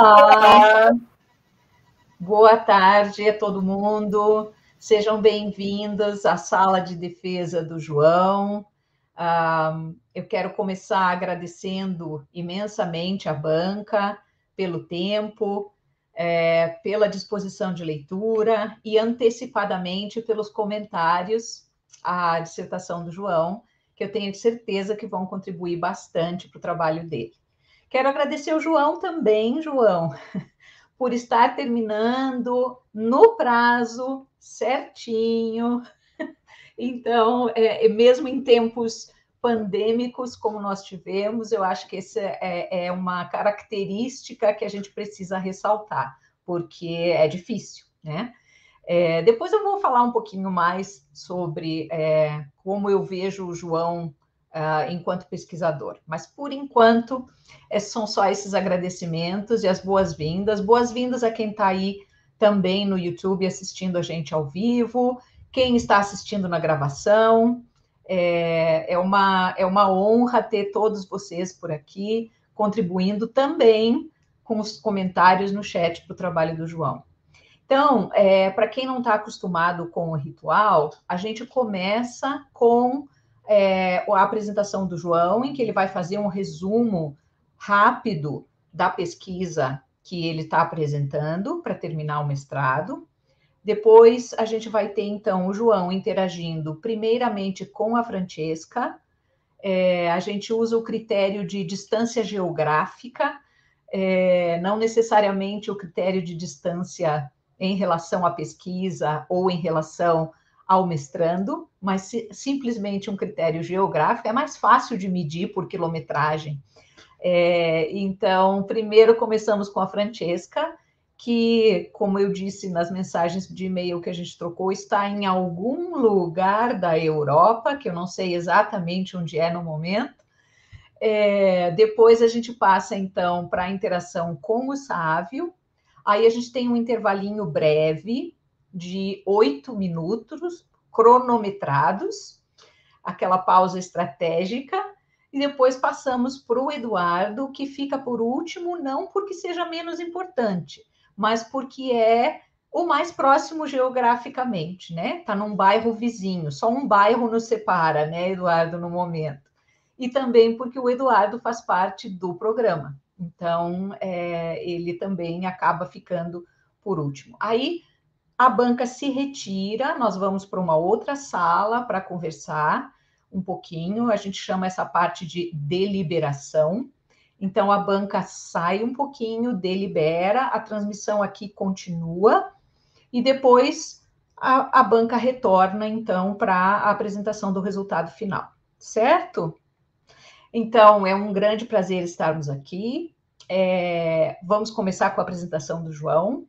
Olá! Boa tarde a todo mundo. Sejam bem-vindos à sala de defesa do João. eu quero começar agradecendo imensamente a banca pelo tempo, é, pela disposição de leitura e antecipadamente pelos comentários à dissertação do João, que eu tenho certeza que vão contribuir bastante para o trabalho dele. Quero agradecer ao João também, João, por estar terminando no prazo certinho. Então, é, mesmo em tempos pandêmicos como nós tivemos, eu acho que essa é, é uma característica que a gente precisa ressaltar, porque é difícil, né? É, depois eu vou falar um pouquinho mais sobre é, como eu vejo o João uh, enquanto pesquisador. Mas, por enquanto, é, são só esses agradecimentos e as boas-vindas. Boas-vindas a quem está aí também no YouTube assistindo a gente ao vivo, quem está assistindo na gravação. É, é, uma, é uma honra ter todos vocês por aqui, contribuindo também com os comentários no chat para o trabalho do João. Então, é, para quem não está acostumado com o ritual, a gente começa com é, a apresentação do João, em que ele vai fazer um resumo rápido da pesquisa que ele está apresentando para terminar o mestrado. Depois a gente vai ter então o João interagindo primeiramente com a Francesca. É, a gente usa o critério de distância geográfica, é, não necessariamente o critério de distância em relação à pesquisa ou em relação ao mestrando, mas se, simplesmente um critério geográfico é mais fácil de medir por quilometragem. É, então, primeiro começamos com a Francesca, que, como eu disse nas mensagens de e-mail que a gente trocou, está em algum lugar da Europa, que eu não sei exatamente onde é no momento. É, depois a gente passa, então, para a interação com o Sávio. Aí a gente tem um intervalinho breve, de oito minutos, cronometrados, aquela pausa estratégica, e depois passamos para o Eduardo, que fica por último, não porque seja menos importante, mas porque é o mais próximo geograficamente, né? Está num bairro vizinho, só um bairro nos separa, né, Eduardo, no momento. E também porque o Eduardo faz parte do programa, então é, ele também acaba ficando por último. Aí a banca se retira, nós vamos para uma outra sala para conversar um pouquinho, a gente chama essa parte de deliberação. Então, a banca sai um pouquinho, delibera, a transmissão aqui continua, e depois a, a banca retorna, então, para a apresentação do resultado final, certo? Então, é um grande prazer estarmos aqui. É, vamos começar com a apresentação do João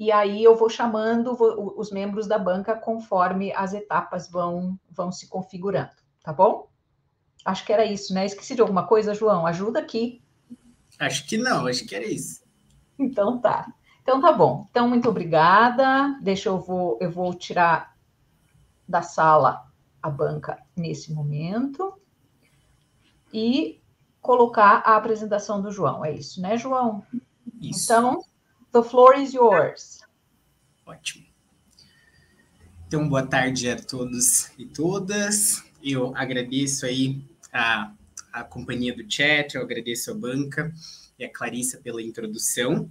e aí eu vou chamando os membros da banca conforme as etapas vão, vão se configurando, tá bom? Acho que era isso, né? Esqueci de alguma coisa, João? Ajuda aqui. Acho que não, acho que era isso. Então tá. Então tá bom. Então, muito obrigada. Deixa eu vou, eu vou tirar da sala a banca nesse momento e colocar a apresentação do João. É isso, né, João? Isso. Então, The floor is yours. Ótimo. Então, boa tarde a todos e todas. Eu agradeço aí a, a companhia do chat, eu agradeço a banca e a Clarissa pela introdução.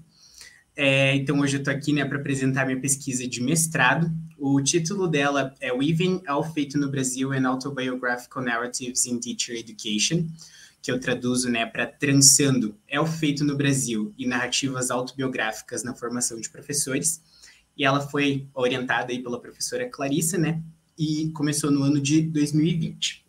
É, então, hoje eu estou aqui né, para apresentar minha pesquisa de mestrado. O título dela é Weaving ao Feito no Brasil and Autobiographical Narratives in Teacher Education que eu traduzo né, para Transando, é o feito no Brasil e narrativas autobiográficas na formação de professores. E ela foi orientada aí pela professora Clarissa, né? E começou no ano de 2020.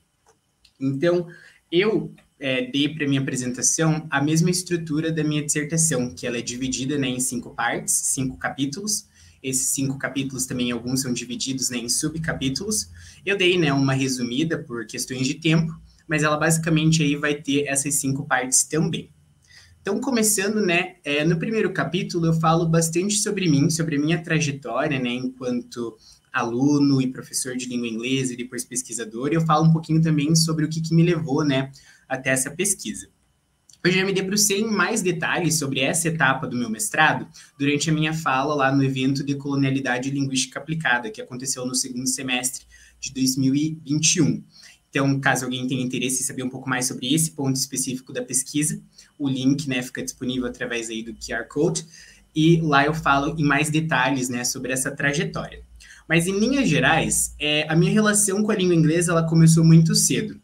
Então, eu é, dei para minha apresentação a mesma estrutura da minha dissertação, que ela é dividida né, em cinco partes, cinco capítulos. Esses cinco capítulos também, alguns são divididos né, em subcapítulos. Eu dei né, uma resumida por questões de tempo, mas ela basicamente aí vai ter essas cinco partes também. Então, começando, né, é, no primeiro capítulo eu falo bastante sobre mim, sobre a minha trajetória, né, enquanto aluno e professor de língua inglesa e depois pesquisador, e eu falo um pouquinho também sobre o que, que me levou, né, até essa pesquisa. Eu já me debrucei em mais detalhes sobre essa etapa do meu mestrado durante a minha fala lá no evento de colonialidade linguística aplicada, que aconteceu no segundo semestre de 2021. Então, caso alguém tenha interesse em saber um pouco mais sobre esse ponto específico da pesquisa, o link né, fica disponível através aí do QR Code, e lá eu falo em mais detalhes né, sobre essa trajetória. Mas, em linhas gerais, é, a minha relação com a língua inglesa ela começou muito cedo.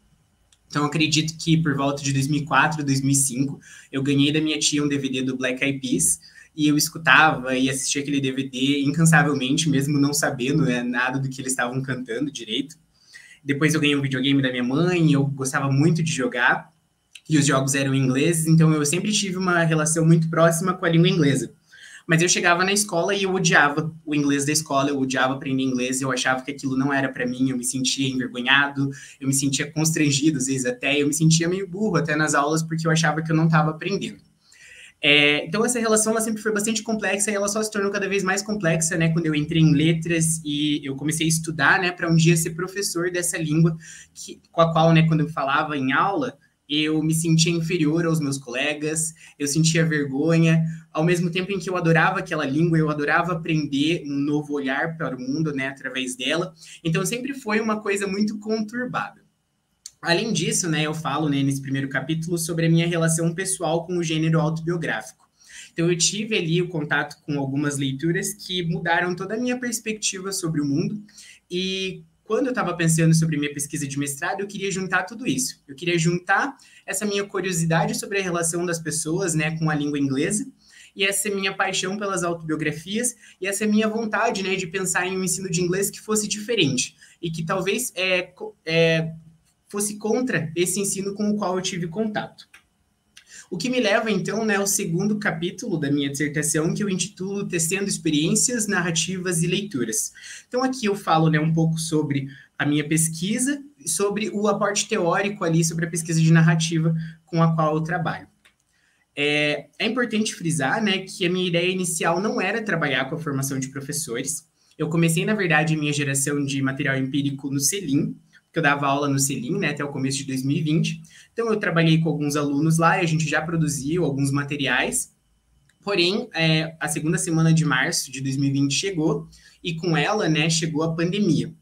Então, acredito que por volta de 2004, 2005, eu ganhei da minha tia um DVD do Black Eyed Peas e eu escutava e assistia aquele DVD incansavelmente, mesmo não sabendo né, nada do que eles estavam cantando direito. Depois eu ganhei um videogame da minha mãe, eu gostava muito de jogar e os jogos eram em inglês, então eu sempre tive uma relação muito próxima com a língua inglesa. Mas eu chegava na escola e eu odiava o inglês da escola, eu odiava aprender inglês, eu achava que aquilo não era para mim, eu me sentia envergonhado, eu me sentia constrangido, às vezes até, eu me sentia meio burro até nas aulas, porque eu achava que eu não estava aprendendo. É, então essa relação ela sempre foi bastante complexa e ela só se tornou cada vez mais complexa, né, quando eu entrei em letras e eu comecei a estudar, né, para um dia ser professor dessa língua que, com a qual, né, quando eu falava em aula, eu me sentia inferior aos meus colegas, eu sentia vergonha, ao mesmo tempo em que eu adorava aquela língua, eu adorava aprender um novo olhar para o mundo, né, através dela. Então sempre foi uma coisa muito conturbada. Além disso, né, eu falo né, nesse primeiro capítulo sobre a minha relação pessoal com o gênero autobiográfico. Então eu tive ali o contato com algumas leituras que mudaram toda a minha perspectiva sobre o mundo e quando eu estava pensando sobre minha pesquisa de mestrado, eu queria juntar tudo isso. Eu queria juntar essa minha curiosidade sobre a relação das pessoas né, com a língua inglesa, e essa minha paixão pelas autobiografias, e essa minha vontade né, de pensar em um ensino de inglês que fosse diferente, e que talvez é, é, fosse contra esse ensino com o qual eu tive contato. O que me leva, então, né, ao segundo capítulo da minha dissertação, que eu intitulo Tecendo Experiências, Narrativas e Leituras. Então, aqui eu falo né, um pouco sobre a minha pesquisa, sobre o aporte teórico ali, sobre a pesquisa de narrativa com a qual eu trabalho. É, é importante frisar né, que a minha ideia inicial não era trabalhar com a formação de professores. Eu comecei, na verdade, a minha geração de material empírico no Selim, que eu dava aula no Selim, né, até o começo de 2020. Então, eu trabalhei com alguns alunos lá e a gente já produziu alguns materiais. Porém, é, a segunda semana de março de 2020 chegou e com ela, né, chegou a pandemia.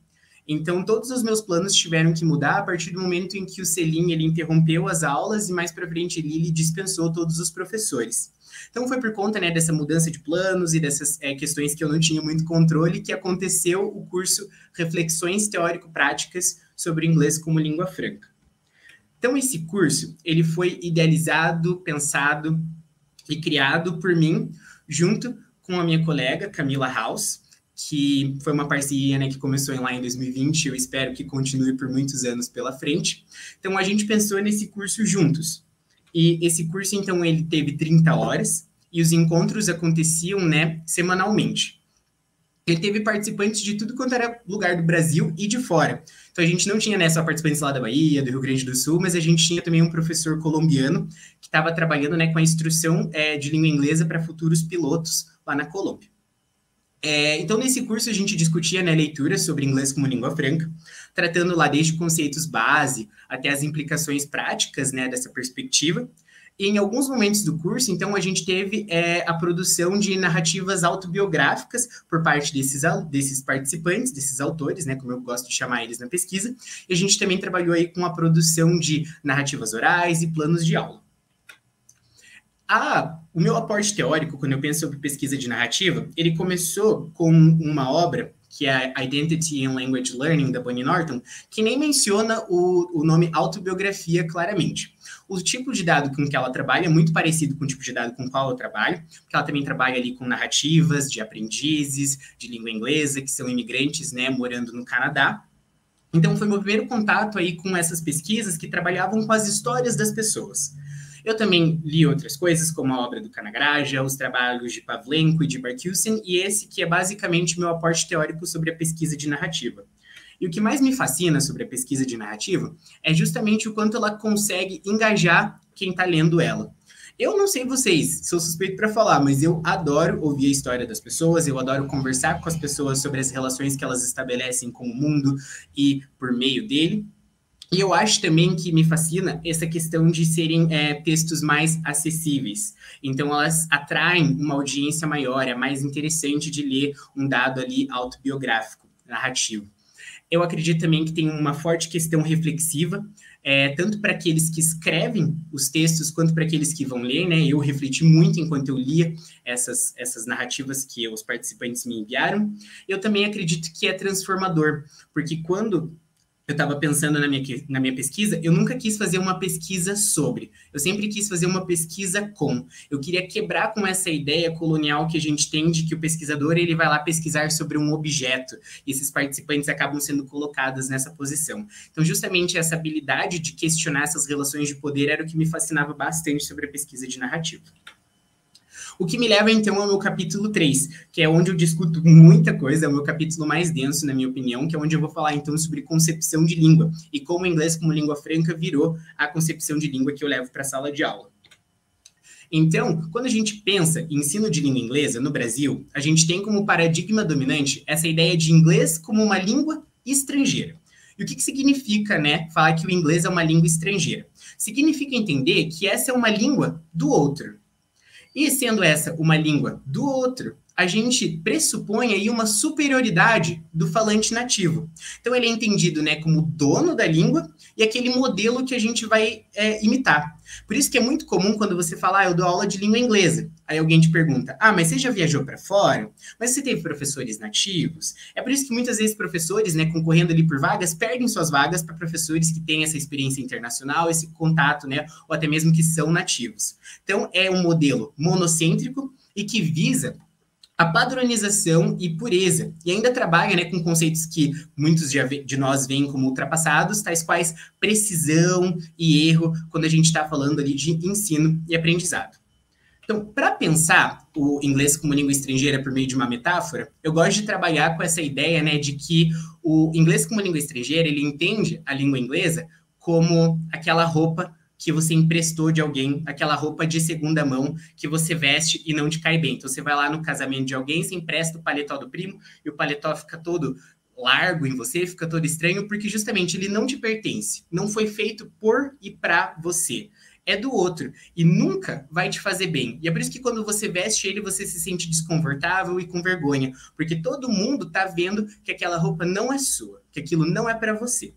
Então, todos os meus planos tiveram que mudar a partir do momento em que o Selim ele interrompeu as aulas e mais para frente ele dispensou todos os professores. Então, foi por conta né, dessa mudança de planos e dessas é, questões que eu não tinha muito controle que aconteceu o curso Reflexões Teórico-Práticas sobre o inglês como língua franca. Então, esse curso, ele foi idealizado, pensado e criado por mim, junto com a minha colega, Camila House, que foi uma parceria né, que começou lá em 2020, eu espero que continue por muitos anos pela frente. Então, a gente pensou nesse curso juntos. E esse curso, então, ele teve 30 horas, e os encontros aconteciam, né, semanalmente. Ele teve participantes de tudo quanto era lugar do Brasil e de fora. Então a gente não tinha né, só participantes lá da Bahia, do Rio Grande do Sul, mas a gente tinha também um professor colombiano que estava trabalhando né, com a instrução é, de língua inglesa para futuros pilotos lá na Colômbia. É, então, nesse curso, a gente discutia né, leitura sobre inglês como língua franca, tratando lá desde conceitos base até as implicações práticas né, dessa perspectiva, em alguns momentos do curso, então, a gente teve é, a produção de narrativas autobiográficas por parte desses, desses participantes, desses autores, né, como eu gosto de chamar eles na pesquisa, e a gente também trabalhou aí com a produção de narrativas orais e planos de aula. Ah, o meu aporte teórico, quando eu penso sobre pesquisa de narrativa, ele começou com uma obra que é Identity and Language Learning, da Bonnie Norton, que nem menciona o, o nome autobiografia claramente. O tipo de dado com que ela trabalha é muito parecido com o tipo de dado com o qual eu trabalho, porque ela também trabalha ali com narrativas de aprendizes de língua inglesa, que são imigrantes, né, morando no Canadá. Então, foi meu primeiro contato aí com essas pesquisas que trabalhavam com as histórias das pessoas. Eu também li outras coisas, como a obra do Canagraja, os trabalhos de Pavlenko e de Barkusen, e esse que é basicamente meu aporte teórico sobre a pesquisa de narrativa. E o que mais me fascina sobre a pesquisa de narrativa é justamente o quanto ela consegue engajar quem está lendo ela. Eu não sei vocês, sou suspeito para falar, mas eu adoro ouvir a história das pessoas, eu adoro conversar com as pessoas sobre as relações que elas estabelecem com o mundo e por meio dele. E eu acho também que me fascina essa questão de serem é, textos mais acessíveis. Então, elas atraem uma audiência maior, é mais interessante de ler um dado ali autobiográfico, narrativo. Eu acredito também que tem uma forte questão reflexiva, é, tanto para aqueles que escrevem os textos quanto para aqueles que vão ler, né? Eu refleti muito enquanto eu lia essas, essas narrativas que os participantes me enviaram. Eu também acredito que é transformador, porque quando eu estava pensando na minha, na minha pesquisa, eu nunca quis fazer uma pesquisa sobre, eu sempre quis fazer uma pesquisa com. Eu queria quebrar com essa ideia colonial que a gente tem de que o pesquisador ele vai lá pesquisar sobre um objeto, e esses participantes acabam sendo colocados nessa posição. Então, justamente essa habilidade de questionar essas relações de poder era o que me fascinava bastante sobre a pesquisa de narrativa. O que me leva, então, ao meu capítulo 3, que é onde eu discuto muita coisa, é o meu capítulo mais denso, na minha opinião, que é onde eu vou falar, então, sobre concepção de língua e como o inglês como língua franca virou a concepção de língua que eu levo para a sala de aula. Então, quando a gente pensa em ensino de língua inglesa no Brasil, a gente tem como paradigma dominante essa ideia de inglês como uma língua estrangeira. E o que, que significa, né, falar que o inglês é uma língua estrangeira? Significa entender que essa é uma língua do outro, e sendo essa uma língua do outro, a gente pressupõe aí uma superioridade do falante nativo. Então ele é entendido né, como dono da língua e aquele modelo que a gente vai é, imitar. Por isso que é muito comum quando você fala, ah, eu dou aula de língua inglesa. Aí alguém te pergunta, ah, mas você já viajou para fora? Mas você teve professores nativos? É por isso que muitas vezes professores, né, concorrendo ali por vagas, perdem suas vagas para professores que têm essa experiência internacional, esse contato, né, ou até mesmo que são nativos. Então é um modelo monocêntrico e que visa a padronização e pureza, e ainda trabalha né, com conceitos que muitos de nós veem como ultrapassados, tais quais precisão e erro, quando a gente está falando ali de ensino e aprendizado. Então, para pensar o inglês como língua estrangeira por meio de uma metáfora, eu gosto de trabalhar com essa ideia né, de que o inglês como língua estrangeira, ele entende a língua inglesa como aquela roupa que você emprestou de alguém, aquela roupa de segunda mão que você veste e não te cai bem. Então você vai lá no casamento de alguém, você empresta o paletó do primo e o paletó fica todo largo em você, fica todo estranho, porque justamente ele não te pertence, não foi feito por e para você. É do outro e nunca vai te fazer bem. E é por isso que quando você veste ele, você se sente desconfortável e com vergonha, porque todo mundo tá vendo que aquela roupa não é sua, que aquilo não é para você.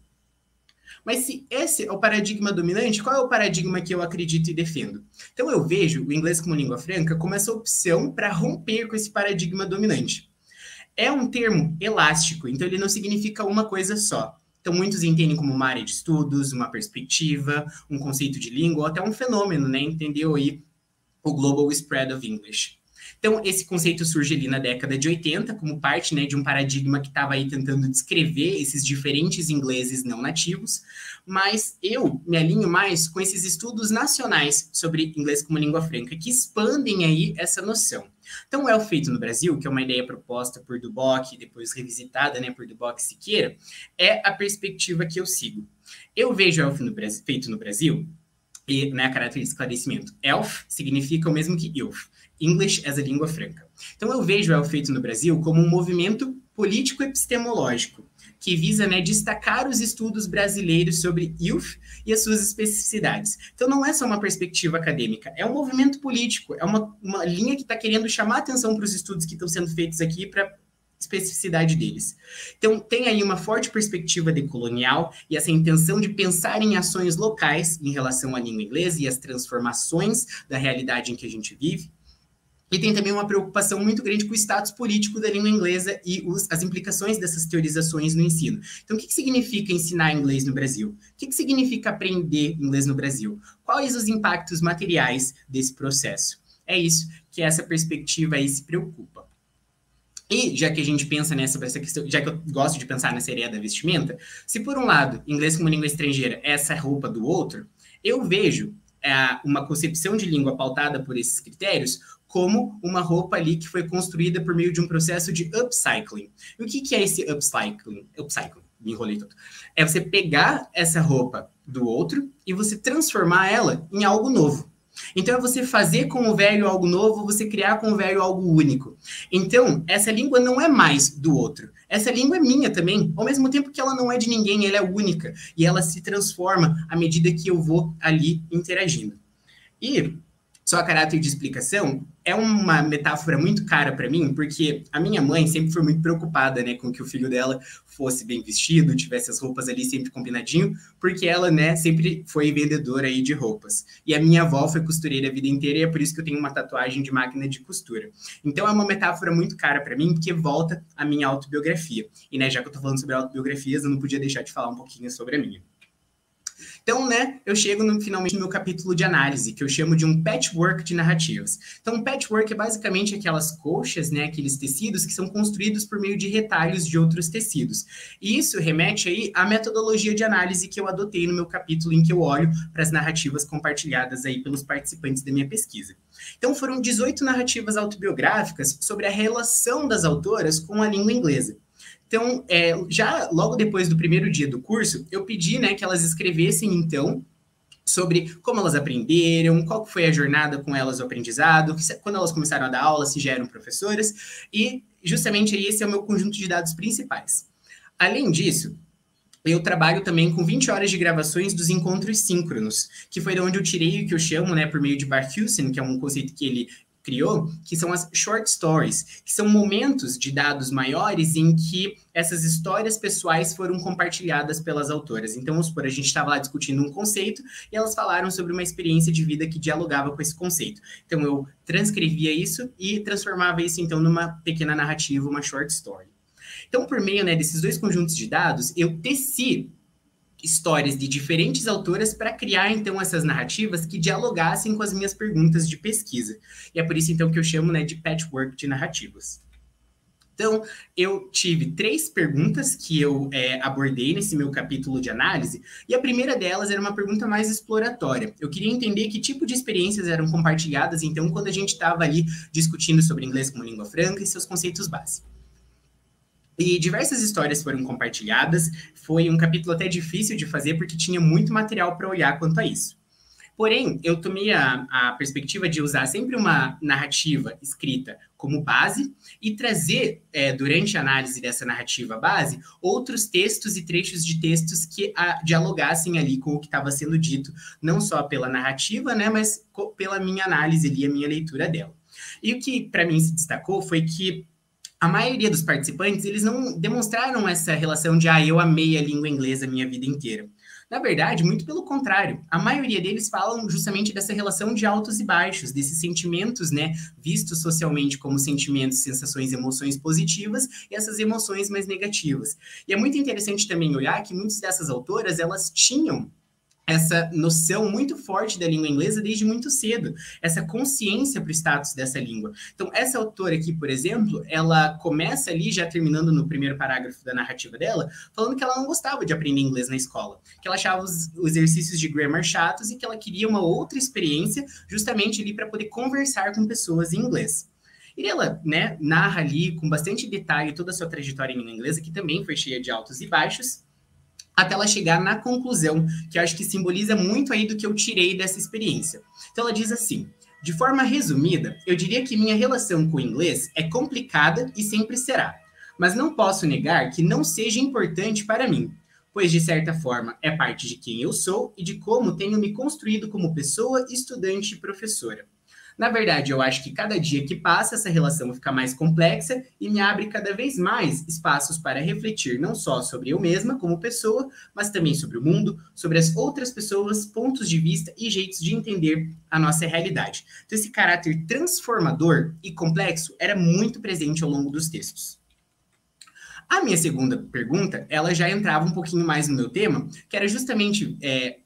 Mas se esse é o paradigma dominante, qual é o paradigma que eu acredito e defendo? Então eu vejo o inglês como língua franca como essa opção para romper com esse paradigma dominante. É um termo elástico, então ele não significa uma coisa só. Então, muitos entendem como uma área de estudos, uma perspectiva, um conceito de língua, ou até um fenômeno, né? Entendeu aí o Global Spread of English. Então, esse conceito surge ali na década de 80, como parte né, de um paradigma que estava aí tentando descrever esses diferentes ingleses não nativos, mas eu me alinho mais com esses estudos nacionais sobre inglês como língua franca, que expandem aí essa noção. Então, o ELF feito no Brasil, que é uma ideia proposta por Duboc depois revisitada né, por Duboc e Siqueira, é a perspectiva que eu sigo. Eu vejo ELF no Brasil, feito no Brasil e, né, a caráter de esclarecimento. ELF significa o mesmo que ILF. English as a língua franca. Então eu vejo o feito no Brasil como um movimento político epistemológico que visa né, destacar os estudos brasileiros sobre youth e as suas especificidades. Então não é só uma perspectiva acadêmica, é um movimento político, é uma, uma linha que está querendo chamar atenção para os estudos que estão sendo feitos aqui para especificidade deles. Então, tem aí uma forte perspectiva decolonial e essa intenção de pensar em ações locais em relação à língua inglesa e as transformações da realidade em que a gente vive. E tem também uma preocupação muito grande com o status político da língua inglesa e os, as implicações dessas teorizações no ensino. Então, o que, que significa ensinar inglês no Brasil? O que, que significa aprender inglês no Brasil? Quais os impactos materiais desse processo? É isso que essa perspectiva aí se preocupa. E já que a gente pensa nessa essa questão, já que eu gosto de pensar nessa ideia da vestimenta, se por um lado, inglês como língua estrangeira é essa roupa do outro, eu vejo é, uma concepção de língua pautada por esses critérios como uma roupa ali que foi construída por meio de um processo de upcycling. E o que, que é esse upcycling? Upcycling, me enrolei todo. É você pegar essa roupa do outro e você transformar ela em algo novo. Então é você fazer com o velho algo novo, você criar com o velho algo único. Então, essa língua não é mais do outro. Essa língua é minha também, ao mesmo tempo que ela não é de ninguém, ela é única e ela se transforma à medida que eu vou ali interagindo. E só a caráter de explicação, é uma metáfora muito cara para mim, porque a minha mãe sempre foi muito preocupada, né, com que o filho dela fosse bem vestido, tivesse as roupas ali sempre combinadinho, porque ela, né, sempre foi vendedora aí de roupas. E a minha avó foi costureira a vida inteira e é por isso que eu tenho uma tatuagem de máquina de costura. Então é uma metáfora muito cara para mim, porque volta à minha autobiografia. E, né, já que eu tô falando sobre autobiografias, eu não podia deixar de falar um pouquinho sobre a minha. Então, né, eu chego no, finalmente no meu capítulo de análise, que eu chamo de um patchwork de narrativas. Então, um patchwork é basicamente aquelas colchas, né, aqueles tecidos que são construídos por meio de retalhos de outros tecidos. E isso remete aí à metodologia de análise que eu adotei no meu capítulo em que eu olho para as narrativas compartilhadas aí pelos participantes da minha pesquisa. Então, foram 18 narrativas autobiográficas sobre a relação das autoras com a língua inglesa. Então, é, já logo depois do primeiro dia do curso, eu pedi né, que elas escrevessem, então, sobre como elas aprenderam, qual foi a jornada com elas o aprendizado, quando elas começaram a dar aula, se já eram professoras, e justamente esse é o meu conjunto de dados principais. Além disso, eu trabalho também com 20 horas de gravações dos encontros síncronos, que foi de onde eu tirei o que eu chamo, né, por meio de Barthusen, que é um conceito que ele criou, que são as short stories, que são momentos de dados maiores em que essas histórias pessoais foram compartilhadas pelas autoras. Então, vamos supor, a gente estava lá discutindo um conceito e elas falaram sobre uma experiência de vida que dialogava com esse conceito. Então, eu transcrevia isso e transformava isso, então, numa pequena narrativa, uma short story. Então, por meio né, desses dois conjuntos de dados, eu teci histórias de diferentes autoras para criar então essas narrativas que dialogassem com as minhas perguntas de pesquisa. E é por isso então que eu chamo né, de patchwork de narrativas. Então, eu tive três perguntas que eu é, abordei nesse meu capítulo de análise, e a primeira delas era uma pergunta mais exploratória. Eu queria entender que tipo de experiências eram compartilhadas, então, quando a gente estava ali discutindo sobre inglês como língua franca e seus conceitos básicos. E diversas histórias foram compartilhadas. Foi um capítulo até difícil de fazer, porque tinha muito material para olhar quanto a isso. Porém, eu tomei a, a, perspectiva de usar sempre uma narrativa escrita como base e trazer, é, durante a análise dessa narrativa base, outros textos e trechos de textos que a, dialogassem ali com o que estava sendo dito, não só pela narrativa, né, mas pela minha análise ali, a minha leitura dela. E o que para mim se destacou foi que a maioria dos participantes, eles não demonstraram essa relação de, ah, eu amei a língua inglesa a minha vida inteira. Na verdade, muito pelo contrário, a maioria deles falam justamente dessa relação de altos e baixos, desses sentimentos, né, vistos socialmente como sentimentos, sensações, emoções positivas e essas emoções mais negativas. E é muito interessante também olhar que muitas dessas autoras, elas tinham essa noção muito forte da língua inglesa desde muito cedo, essa consciência para o status dessa língua. Então, essa autora aqui, por exemplo, ela começa ali, já terminando no primeiro parágrafo da narrativa dela, falando que ela não gostava de aprender inglês na escola, que ela achava os, os exercícios de grammar chatos e que ela queria uma outra experiência, justamente ali para poder conversar com pessoas em inglês. E ela, né, narra ali com bastante detalhe toda a sua trajetória em língua inglesa, que também foi cheia de altos e baixos, até ela chegar na conclusão, que acho que simboliza muito aí do que eu tirei dessa experiência. Então ela diz assim: de forma resumida, eu diria que minha relação com o inglês é complicada e sempre será, mas não posso negar que não seja importante para mim, pois de certa forma é parte de quem eu sou e de como tenho me construído como pessoa, estudante e professora. Na verdade, eu acho que cada dia que passa, essa relação fica mais complexa e me abre cada vez mais espaços para refletir não só sobre eu mesma como pessoa, mas também sobre o mundo, sobre as outras pessoas, pontos de vista e jeitos de entender a nossa realidade. Então, esse caráter transformador e complexo era muito presente ao longo dos textos. A minha segunda pergunta, ela já entrava um pouquinho mais no meu tema, que era justamente é,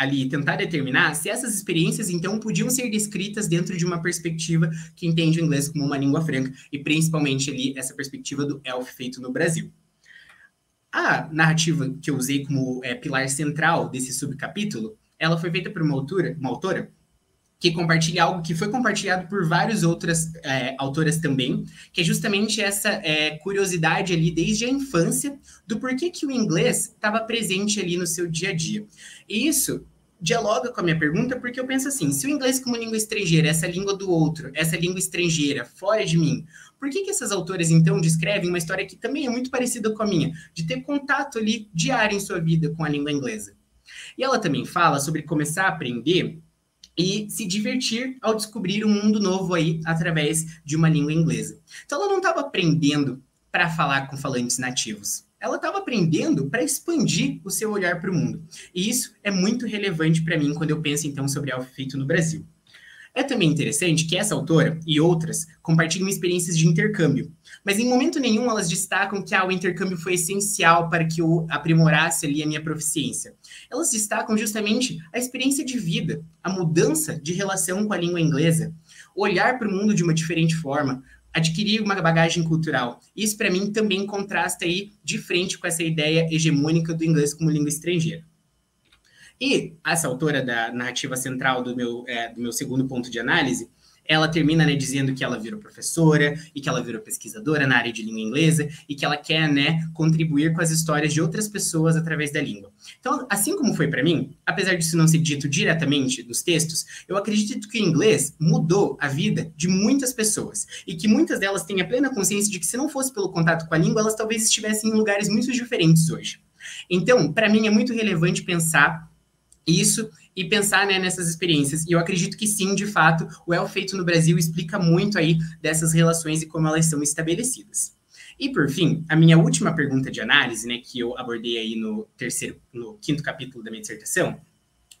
ali tentar determinar se essas experiências então podiam ser descritas dentro de uma perspectiva que entende o inglês como uma língua franca e principalmente ali essa perspectiva do elf feito no Brasil. A narrativa que eu usei como é, pilar central desse subcapítulo, ela foi feita por uma autora, uma autora que compartilha algo que foi compartilhado por várias outras é, autoras também, que é justamente essa é, curiosidade ali desde a infância do porquê que o inglês estava presente ali no seu dia a dia. E isso dialoga com a minha pergunta, porque eu penso assim: se o inglês como língua estrangeira, essa língua do outro, essa língua estrangeira, fora de mim, por que, que essas autoras, então, descrevem uma história que também é muito parecida com a minha, de ter contato ali diário em sua vida com a língua inglesa? E ela também fala sobre começar a aprender e se divertir ao descobrir um mundo novo aí através de uma língua inglesa. Então, ela não estava aprendendo para falar com falantes nativos ela estava aprendendo para expandir o seu olhar para o mundo. E isso é muito relevante para mim quando eu penso então sobre algo feito no Brasil. É também interessante que essa autora e outras compartilham experiências de intercâmbio, mas em momento nenhum elas destacam que ah, o intercâmbio foi essencial para que eu aprimorasse ali a minha proficiência. Elas destacam justamente a experiência de vida, a mudança de relação com a língua inglesa, olhar para o mundo de uma diferente forma, adquirir uma bagagem cultural. Isso, para mim, também contrasta aí de frente com essa ideia hegemônica do inglês como língua estrangeira. E essa autora da narrativa central do meu, é, do meu segundo ponto de análise, ela termina né, dizendo que ela virou professora e que ela virou pesquisadora na área de língua inglesa e que ela quer né, contribuir com as histórias de outras pessoas através da língua. Então, assim como foi para mim, apesar disso não ser dito diretamente nos textos, eu acredito que o inglês mudou a vida de muitas pessoas e que muitas delas têm a plena consciência de que se não fosse pelo contato com a língua, elas talvez estivessem em lugares muito diferentes hoje. Então, para mim é muito relevante pensar isso e pensar né, nessas experiências. E eu acredito que sim, de fato, o El Feito no Brasil explica muito aí dessas relações e como elas são estabelecidas. E por fim, a minha última pergunta de análise, né, que eu abordei aí no terceiro, no quinto capítulo da minha dissertação,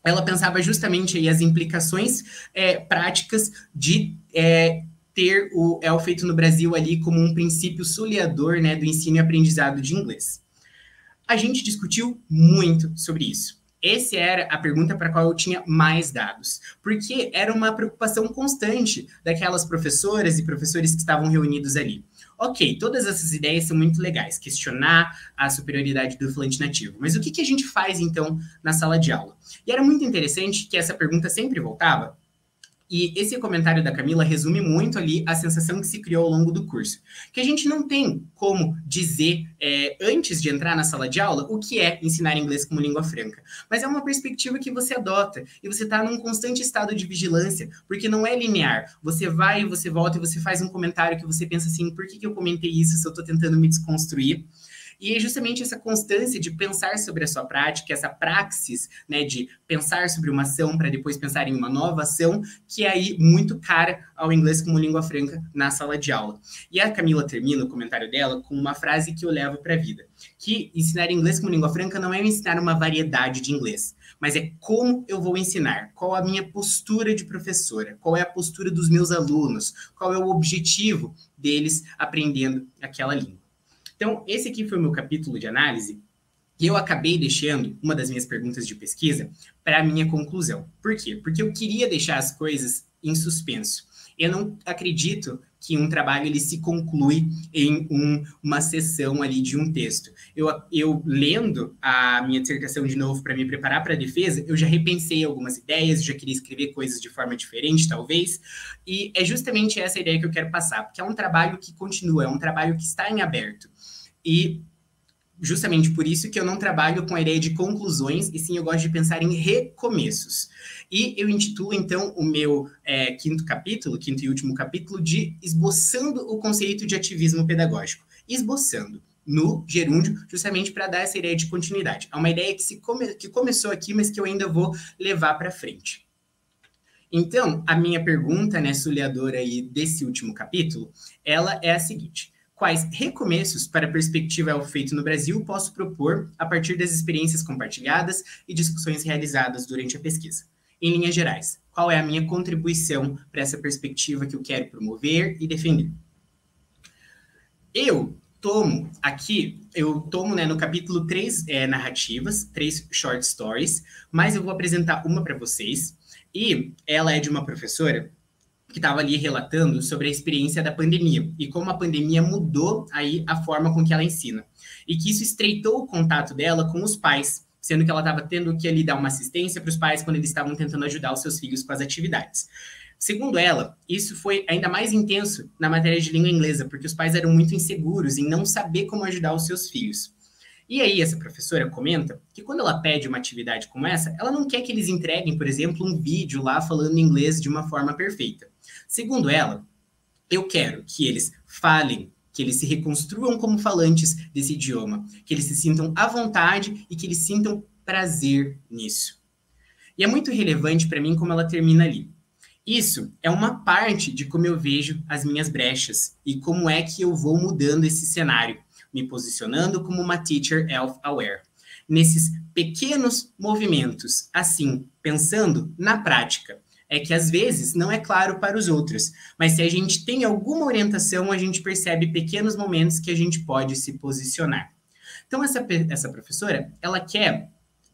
ela pensava justamente aí as implicações é, práticas de é, ter o El Feito no Brasil ali como um princípio soleador né, do ensino e aprendizado de inglês. A gente discutiu muito sobre isso. Essa era a pergunta para a qual eu tinha mais dados, porque era uma preocupação constante daquelas professoras e professores que estavam reunidos ali. Ok, todas essas ideias são muito legais, questionar a superioridade do falante nativo, mas o que, que a gente faz então na sala de aula? E era muito interessante que essa pergunta sempre voltava e esse comentário da Camila resume muito ali a sensação que se criou ao longo do curso. Que a gente não tem como dizer, é, antes de entrar na sala de aula, o que é ensinar inglês como língua franca. Mas é uma perspectiva que você adota e você está num constante estado de vigilância, porque não é linear. Você vai, você volta e você faz um comentário que você pensa assim: por que, que eu comentei isso se eu estou tentando me desconstruir? E é justamente essa constância de pensar sobre a sua prática, essa praxis, né, de pensar sobre uma ação para depois pensar em uma nova ação, que é aí muito cara ao inglês como língua franca na sala de aula. E a Camila termina o comentário dela com uma frase que eu levo para a vida, que ensinar inglês como língua franca não é ensinar uma variedade de inglês, mas é como eu vou ensinar, qual a minha postura de professora, qual é a postura dos meus alunos, qual é o objetivo deles aprendendo aquela língua. Então, esse aqui foi o meu capítulo de análise e eu acabei deixando uma das minhas perguntas de pesquisa para a minha conclusão. Por quê? Porque eu queria deixar as coisas em suspenso. Eu não acredito que um trabalho ele se conclui em um, uma sessão ali de um texto. Eu, eu lendo a minha dissertação de novo para me preparar para a defesa, eu já repensei algumas ideias, já queria escrever coisas de forma diferente, talvez, e é justamente essa ideia que eu quero passar, porque é um trabalho que continua, é um trabalho que está em aberto. E justamente por isso que eu não trabalho com a ideia de conclusões, e sim eu gosto de pensar em recomeços. E eu intitulo, então, o meu é, quinto capítulo, quinto e último capítulo, de Esboçando o Conceito de Ativismo Pedagógico. Esboçando, no gerúndio, justamente para dar essa ideia de continuidade. É uma ideia que, se come, que começou aqui, mas que eu ainda vou levar para frente. Então, a minha pergunta, né, suleadora aí desse último capítulo, ela é a seguinte quais recomeços para a perspectiva é feito no Brasil posso propor a partir das experiências compartilhadas e discussões realizadas durante a pesquisa. Em linhas gerais, qual é a minha contribuição para essa perspectiva que eu quero promover e defender? Eu tomo aqui, eu tomo né, no capítulo três é, narrativas, três short stories, mas eu vou apresentar uma para vocês. E ela é de uma professora que estava ali relatando sobre a experiência da pandemia e como a pandemia mudou aí a forma com que ela ensina. E que isso estreitou o contato dela com os pais, sendo que ela estava tendo que ali dar uma assistência para os pais quando eles estavam tentando ajudar os seus filhos com as atividades. Segundo ela, isso foi ainda mais intenso na matéria de língua inglesa, porque os pais eram muito inseguros em não saber como ajudar os seus filhos. E aí, essa professora comenta que quando ela pede uma atividade como essa, ela não quer que eles entreguem, por exemplo, um vídeo lá falando inglês de uma forma perfeita. Segundo ela, eu quero que eles falem, que eles se reconstruam como falantes desse idioma, que eles se sintam à vontade e que eles sintam prazer nisso. E é muito relevante para mim como ela termina ali. Isso é uma parte de como eu vejo as minhas brechas e como é que eu vou mudando esse cenário me posicionando como uma teacher health-aware. Nesses pequenos movimentos, assim, pensando na prática, é que às vezes não é claro para os outros, mas se a gente tem alguma orientação, a gente percebe pequenos momentos que a gente pode se posicionar. Então, essa, essa professora, ela quer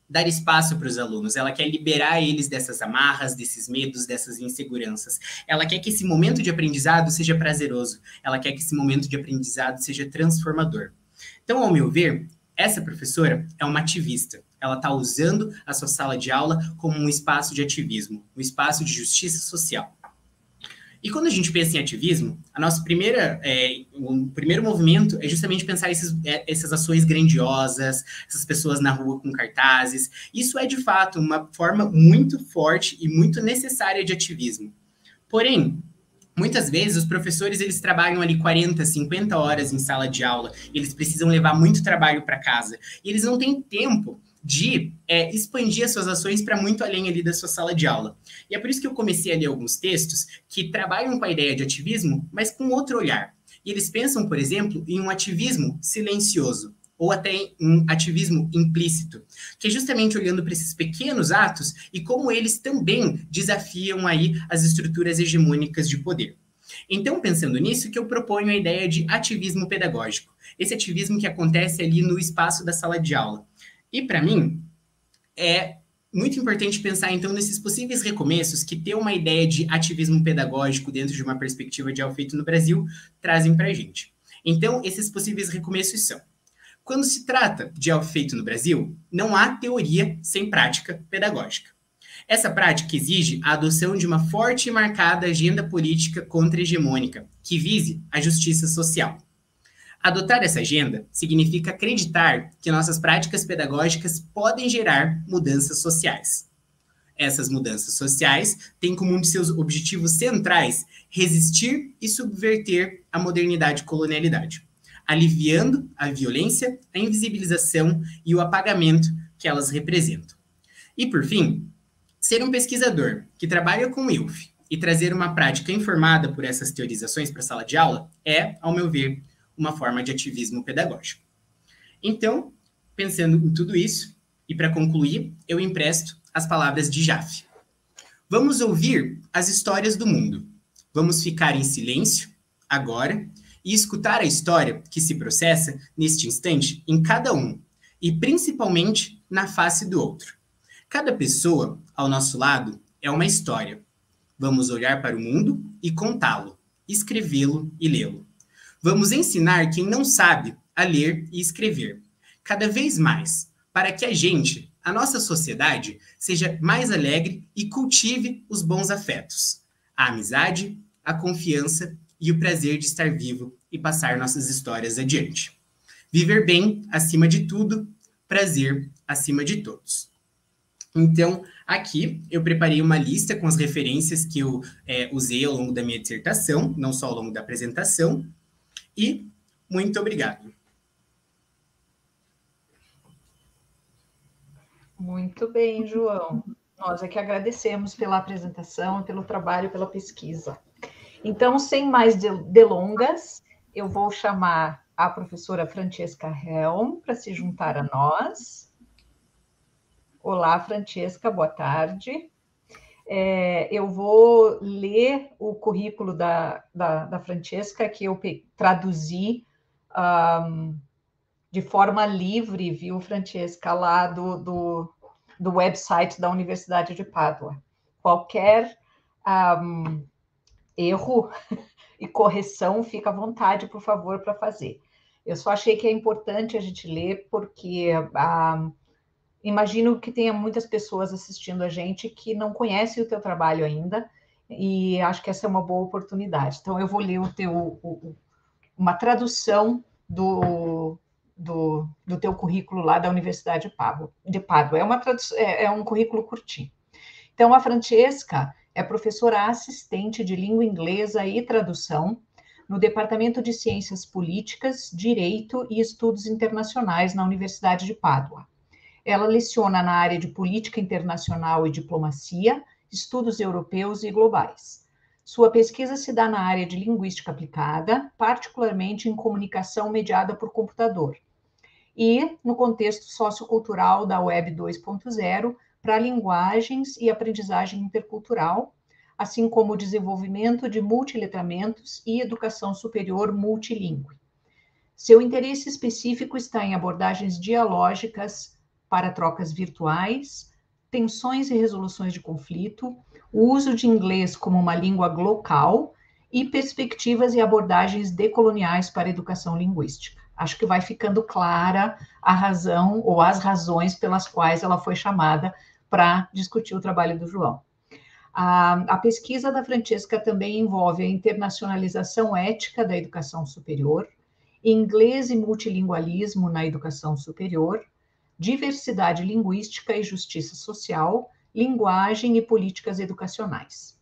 dar espaço para os alunos, ela quer liberar eles dessas amarras, desses medos, dessas inseguranças. Ela quer que esse momento de aprendizado seja prazeroso, ela quer que esse momento de aprendizado seja transformador. Então, ao meu ver, essa professora é uma ativista. Ela está usando a sua sala de aula como um espaço de ativismo, um espaço de justiça social. E quando a gente pensa em ativismo, a nossa primeira, é, o primeiro movimento é justamente pensar esses, é, essas ações grandiosas, essas pessoas na rua com cartazes. Isso é de fato uma forma muito forte e muito necessária de ativismo. Porém, Muitas vezes os professores eles trabalham ali 40, 50 horas em sala de aula, eles precisam levar muito trabalho para casa e eles não têm tempo de é, expandir as suas ações para muito além ali da sua sala de aula. E é por isso que eu comecei a ler alguns textos que trabalham com a ideia de ativismo, mas com outro olhar. E eles pensam, por exemplo, em um ativismo silencioso, ou até um ativismo implícito, que é justamente olhando para esses pequenos atos e como eles também desafiam aí as estruturas hegemônicas de poder. Então, pensando nisso, que eu proponho a ideia de ativismo pedagógico. Esse ativismo que acontece ali no espaço da sala de aula. E para mim, é muito importante pensar então nesses possíveis recomeços que ter uma ideia de ativismo pedagógico dentro de uma perspectiva de feito no Brasil trazem para a gente. Então, esses possíveis recomeços são: quando se trata de algo feito no Brasil, não há teoria sem prática pedagógica. Essa prática exige a adoção de uma forte e marcada agenda política contra-hegemônica que vise a justiça social. Adotar essa agenda significa acreditar que nossas práticas pedagógicas podem gerar mudanças sociais. Essas mudanças sociais têm como um de seus objetivos centrais resistir e subverter a modernidade e colonialidade, aliviando a violência, a invisibilização e o apagamento que elas representam. E, por fim, ser um pesquisador que trabalha com ILF e trazer uma prática informada por essas teorizações para a sala de aula é, ao meu ver, uma forma de ativismo pedagógico. Então, pensando em tudo isso, e para concluir, eu empresto as palavras de Jaffe. Vamos ouvir as histórias do mundo. Vamos ficar em silêncio, agora, e escutar a história que se processa, neste instante, em cada um, e principalmente na face do outro. Cada pessoa ao nosso lado é uma história. Vamos olhar para o mundo e contá-lo, escrevê-lo e lê-lo. Vamos ensinar quem não sabe a ler e escrever, cada vez mais, para que a gente, a nossa sociedade, seja mais alegre e cultive os bons afetos, a amizade, a confiança e o prazer de estar vivo e passar nossas histórias adiante. Viver bem acima de tudo, prazer acima de todos. Então, aqui eu preparei uma lista com as referências que eu é, usei ao longo da minha dissertação, não só ao longo da apresentação, e muito obrigado. Muito bem, João. Nós é que agradecemos pela apresentação, pelo trabalho, pela pesquisa. Então, sem mais delongas, eu vou chamar a professora Francesca Helm para se juntar a nós. Olá, Francesca, boa tarde. É, eu vou ler o currículo da, da, da Francesca, que eu traduzi um, de forma livre, viu, Francesca, lá do, do, do website da Universidade de Pádua. Qualquer um, erro e correção, fica à vontade, por favor, para fazer. Eu só achei que é importante a gente ler, porque. Um, imagino que tenha muitas pessoas assistindo a gente que não conhecem o teu trabalho ainda, e acho que essa é uma boa oportunidade. Então, eu vou ler o teu, o, uma tradução do, do, do teu currículo lá da Universidade de Pádua. É, uma é, é um currículo curtinho. Então, a Francesca é professora assistente de língua inglesa e tradução no Departamento de Ciências Políticas, Direito e Estudos Internacionais na Universidade de Pádua. Ela leciona na área de política internacional e diplomacia, estudos europeus e globais. Sua pesquisa se dá na área de linguística aplicada, particularmente em comunicação mediada por computador, e no contexto sociocultural da Web 2.0 para linguagens e aprendizagem intercultural, assim como o desenvolvimento de multiletramentos e educação superior multilingüe. Seu interesse específico está em abordagens dialógicas para trocas virtuais, tensões e resoluções de conflito, o uso de inglês como uma língua local e perspectivas e abordagens decoloniais para a educação linguística. Acho que vai ficando clara a razão ou as razões pelas quais ela foi chamada para discutir o trabalho do João. A, a, pesquisa da Francesca também envolve a internacionalização ética da educação superior, inglês e multilingualismo na educação superior, diversidade linguística e justiça social, linguagem e políticas educacionais.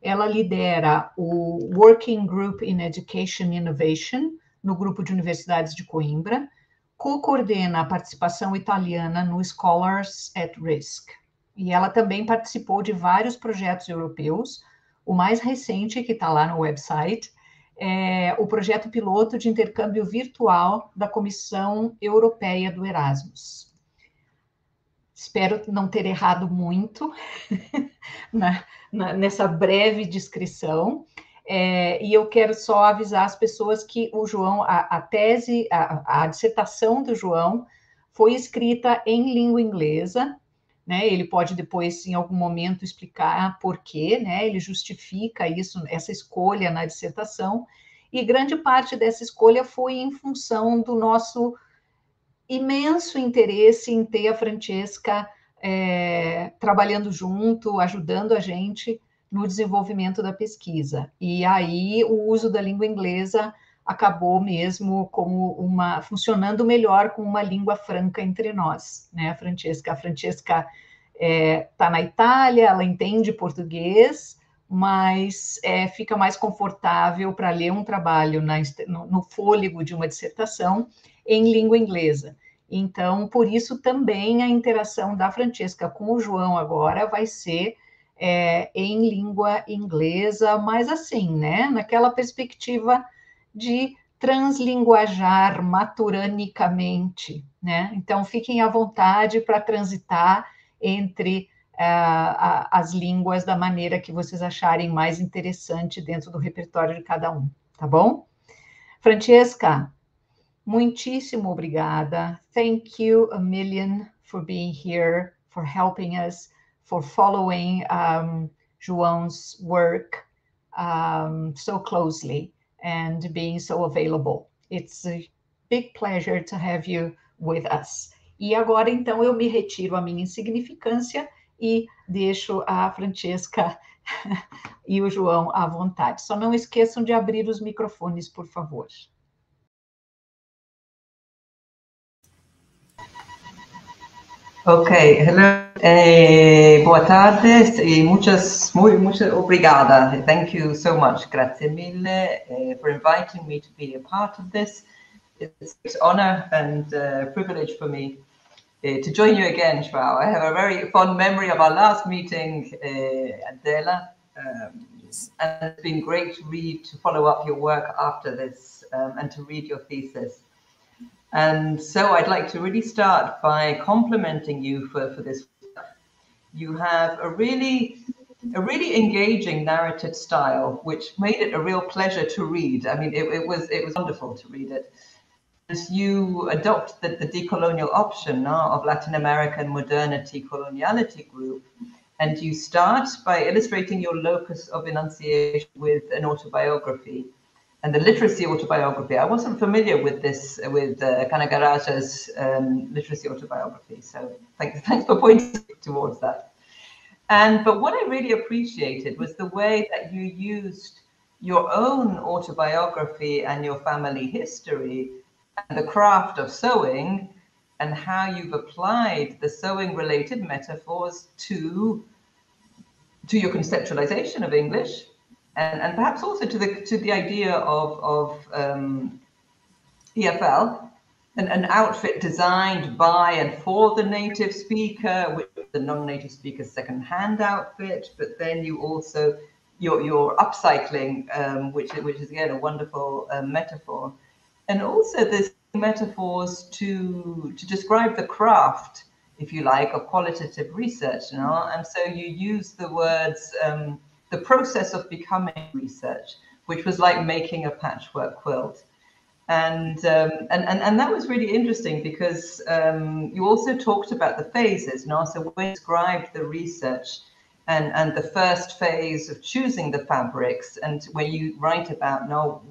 Ela lidera o Working Group in Education Innovation, no grupo de universidades de Coimbra, co-coordena a participação italiana no Scholars at Risk. E ela também participou de vários projetos europeus, o mais recente, que está lá no website, é o projeto piloto de intercâmbio virtual da Comissão Europeia do Erasmus. Espero não ter errado muito na, na, nessa breve descrição. É, e eu quero só avisar as pessoas que o João, a, a tese, a, a, dissertação do João foi escrita em língua inglesa, né? Ele pode depois, em algum momento, explicar por quê, né? Ele justifica isso, essa escolha na dissertação, e grande parte dessa escolha foi em função do nosso imenso interesse em ter a Francesca é, trabalhando junto, ajudando a gente no desenvolvimento da pesquisa. E aí o uso da língua inglesa acabou mesmo como uma funcionando melhor com uma língua franca entre nós, né, a Francesca? A Francesca está é, tá na Itália, ela entende português, mas é, fica mais confortável para ler um trabalho na, no, no fôlego de uma dissertação em língua inglesa. Então, por isso também a interação da Francesca com o João agora vai ser é, em língua inglesa, mas assim, né? Naquela perspectiva de translinguajar maturanicamente, né? Então, fiquem à vontade para transitar entre uh, as línguas da maneira que vocês acharem mais interessante dentro do repertório de cada um, tá bom? Francesca, Muitíssimo obrigada. Thank you a million for being here, for helping us, for following um, João's work um, so closely and being so available. It's a big pleasure to have you with us. E agora, então, eu me retiro a minha insignificância e deixo a Francesca e o João à vontade. Só não esqueçam de abrir os microfones, por favor. Ok, hello. Eh, boa tarde muchas, muy, muchas obrigada. Thank you so much. Grazie mille uh, for inviting me to be a part of this. It's an honor and uh, privilege for me uh, to join you again, Joao. I have a very fond memory of our last meeting uh, at Dela. Um, and it's been great to read, to follow up your work after this um, and to read your thesis. And so I'd like to really start by complimenting you for, for this. You have a really a really engaging narrative style, which made it a real pleasure to read. I mean, it, it was it was wonderful to read it. As you adopt the, the decolonial option uh, of Latin American modernity coloniality group, and you start by illustrating your locus of enunciation with an autobiography and the literacy autobiography. I wasn't familiar with this with uh, Kanagaraja's um, literacy autobiography, so thanks thanks for pointing towards that. And but what I really appreciated was the way that you used your own autobiography and your family history and the craft of sewing and how you've applied the sewing related metaphors to to your conceptualization of English and, and perhaps also to the to the idea of, of um, EFL, an, an outfit designed by and for the native speaker, with the non-native speaker's second-hand outfit, but then you also you're, you're upcycling, um, which which is again a wonderful uh, metaphor, and also this metaphors to to describe the craft, if you like, of qualitative research. You know? And so you use the words um, the process of becoming research, which was like making a patchwork quilt. And, um, and, and, and that was really interesting because um, you also talked about the phases. Know? So we described the research and, and the first phase of choosing the fabrics and where you write about know,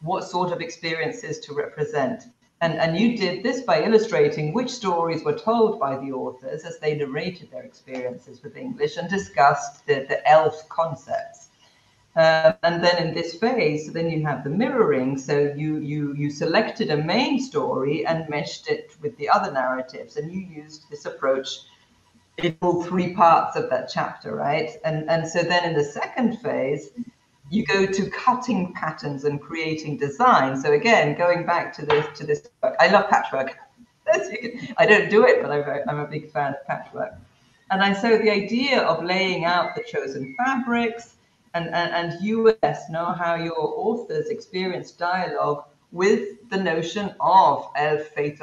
what sort of experiences to represent. And, and you did this by illustrating which stories were told by the authors as they narrated their experiences with English and discussed the, the elf concepts. Uh, and then in this phase, then you have the mirroring. So you you you selected a main story and meshed it with the other narratives, and you used this approach in all three parts of that chapter, right? And and so then in the second phase, you go to cutting patterns and creating design. So again, going back to this to this book, I love patchwork. I don't do it, but I'm a, big fan of patchwork. And I so the idea of laying out the chosen fabrics and, and, and US know how your authors experience dialogue with the notion of El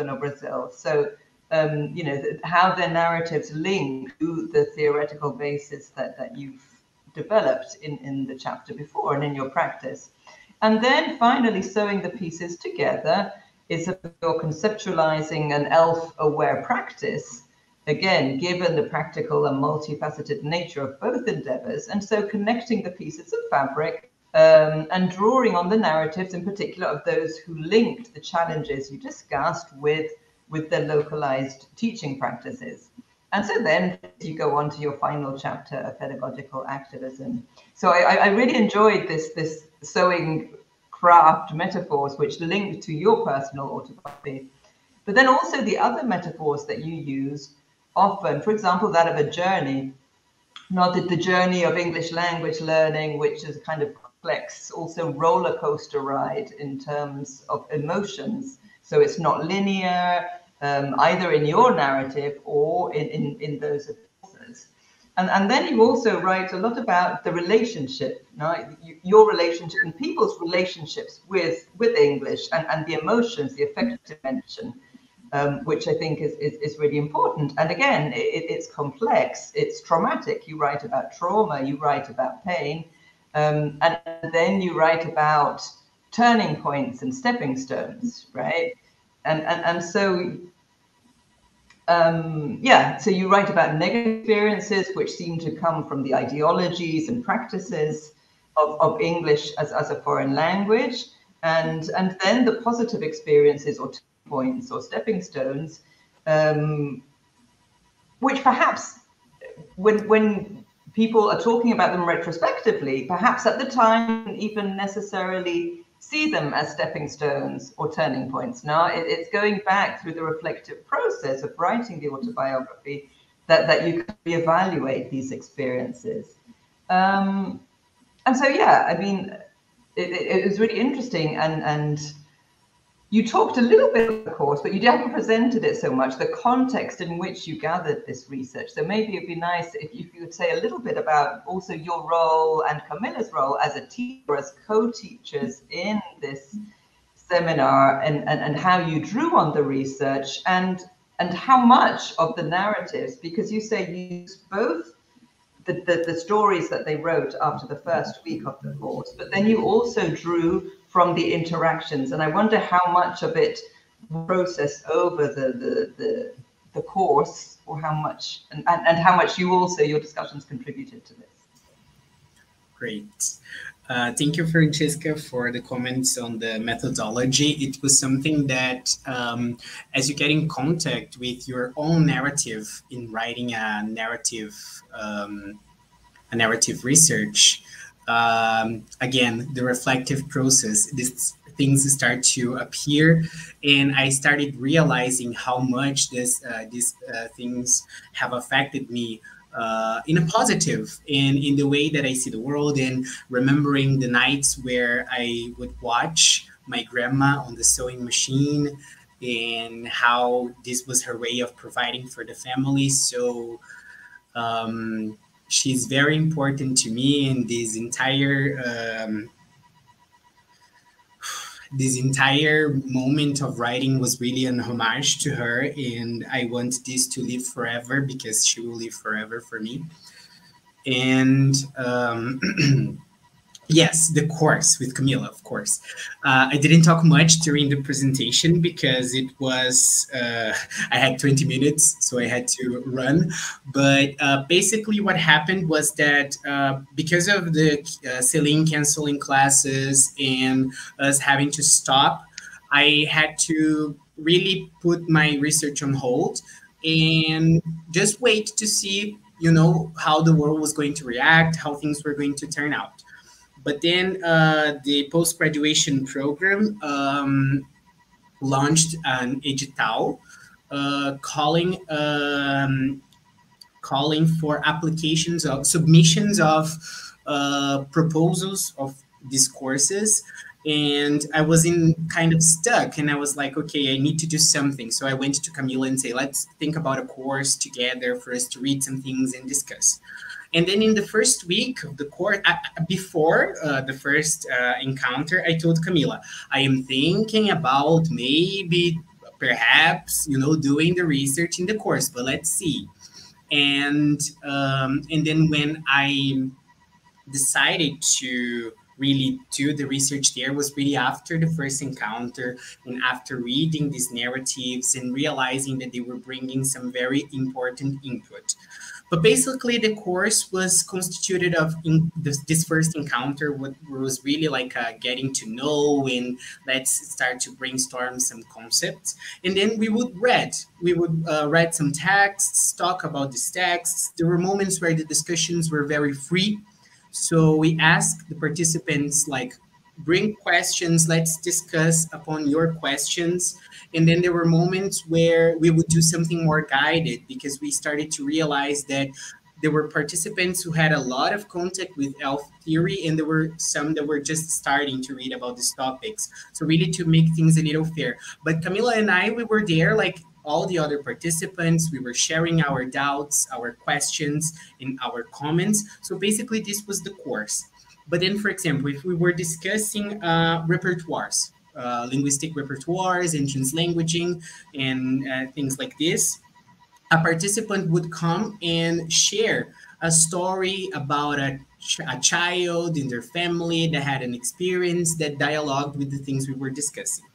no Brasil. So, um, you know, how their narratives link to the theoretical basis that, that you've developed in, in the chapter before and in your practice. And then finally, sewing the pieces together is your conceptualizing an elf aware practice. Again, given the practical and multifaceted nature of both endeavors, and so connecting the pieces of fabric um, and drawing on the narratives in particular of those who linked the challenges you discussed with, with their localized teaching practices. And so then you go on to your final chapter of pedagogical activism. So I, I really enjoyed this this sewing craft metaphors which link to your personal autobiography. But then also the other metaphors that you use often, for example, that of a journey, not that the journey of English language learning, which is kind of complex, also roller coaster ride in terms of emotions. So it's not linear, um, either in your narrative or in, in, in those of authors. And, and then you also write a lot about the relationship, right? your relationship and people's relationships with, with English and, and the emotions, the affective dimension, um, which I think is, is, is, really important. And again, it, it's complex, it's traumatic. You write about trauma, you write about pain, um, and then you write about turning points and stepping stones, right? And and, and so um, yeah, so you write about negative experiences which seem to come from the ideologies and practices of, of English as, as a foreign language, and and then the positive experiences or points or stepping stones, um, which perhaps when when people are talking about them retrospectively, perhaps at the time even necessarily see them as stepping stones or turning points. Now it, it's going back through the reflective process of writing the autobiography that, that you can reevaluate these experiences. Um, and so, yeah, I mean, it, it, was really interesting and, and you talked a little bit, of course, but you haven't presented it so much, the context in which you gathered this research. So maybe it'd be nice if you could say a little bit about also your role and Camilla's role as a teacher, as co-teachers in this seminar and, and, and how you drew on the research and and how much of the narratives, because you say you use both the, the, the stories that they wrote after the first week of the course, but then you also drew from the interactions. And I wonder how much of it processed over the, the, the, the course or how much, and, and, and how much you also, your discussions contributed to this. Great. Uh, thank you, Francesca, for the comments on the methodology. It was something that, um, as you get in contact with your own narrative in writing a narrative, um, a narrative research, um, again, the reflective process, this things start to appear, and I started realizing how much this uh, these uh, things have affected me uh, in a positive and in the way that I see the world and remembering the nights where I would watch my grandma on the sewing machine and how this was her way of providing for the family. So um, she's very important to me in this entire um, this entire moment of writing was really an homage to her and i want this to live forever because she will live forever for me. And um, Yes, the course with Camila, of course. Uh, I didn't talk much during the presentation because it was, uh, I had 20 minutes, so I had to run. But uh, basically, what happened was that uh, because of the uh, Celine canceling classes and us having to stop, I had to really put my research on hold and just wait to see, you know, how the world was going to react, how things were going to turn out. But then uh, the post graduation program um, launched an edital uh, calling um, calling for applications of submissions of uh, proposals of these courses and i was in kind of stuck and i was like okay i need to do something so i went to camila and say let's think about a course together for us to read some things and discuss and then in the first week of the course, uh, before uh, the first uh, encounter, I told Camila, I am thinking about maybe, perhaps, you know, doing the research in the course, but let's see. And um, and then when I decided to really do the research there was really after the first encounter and after reading these narratives and realizing that they were bringing some very important input. But basically, the course was constituted of this, this, first encounter, what was really like uh, getting to know and let's start to brainstorm some concepts. And then we would read, we would uh, read some texts, talk about these texts. There were moments where the discussions were very free. So we asked the participants, like, bring questions, let's discuss upon your questions. And then there were moments where we would do something more guided because we started to realize that there were participants who had a lot of contact with elf theory and there were some that were just starting to read about these topics. So really to make things a little fair. But camila and i we were there like all the other participants. We were sharing our doubts our questions and our comments. So basically this was the course. But then for example if we were discussing uh, repertoires uh, linguistic repertoires and translanguaging and uh, things like this, a participant would come and share a story about a, a child in their family that had an experience that dialogued with the things we were discussing.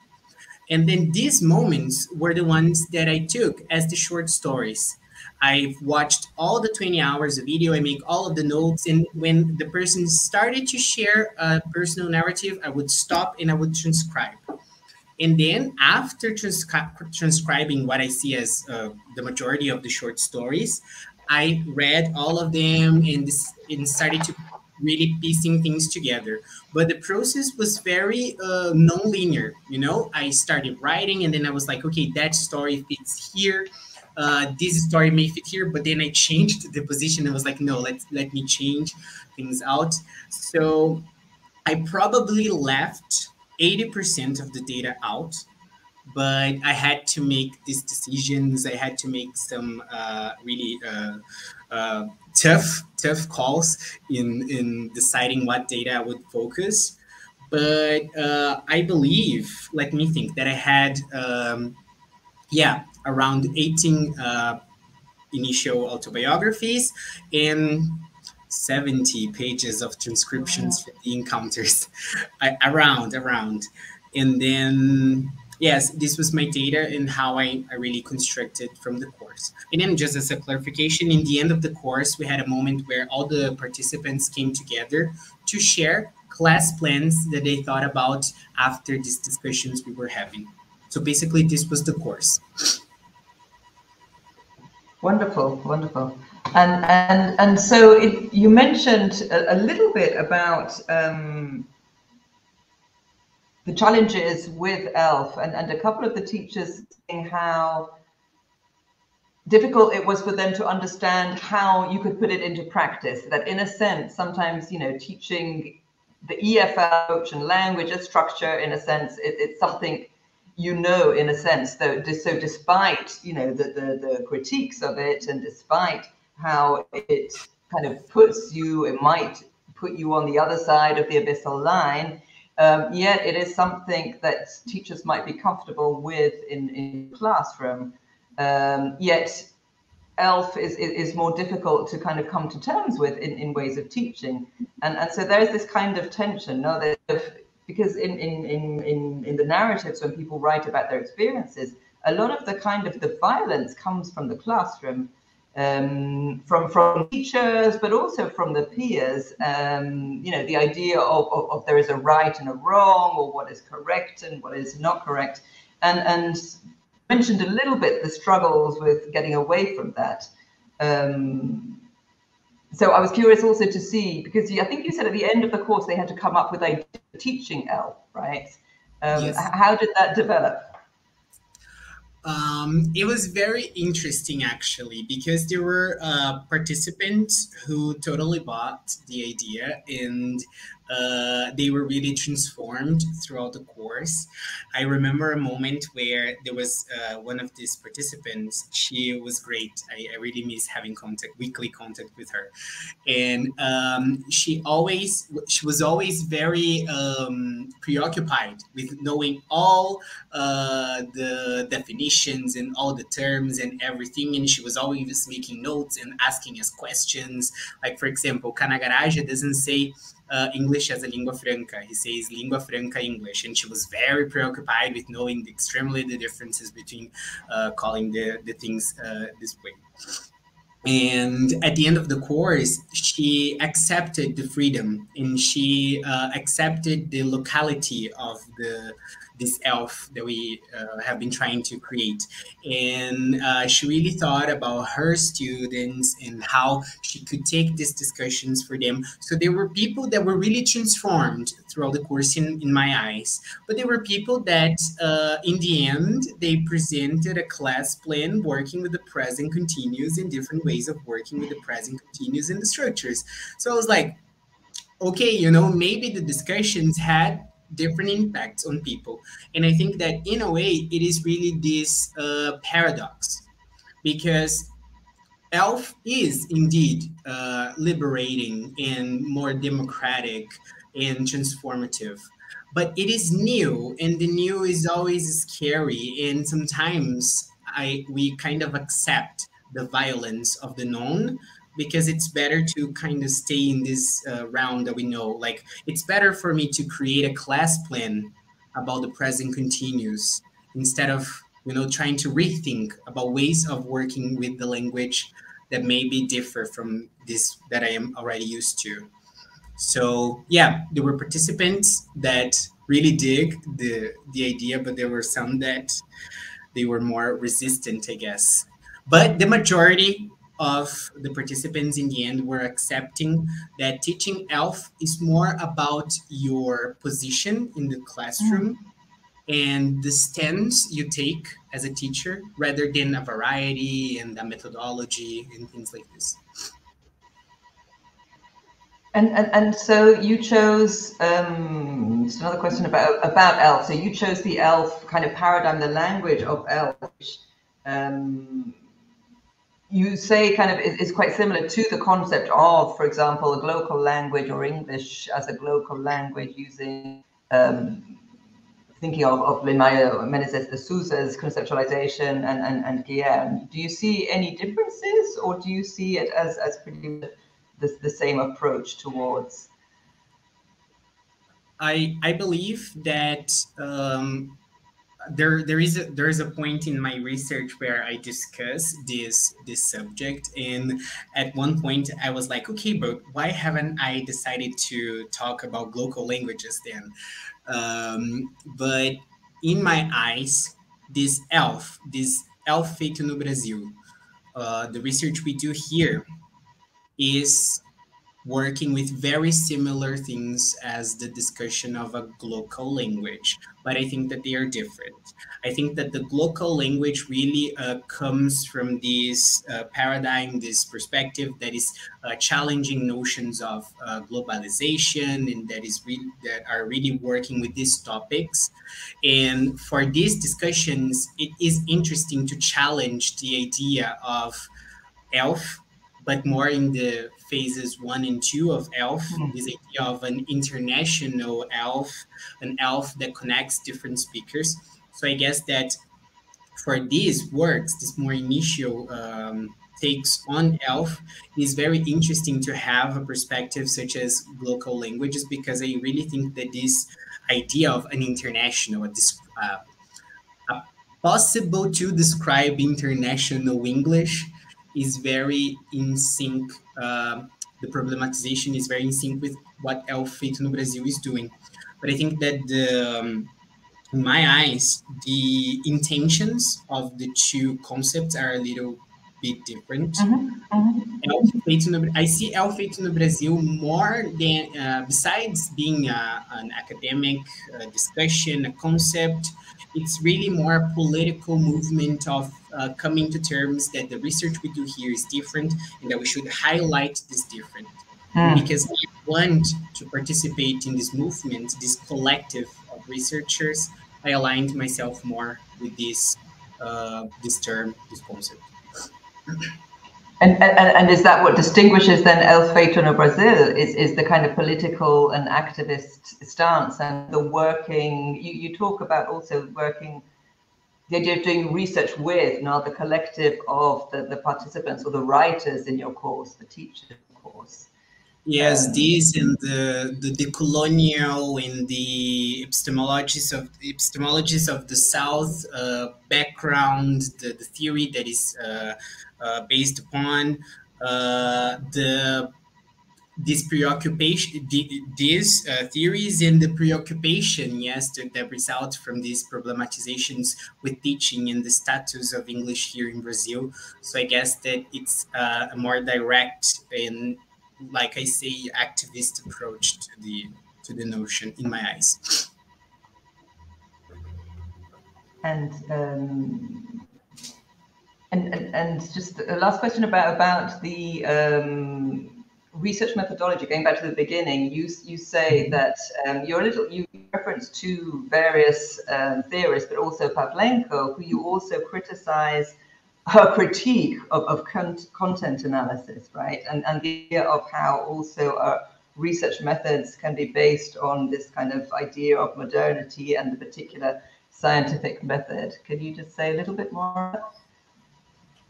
And then these moments were the ones that I took as the short stories. I've watched all the 20 hours of video. I make all of the notes. And when the person started to share a personal narrative, I would stop and I would transcribe. And then after transcri- transcribing what I see as uh, the majority of the short stories, I read all of them and, and started to really piecing things together. But the process was very uh, non-linear. You know, I started writing and then I was like, okay, that story fits here uh, this story may fit here, but then I changed the position. I was like, no, let let me change things out. So I probably left 80% of the data out, but I had to make these decisions. I had to make some uh, really uh, uh, tough tough calls in in deciding what data I would focus. But uh, I believe, let me think, that I had. Um, yeah, around 18 uh, initial autobiographies and 70 pages of transcriptions for the encounters around around and then yes this was my data and how I, I really constructed from the course. And then just as a clarification in the end of the course we had a moment where all the participants came together to share class plans that they thought about after these discussions we were having. So basically this was the course. Wonderful, wonderful. And and and so it, you mentioned a, a, little bit about um, the challenges with ELF, and, and a couple of the teachers saying how difficult it was for them to understand how you could put it into practice. That, in a sense, sometimes you know, teaching the EFL approach and language as structure, in a sense, it, it's something you know, in a sense. Though, so despite you know the, the the critiques of it, and despite how it kind of puts you, it might put you on the other side of the abyssal line. Um, yet it is something that teachers might be comfortable with in, in classroom. Um, yet ELF is, is more difficult to kind of come to terms with in, in ways of teaching. And, and so there's this kind of tension, no? Because in, in, in, in, in the narratives, when people write about their experiences, a lot of the kind of the violence comes from the classroom um, from from teachers, but also from the peers. Um, you know, the idea of, of, of, there is a right and a wrong, or what is correct and what is not correct, and and mentioned a little bit the struggles with getting away from that. Um, so I was curious also to see because I think you said at the end of the course they had to come up with a teaching L, right? Um, yes. How did that develop? Um, it was very interesting actually because there were uh, participants who totally bought the idea and uh, they were really transformed throughout the course. I remember a moment where there was uh, one of these participants. She was great. I, I, really miss having contact, weekly contact with her, and um, she always she was always very um, preoccupied with knowing all uh, the definitions and all the terms and everything. And she was always making notes and asking us questions. Like for example, Kanagaraja doesn't say uh, English as a lingua franca. He says lingua franca English, and she was very preoccupied with knowing the, extremely the differences between uh, calling the, the things uh, this way. And at the end of the course, she accepted the freedom and she uh, accepted the locality of the this elf that we uh, have been trying to create. And uh, she really thought about her students and how she could take these discussions for them. So there were people that were really transformed throughout the course in, in my eyes. But there were people that, uh, in the end, they presented a class plan working with the present continuous and different ways of working with the present continuous and the structures. So I was like, okay, you know, maybe the discussions had different impacts on people. And I think that in a way, it is really this uh, paradox because ELF is indeed uh, liberating and more democratic and transformative. But it is new, and the new is always scary. And sometimes I we kind of accept the violence of the known because it's better to kind of stay in this uh, round that we know. Like it's better for me to create a class plan about the present continuous instead of you know trying to rethink about ways of working with the language that maybe differ from this that I am already used to. So yeah, there were participants that really dig the the idea, but there were some that they were more resistant, I guess. But the majority of the participants in the end were accepting that teaching ELF is more about your position in the classroom and the stance you take as a teacher rather than a variety and a methodology and things like this. And, and, and so you chose um, it's another question about about ELF. So you chose the ELF kind of paradigm, the language of ELF, um, you say kind of is, is, quite similar to the concept of, for example, a global language or English as a global language using um, thinking of, of Lin-Manuel Menezes de Souza's conceptualization and, and, and Guillerme. Do you see any differences or do you see it as, as pretty the, the same approach towards? I, I believe that um, there there is a there is a point in my research where I discuss this this subject, and at one point I was like, okay, but why haven't I decided to talk about local languages then? Um, but in my eyes, this ELF, this ELF feito no Brasil, uh, the research we do here is working with very similar things as the discussion of a glocal language, but I think that they are different. I think that the glocal language really uh, comes from this uh, paradigm, this perspective that is uh, challenging notions of uh, globalization and that is really that are really working with these topics. And for these discussions, it is interesting to challenge the idea of ELF but more in the phases one and two of ELF, mm. this idea of an international ELF, an ELF that connects different speakers. So I guess that for these works, this more initial um, takes on ELF, it is very interesting to have a perspective such as local languages because I really think that this idea of an international, a, uh, a possible to describe international English is very in sync. Uh, the problematization is very in sync with what El Feito no Brasil is doing. But I think that the, um, in my eyes, the intentions of the two concepts are a little bit different. Mm-hmm. No, I see El Feito no Brasil more than, uh, besides being a, an academic uh, discussion, a concept, it's really more a political movement of uh, coming to terms that the research we do here is different and that we should highlight this different. Mm. Because I want to participate in this movement, this collective of researchers, I aligned myself more with this uh, this term, this concept. And, and, and is that what distinguishes then El Feito no Brasil? Is, is the kind of political and activist stance and the working? You, you talk about also working, the idea of doing research with, not the collective of the, the participants or the writers in your course, the teachers course. Yes, um, these and the the decolonial and the epistemologies of epistemologies of the South uh, background, the, the theory that is uh, uh, based upon uh, the this preoccupation, these uh, theories and the preoccupation, yes, that, result from these problematizations with teaching and the status of English here in Brazil. So I guess that it's uh, a more direct and, like I say, activist approach to the to the notion in my eyes. And um, and, and, and just a last question about about the um, research methodology. Going back to the beginning, you you say that um, you're a little you reference to various um, theorists, but also Pavlenko, who you also criticize her critique of, of con content analysis, right? And and the idea of how also uh, research methods can be based on this kind of idea of modernity and the particular scientific method. Can you just say a little bit more?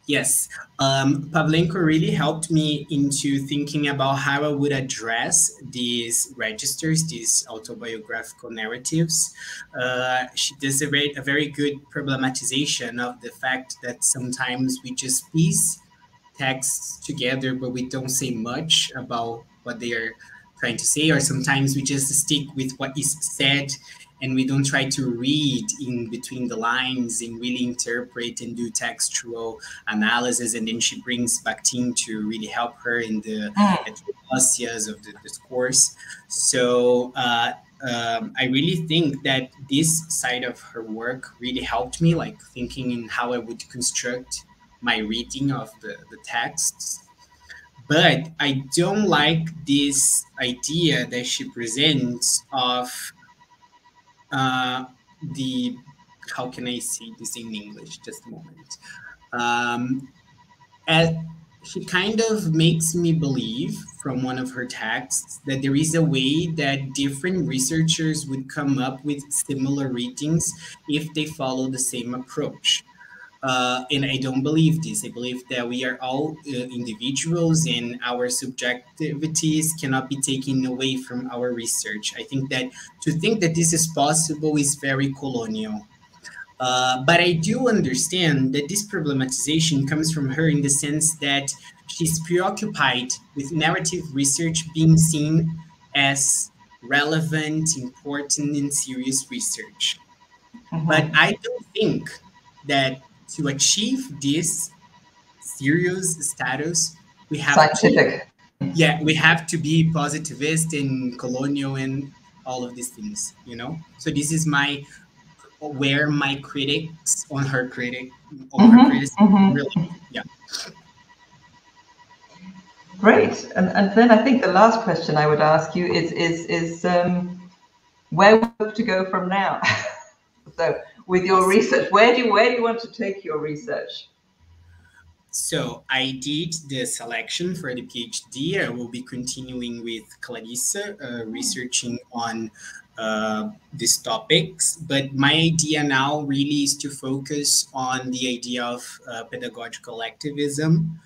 Yes, um, Pavlenko really helped me into thinking about how I would address these registers, these autobiographical narratives. Uh, she does a very, a very good problematization of the fact that sometimes we just piece texts together, but we don't say much about what they are trying to say, or sometimes we just stick with what is said and we don't try to read in between the lines and really interpret and do textual analysis. And then she brings Bakhtin to really help her in the process of the discourse. So uh, um, I really think that this side of her work really helped me, like thinking in how I would construct my reading of the, the texts. But I don't like this idea that she presents of uh, the how can I say this in English? Just a moment. Um, and she kind of makes me believe from one of her texts that there is a way that different researchers would come up with similar readings if they follow the same approach. Uh, and I don't believe this. I believe that we are all uh, individuals and our subjectivities cannot be taken away from our research. I think that to think that this is possible is very colonial. Uh, but I do understand that this problematization comes from her in the sense that she's preoccupied with narrative research being seen as relevant, important, and serious research. Mm-hmm. But I don't think that to achieve this serious status, we have scientific. To, yeah, we have to be positivist and colonial and all of these things, you know. So this is my where my critics on her critic on mm-hmm, her criticism mm-hmm. really yeah. Great, and and then I think the last question I would ask you is is is um, where we have to go from now. so with your research, where do you, where do you want to take your research? So I did the selection for the PhD. I will be continuing with Clarissa, uh, researching on uh, these topics. But my idea now really is to focus on the idea of uh, pedagogical activism.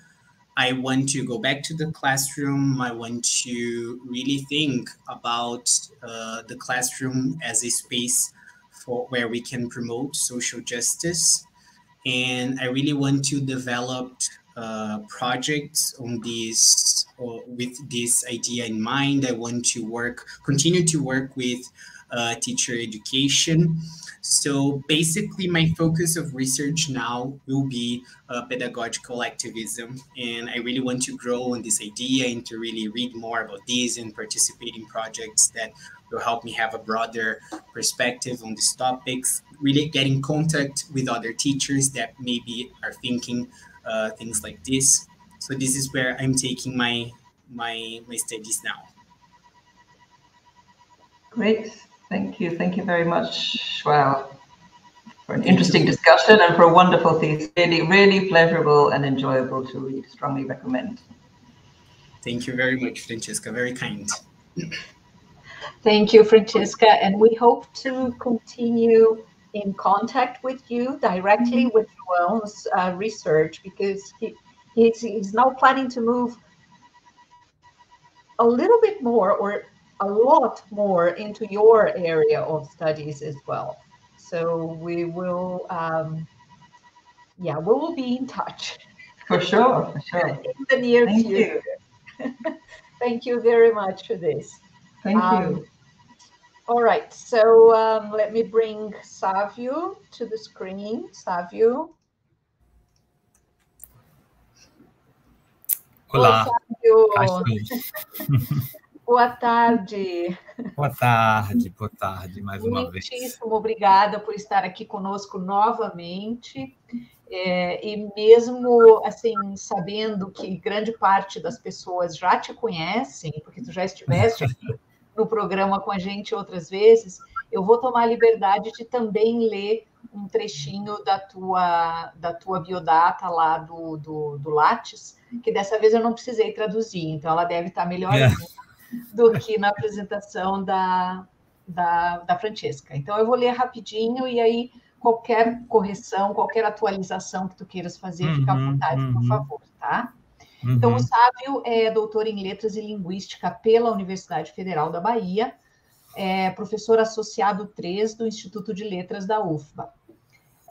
I want to go back to the classroom. I want to really think about uh, the classroom as a space for where we can promote social justice and I really want to develop uh, projects on this or with this idea in mind. I want to work, continue to work with uh, teacher education. So basically, my focus of research now will be uh, pedagogical activism, and I really want to grow on this idea and to really read more about these and participate in projects that will help me have a broader perspective on these topics. Really get in contact with other teachers that maybe are thinking uh, things like this. So this is where I'm taking my my my studies now. Great, thank you, thank you very much. Wow, for an interesting discussion and for a wonderful thesis. Really, really pleasurable and enjoyable to read. Strongly recommend. Thank you very much, Francesca. Very kind. Thank you, Francesca, and we hope to continue in contact with you directly mm-hmm. with Joel's uh, research because he, he's, he's now planning to move a little bit more or a lot more into your area of studies as well. So we will, um, yeah, we will be in touch. For sure, for sure. In the near Thank future. You. Thank you very much for this. Thank um, you. All right, so um, let me bring Savio to the screen. Savio. Olá. Oi, boa tarde. Boa tarde, boa tarde, mais uma vez. Muitíssimo obrigada por estar aqui conosco novamente. É, e mesmo assim, sabendo que grande parte das pessoas já te conhecem, porque tu já estiveste aqui no programa com a gente outras vezes, eu vou tomar a liberdade de também ler um trechinho da tua, da tua biodata lá do, do, do Lattes, que dessa vez eu não precisei traduzir, então ela deve estar melhor. É. do que na apresentação da, da, da Francesca. Então eu vou ler rapidinho e aí qualquer correção, qualquer atualização que tu queiras fazer, uhum, fica à uhum, vontade, uhum. por favor, tá? Uhum. Então, o Sábio é doutor em Letras e Linguística pela Universidade Federal da Bahia, é professor associado 3 do Instituto de Letras da UFBA.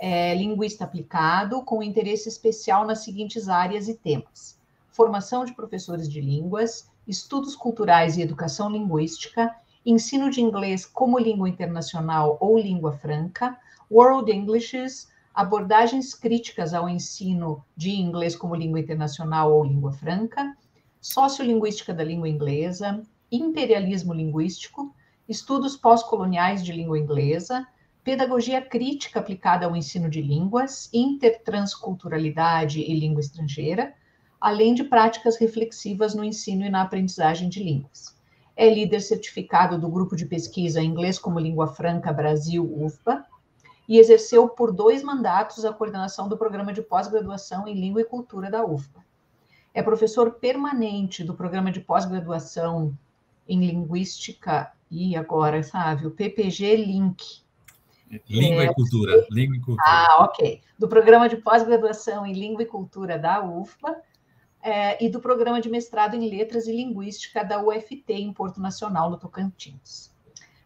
É linguista aplicado, com interesse especial nas seguintes áreas e temas: formação de professores de línguas, estudos culturais e educação linguística, ensino de inglês como língua internacional ou língua franca, World Englishes, abordagens críticas ao ensino de inglês como língua internacional ou língua franca, sociolinguística da língua inglesa, imperialismo linguístico, estudos pós-coloniais de língua inglesa, pedagogia crítica aplicada ao ensino de línguas, intertransculturalidade e língua estrangeira, além de práticas reflexivas no ensino e na aprendizagem de línguas. É líder certificado do grupo de pesquisa Inglês como Língua Franca Brasil UFBA e exerceu por dois mandatos a coordenação do programa de pós-graduação em Língua e Cultura da UFBA. É professor permanente do programa de pós-graduação em Linguística e agora, sabe, o PPG Link. Língua é, e Cultura. Língua e Cultura. Ah, ok. Do programa de pós-graduação em Língua e Cultura da UFBA é, e do programa de mestrado em Letras e Linguística da UFT em Porto Nacional, no Tocantins.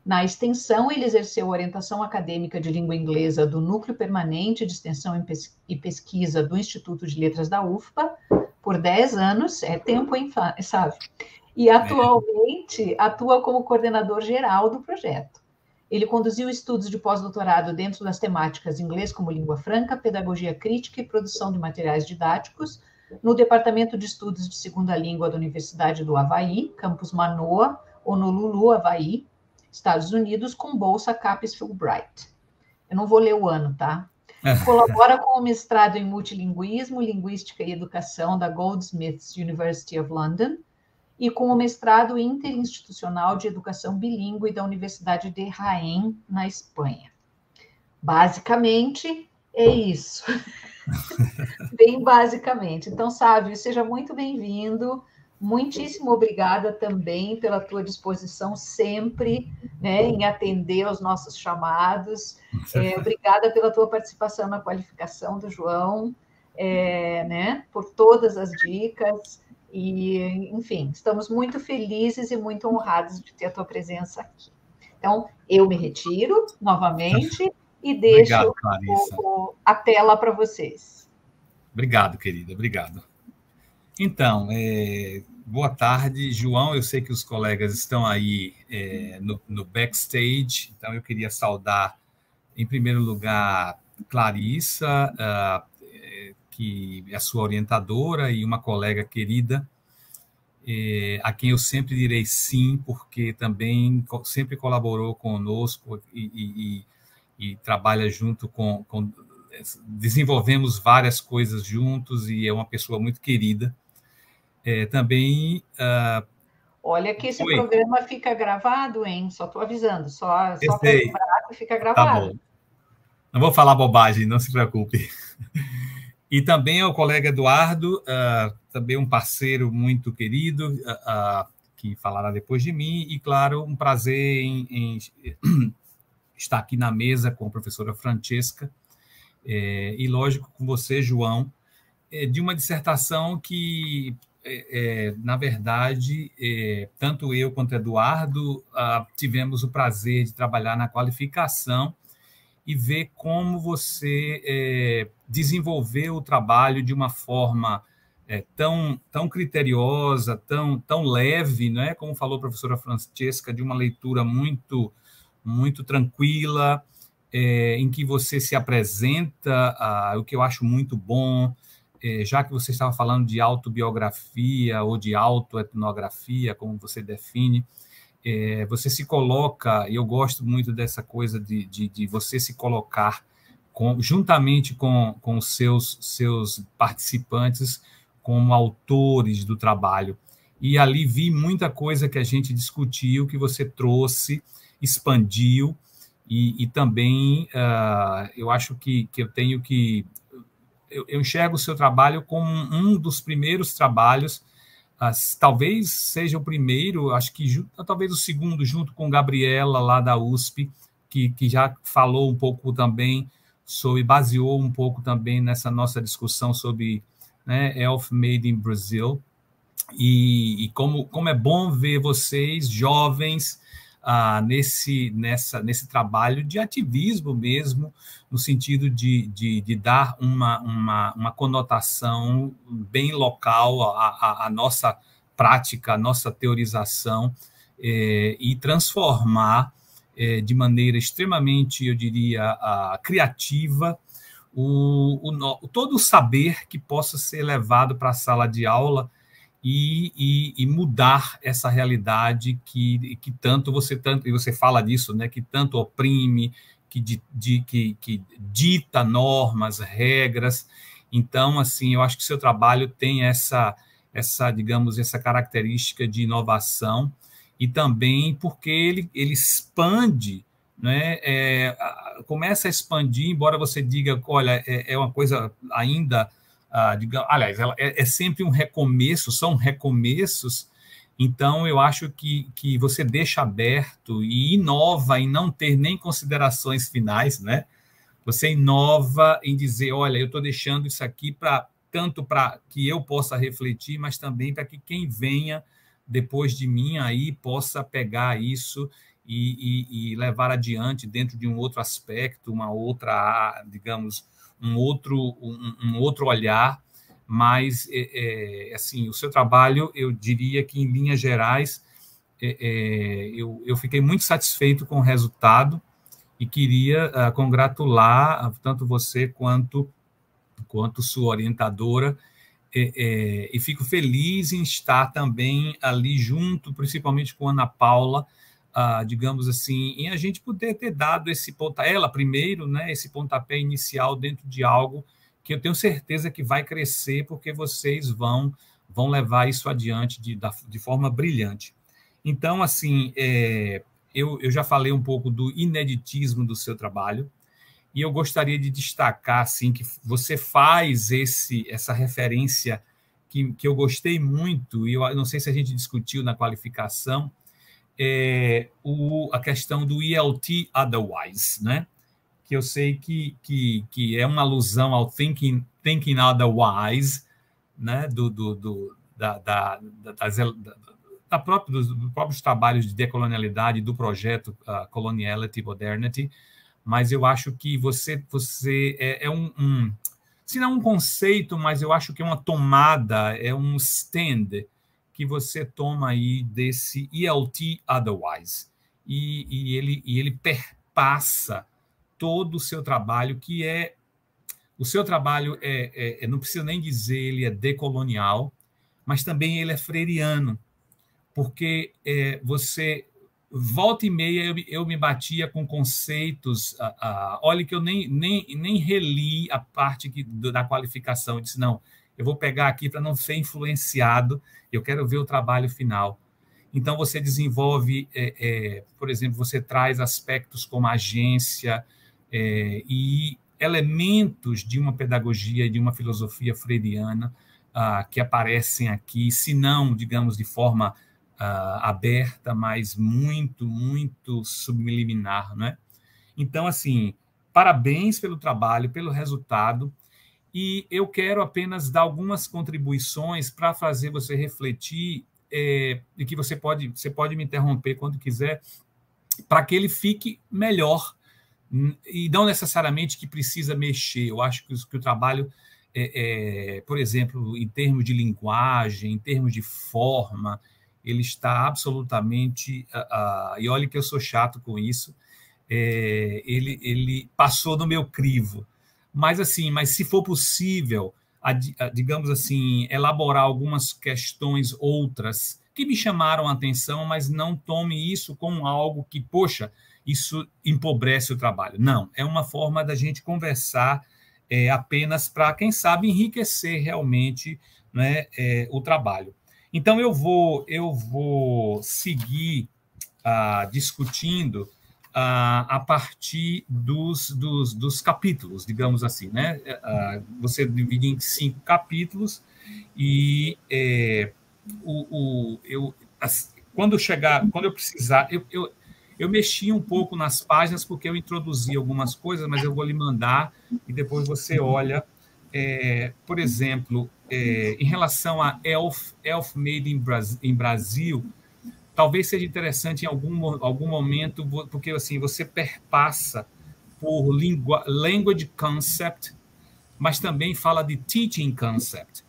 Na extensão, ele exerceu orientação acadêmica de língua inglesa do Núcleo Permanente de Extensão e Pesquisa do Instituto de Letras da UFPA por 10 anos, é tempo, hein, sabe? E atualmente atua como coordenador geral do projeto. Ele conduziu estudos de pós-doutorado dentro das temáticas inglês como língua franca, pedagogia crítica e produção de materiais didáticos no Departamento de Estudos de Segunda Língua da Universidade do Havaí, campus Manoa, Honolulu, Havaí, Estados Unidos, com bolsa CAPES Fulbright. Eu não vou ler o ano, tá? Colabora com o mestrado em multilinguismo, linguística e educação da Goldsmiths University of London e com o mestrado interinstitucional de educação bilíngue da Universidade de Jaén, na Espanha. Basicamente, é isso. Bem basicamente. Então, Sávio, seja muito bem-vindo. Muitíssimo obrigada também pela tua disposição sempre né, em atender aos nossos chamados. É, obrigada pela tua participação na qualificação do João, é, né, por todas as dicas. E, enfim, estamos muito felizes e muito honrados de ter a tua presença aqui. Então, eu me retiro novamente e deixo Obrigado, o, a tela para vocês. Obrigado, querida, obrigado. Então, é, boa tarde, João. Eu sei que os colegas estão aí é, no, no, backstage, então eu queria saudar, em primeiro lugar, Clarissa, uh, que é a sua orientadora e uma colega querida, é, a quem eu sempre direi sim, porque também sempre colaborou conosco e, e, e trabalha junto com, com, Desenvolvemos várias coisas juntos e é uma pessoa muito querida. É, também. Uh, Olha que esse foi. programa fica gravado, hein? Só estou avisando, só, só para lembrar que fica tá gravado. Tá não vou falar bobagem, não se preocupe. E também ao colega Eduardo, uh, também um parceiro muito querido, uh, uh, que falará depois de mim, e, claro, um prazer em, em estar aqui na mesa com a professora Francesca, é, e, lógico, com você, João, é, de uma dissertação que, é, é na verdade, é, tanto eu quanto Eduardo tivemos o prazer de trabalhar na qualificação e ver como você é, desenvolveu o trabalho de uma forma é, tão, tão criteriosa, tão, tão leve, né? como falou a professora Francesca, de uma leitura muito, muito tranquila, em que você se apresenta, o que eu acho muito bom, já que você estava falando de autobiografia ou de autoetnografia, como você define, é, você se coloca, e eu gosto muito dessa coisa de, de, de você se colocar com, juntamente com, com seus, seus participantes como autores do trabalho. E ali vi muita coisa que a gente discutiu, que você trouxe, expandiu, e, e também uh, eu acho que, que eu tenho que. Eu, eu enxergo o seu trabalho como um dos primeiros trabalhos talvez seja o primeiro, acho que talvez o segundo, junto com Gabriela, lá da USP, que, que já falou um pouco também sobre, baseou um pouco também nessa nossa discussão sobre né, Elf Made in Brazil. E, e, como, como é bom ver vocês, jovens, ah, nesse, nessa, nesse trabalho de ativismo mesmo, no sentido de, de, de dar uma, uma, uma, conotação bem local à, à, nossa prática, à nossa teorização, é, e transformar é, de maneira extremamente, eu diria, a, criativa o, o, todo o saber que possa ser levado para a sala de aula e, e, e, mudar essa realidade que, que tanto você tanto e você fala disso, né? Que tanto oprime, que, de, que, que dita normas, regras. Então, assim, eu acho que seu trabalho tem essa essa digamos essa característica de inovação e também porque ele, ele expande né, é, começa a expandir, embora você diga, olha, é, é uma coisa ainda ah, digamos, aliás, ela é, é, sempre um recomeço, são recomeços, então eu acho que, que você deixa aberto e inova em não ter nem considerações finais, né? Você inova em dizer, olha, eu estou deixando isso aqui para tanto para que eu possa refletir, mas também para que quem venha depois de mim aí possa pegar isso e, e, e, levar adiante dentro de um outro aspecto, uma outra, digamos, um outro, um, um outro olhar, mas é, é, assim, o seu trabalho, eu diria que em linhas gerais, é, é eu, eu fiquei muito satisfeito com o resultado e queria uh, congratular tanto você quanto quanto sua orientadora é, e fico feliz em estar também ali junto, principalmente com Ana Paula, ah, digamos assim, em a gente poder ter dado esse pontapé, ela primeiro, né, esse pontapé inicial dentro de algo que eu tenho certeza que vai crescer, porque vocês vão vão levar isso adiante de, de forma brilhante. Então, assim, é, eu, eu já falei um pouco do ineditismo do seu trabalho, e eu gostaria de destacar assim que você faz esse essa referência que, que eu gostei muito e eu não sei se a gente discutiu na qualificação é o, a questão do ELT otherwise, né? Que eu sei que, que, que é uma alusão ao thinking thinking otherwise, né? Do, do, do da, da, da própria, dos, dos próprios trabalhos de decolonialidade do projeto uh, Coloniality Modernity, mas eu acho que você, você é, é um, um, se não um conceito, mas eu acho que é uma tomada, é um stand que você toma aí desse ELT otherwise. E, e, ele, e ele perpassa todo o seu trabalho, que é. O seu trabalho é, é, é não precisa nem dizer ele é decolonial, mas também ele é freiriano, porque é, você volta e meia eu, eu me batia com conceitos. Uh, olha, que eu nem, nem, nem reli a parte que, da qualificação. Eu disse, não, eu vou pegar aqui para não ser influenciado, eu quero ver o trabalho final. Então, você desenvolve, é, é, por exemplo, você traz aspectos como agência é, e elementos de uma pedagogia, de uma filosofia freiriana uh, que aparecem aqui, se não, digamos, de forma uh, aberta, mas muito, muito subliminar, não é? Então, assim, parabéns pelo trabalho, pelo resultado, e eu quero apenas dar algumas contribuições para fazer você refletir, é, e que você pode, você pode me interromper quando quiser, para que ele fique melhor, e não necessariamente que precisa mexer. Eu acho que, que o trabalho, é, é, por exemplo, em termos de linguagem, em termos de forma, ele está absolutamente. Uh, uh, e olha que eu sou chato com isso, é, ele, ele passou no meu crivo. Mas, assim, mas se for possível, a, a, digamos assim, elaborar algumas questões outras que me chamaram a atenção, mas não tome isso como algo que, poxa, isso empobrece o trabalho. Não, é uma forma da gente conversar é, apenas para, quem sabe, enriquecer realmente né, é, o trabalho. Então eu vou eu vou seguir ah, discutindo a partir dos, dos, dos, capítulos, digamos assim, né? Ah, você divide em cinco capítulos e é, o, o, eu quando chegar, quando eu precisar, eu, eu, eu mexi um pouco nas páginas porque eu introduzi algumas coisas, mas eu vou lhe mandar e depois você olha. É, por exemplo, é, em relação a Elf, Elf Made in, em Brasil, talvez seja interessante em algum, algum momento, porque assim você perpassa por língua, language concept, mas também fala de teaching concept.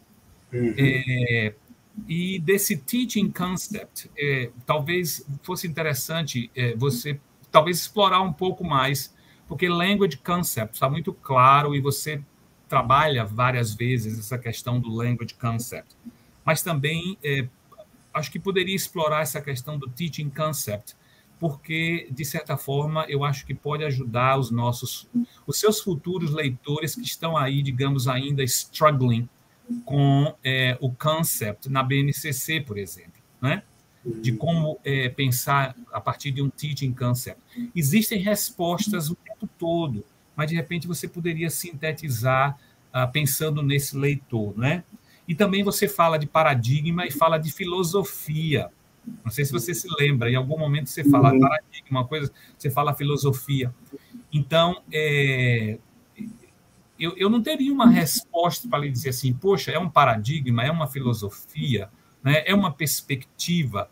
Uhum. É, e desse teaching concept, é, talvez fosse interessante é, você talvez explorar um pouco mais, porque language concept está muito claro e você trabalha várias vezes essa questão do language concept, mas também é, acho que poderia explorar essa questão do teaching concept, porque de certa forma eu acho que pode ajudar os nossos, os seus futuros leitores que estão aí, digamos, ainda struggling com é, o concept na BNCC, por exemplo, né? De como é, pensar a partir de um teaching concept. Existem respostas o tempo todo mas de repente você poderia sintetizar ah, pensando nesse leitor, né? E também você fala de paradigma e fala de filosofia. Não sei se você se lembra, em algum momento você fala uhum. paradigma, uma coisa, você fala filosofia. Então, é, eu, eu não teria uma resposta para lhe dizer assim, poxa, é um paradigma, é uma filosofia, né? é uma perspectiva.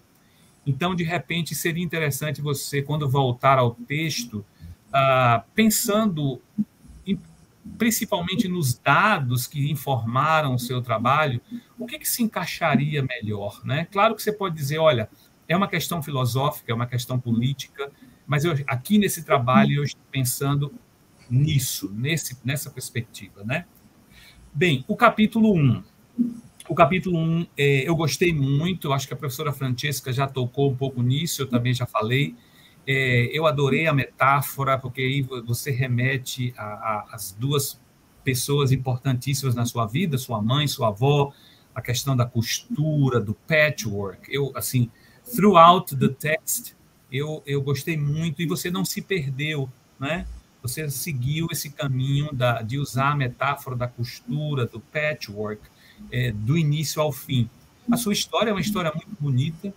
Então, de repente, seria interessante você, quando voltar ao texto, ah, pensando principalmente nos dados que informaram o seu trabalho, o que, que se encaixaria melhor? Né? Claro que você pode dizer, olha, é uma questão filosófica, é uma questão política, mas eu, aqui nesse trabalho eu estou pensando nisso, nesse, nessa perspectiva. Né? Bem, o capítulo 1. o capítulo 1 um, é, eu gostei muito, acho que a professora Francesca já tocou um pouco nisso, eu também já falei. É, eu adorei a metáfora, porque aí você remete às duas pessoas importantíssimas na sua vida, sua mãe, sua avó, a questão da costura, do patchwork. Eu, assim, throughout the text, eu, eu gostei muito e você não se perdeu, né? Você seguiu esse caminho da, de usar a metáfora da costura, do patchwork, é, do início ao fim. A sua história é uma história muito bonita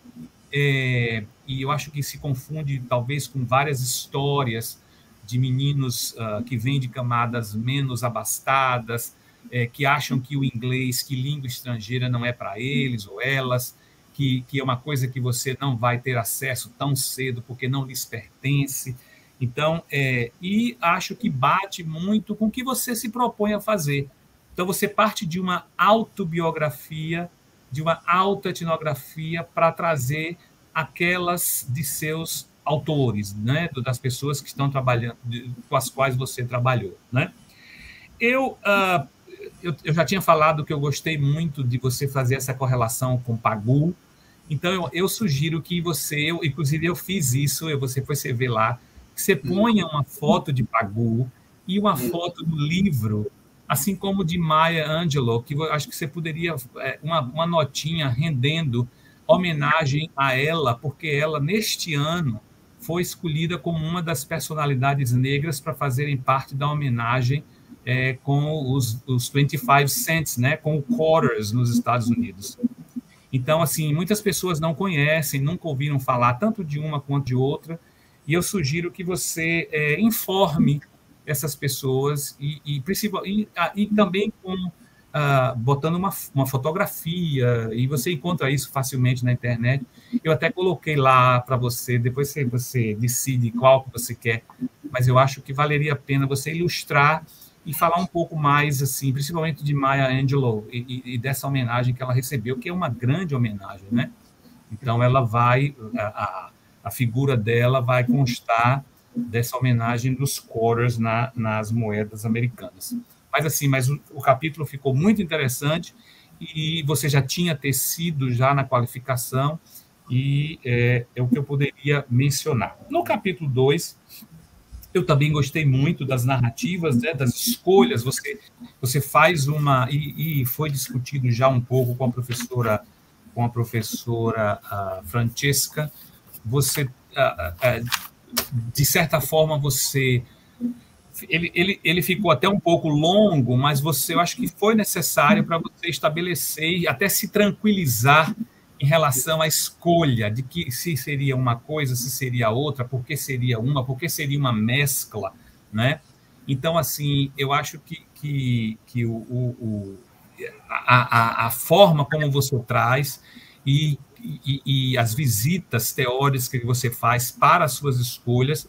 é, e eu acho que se confunde talvez com várias histórias de meninos uh, que vêm de camadas menos abastadas, é, que acham que o inglês, que língua estrangeira não é para eles ou elas, que, que é uma coisa que você não vai ter acesso tão cedo porque não lhes pertence. Então, é, e acho que bate muito com o que você se propõe a fazer. Então, você parte de uma autobiografia, de uma autoetnografia para trazer aquelas de seus autores, né, das pessoas que estão trabalhando, com as quais você trabalhou, né? Eu, uh, eu, eu, já tinha falado que eu gostei muito de você fazer essa correlação com Pagu, então eu, eu sugiro que você, eu, inclusive eu fiz isso, eu, você foi ver lá, que você ponha uma foto de Pagu e uma foto do livro, assim como de Maya Angelou, que acho que você poderia, é, uma, uma notinha rendendo homenagem a ela, porque ela, neste ano, foi escolhida como uma das personalidades negras para fazerem parte da homenagem é, com os, os 25 cents, né, com o quarters nos Estados Unidos. Então, assim, muitas pessoas não conhecem, nunca ouviram falar tanto de uma quanto de outra, e eu sugiro que você é, informe essas pessoas e, e, e, e também com uh, botando uma, uma fotografia, e você encontra isso facilmente na internet. Eu até coloquei lá para você, depois você, você decide qual que você quer, mas eu acho que valeria a pena você ilustrar e falar um pouco mais, assim, principalmente de Maya Angelou e, e, dessa homenagem que ela recebeu, que é uma grande homenagem, né? Então, ela vai, a, a figura dela vai constar dessa homenagem dos quarters na, nas moedas americanas. Mas assim, mas o, o, capítulo ficou muito interessante e você já tinha tecido já na qualificação e é, é o que eu poderia mencionar. No capítulo 2, eu também gostei muito das narrativas, né, das escolhas. Você, você faz uma e, e, foi discutido já um pouco com a professora, com a professora uh, Francesca. Você, uh, uh, de certa forma, você ele, ele, ele ficou até um pouco longo, mas você, eu acho que foi necessário para você estabelecer até se tranquilizar em relação à escolha de que se seria uma coisa, se seria outra, por que seria uma, por que seria uma mescla, né? Então, assim, eu acho que, que, que o, o, o a, a, a, forma como você traz e, e, e, as visitas teóricas que você faz para as suas escolhas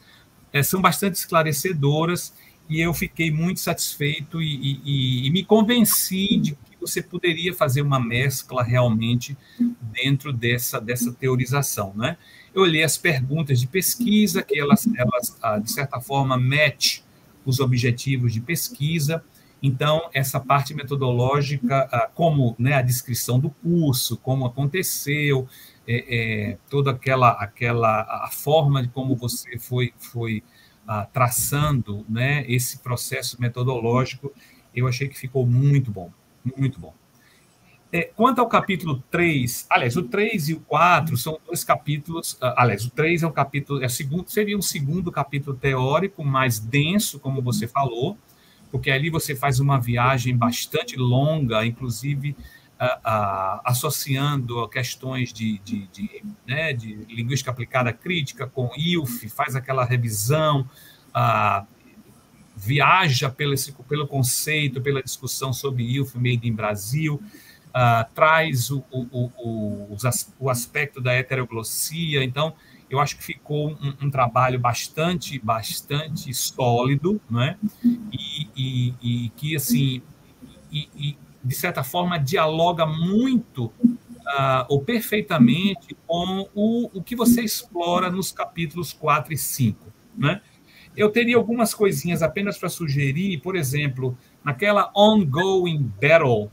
é, são bastante esclarecedoras e eu fiquei muito satisfeito e, e, e, me convenci de que você poderia fazer uma mescla realmente dentro dessa, dessa teorização. Né? Eu olhei as perguntas de pesquisa, que elas, elas ah, de certa forma, match os objetivos de pesquisa. Então, essa parte metodológica, ah, como né, a descrição do curso, como aconteceu, é, é, toda aquela aquela a forma de como você foi foi ah, traçando né, esse processo metodológico, eu achei que ficou muito bom, muito bom. É, quanto ao capítulo 3, aliás, o 3 e o 4 são dois capítulos, ah, aliás, o 3 é um capítulo, é segundo, seria um segundo capítulo teórico, mais denso, como você falou, porque ali você faz uma viagem bastante longa, inclusive associando questões de, de, de, né, de, linguística aplicada crítica com ILF, faz aquela revisão, viaja pelo, pelo conceito, pela discussão sobre ILF made in Brasil, traz o, o, o, o, aspecto da heteroglossia, então eu acho que ficou um, um trabalho bastante, bastante sólido, né? E, e, e que assim e, e, de certa forma, dialoga muito uh, ou perfeitamente com o, o que você explora nos capítulos 4 e 5. Né? Eu teria algumas coisinhas apenas para sugerir, por exemplo, naquela ongoing battle,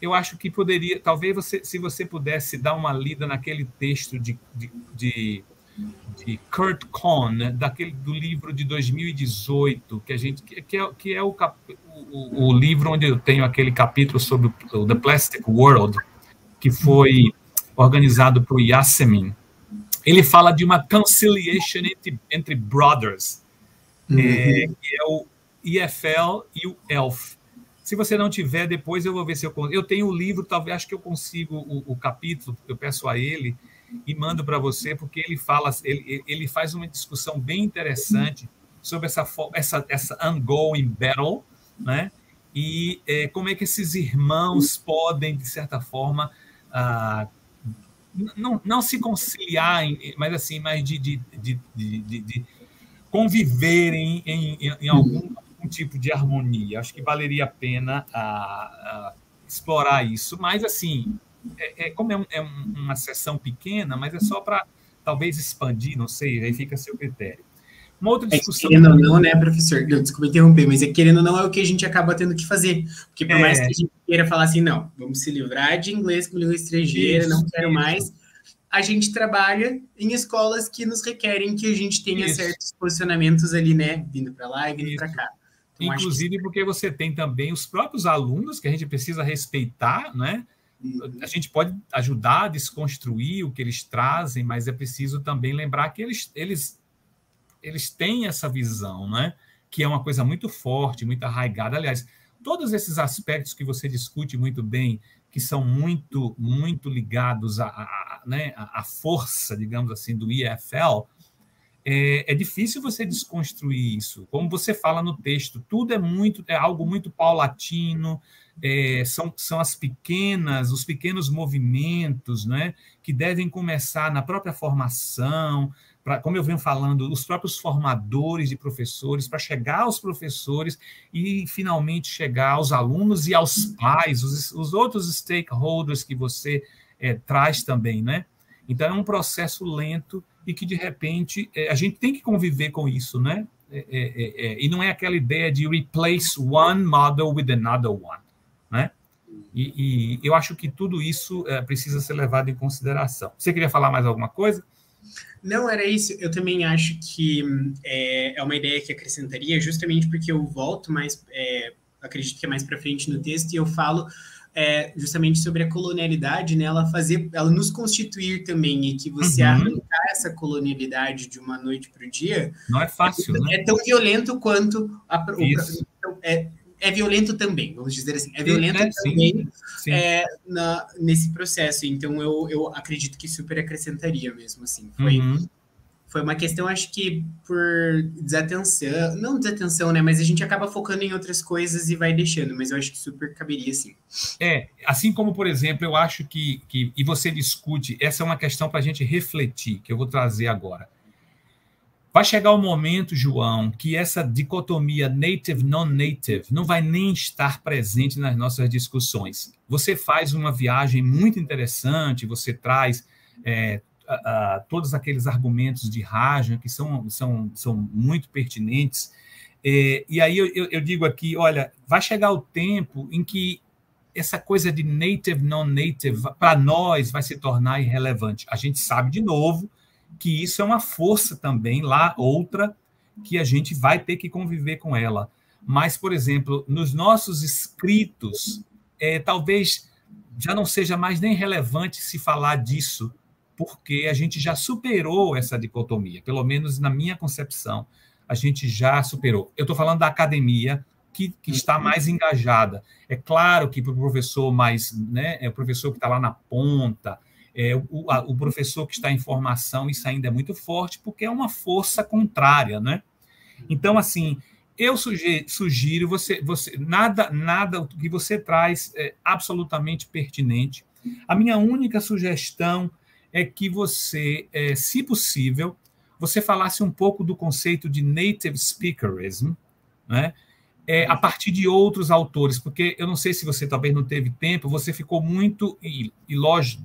eu acho que poderia, talvez você, se você pudesse dar uma lida naquele texto de, de, de, de Kurt Cohn, né, daquele do livro de 2018, que a gente que é, que é o, o, o livro onde eu tenho aquele capítulo sobre o The Plastic World, que foi organizado por Yasemin. Ele fala de uma conciliation entre, entre brothers, uhum. é, que é o EFL e o ELF. Se você não tiver, depois eu vou ver se eu consigo. Eu tenho o livro, talvez acho que eu consigo o, o capítulo, eu peço a ele e mando para você, porque ele fala, ele, ele faz uma discussão bem interessante sobre essa, essa, essa ongoing battle, né? E é, como é que esses irmãos podem, de certa forma, ah, não, não se conciliar, mas assim, mas de, de, de, de, de conviverem em, em, em algum, algum, tipo de harmonia. Acho que valeria a pena a, a explorar isso. Mas, assim, é, é como é, um, é, uma sessão pequena, mas é só para talvez expandir, não sei, aí fica a seu critério. Uma outra é discussão. É, querendo ou não, né, professor? Eu, desculpa interromper, mas é querendo ou não é o que a gente acaba tendo que fazer. Porque por é. mais que a gente queira falar assim, não, vamos se livrar de inglês como língua estrangeira, isso, não quero isso. mais. A gente trabalha em escolas que nos requerem que a gente tenha isso. certos posicionamentos ali, né? Vindo para lá e vindo para cá. Então, Inclusive que... porque você tem também os próprios alunos que a gente precisa respeitar, né? A gente pode ajudar a desconstruir o que eles trazem, mas é preciso também lembrar que eles, eles eles têm essa visão, né? que é uma coisa muito forte, muito arraigada. Aliás, todos esses aspectos que você discute muito bem, que são muito, muito ligados à, à, né, à força, digamos assim, do IFL, é, é, difícil você desconstruir isso. Como você fala no texto, tudo é muito, é algo muito paulatino, é, são, são as pequenas, os pequenos movimentos, né, que devem começar na própria formação, pra, como eu venho falando, os próprios formadores de professores, para chegar aos professores e finalmente chegar aos alunos e aos pais, os, os outros stakeholders que você é, traz também, né? Então é um processo lento e que de repente é, a gente tem que conviver com isso, né? É, é, é, e não é aquela ideia de replace one model with another one? E, e eu acho que tudo isso precisa ser levado em consideração. Você queria falar mais alguma coisa? Não, era isso. Eu também acho que é, é uma ideia que acrescentaria, justamente porque eu volto mais, é, acredito que é mais para frente no texto, e eu falo é, justamente sobre a colonialidade, né? Ela fazer, ela nos constituir também, e que você uhum. arrancar essa colonialidade de uma noite para o dia. Não é fácil, é, né? É tão violento quanto a, o, então, é, é violento também, vamos dizer assim, é violento né? também sim, sim. É, na, nesse processo. Então eu, eu acredito que super acrescentaria mesmo, assim. Foi, uhum. foi uma questão, acho que por desatenção, não desatenção, né? Mas a gente acaba focando em outras coisas e vai deixando, mas eu acho que super caberia, sim. É, assim como, por exemplo, eu acho que, que e você discute, essa é uma questão para a gente refletir, que eu vou trazer agora. Vai chegar o momento, João, que essa dicotomia native-non-native não vai nem estar presente nas nossas discussões. Você faz uma viagem muito interessante, você traz é, a, a, todos aqueles argumentos de Rajan que são, são, são muito pertinentes. É, e aí eu, eu, digo aqui, olha, vai chegar o tempo em que essa coisa de native, non-native, para nós, vai se tornar irrelevante. A gente sabe, de novo, que isso é uma força também lá, outra, que a gente vai ter que conviver com ela. Mas, por exemplo, nos nossos escritos, é, talvez já não seja mais nem relevante se falar disso, porque a gente já superou essa dicotomia, pelo menos na minha concepção, a gente já superou. Eu estou falando da academia, que, que, está uhum. mais engajada. É claro que para o professor mais, né, é o professor que está lá na ponta, é, o, a, o, professor que está em formação, isso ainda é muito forte, porque é uma força contrária, né? Então, assim, eu sugiro, sugiro você, você nada, nada que você traz é absolutamente pertinente. A minha única sugestão é que você, é, se possível, você falasse um pouco do conceito de native speakerism, né? É, a partir de outros autores, porque eu não sei se você talvez não teve tempo, você ficou muito, e, e lógico,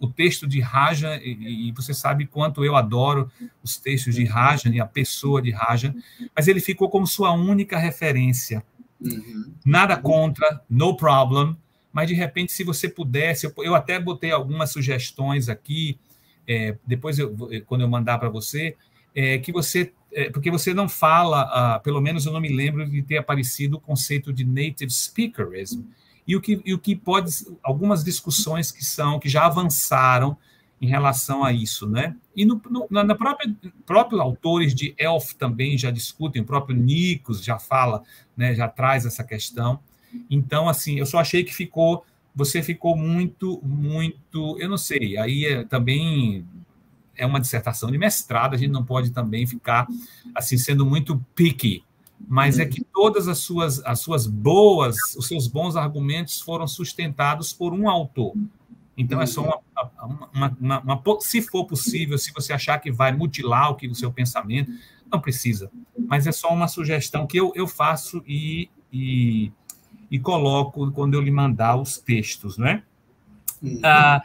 o texto de Rajan, e, e, você sabe quanto eu adoro os textos de Rajan e a pessoa de Rajan, mas ele ficou como sua única referência. Uhum. Nada contra, no problem, mas de repente, se você pudesse, eu, eu até botei algumas sugestões aqui, é, depois, eu, quando eu mandar para você, é, que você, é, porque você não fala, ah, pelo menos eu não me lembro de ter aparecido o conceito de native speakerism, e o que, e o que pode, algumas discussões que são, que já avançaram em relação a isso, né? E no, no, na própria próprios autores de Elf também já discutem, o próprio Nikos já fala, né? Já traz essa questão. Então, assim, eu só achei que ficou, você ficou muito, muito, eu não sei. Aí é, também é uma dissertação de mestrado, a gente não pode também ficar assim sendo muito picky, mas é que todas as suas as suas boas, os seus bons argumentos foram sustentados por um autor. Então, é só uma, uma, uma, uma, Se for possível, se você achar que vai mutilar o, que, o seu pensamento, não precisa. Mas é só uma sugestão que eu, eu faço e, e, e coloco quando eu lhe mandar os textos, é? Uhum. Ah,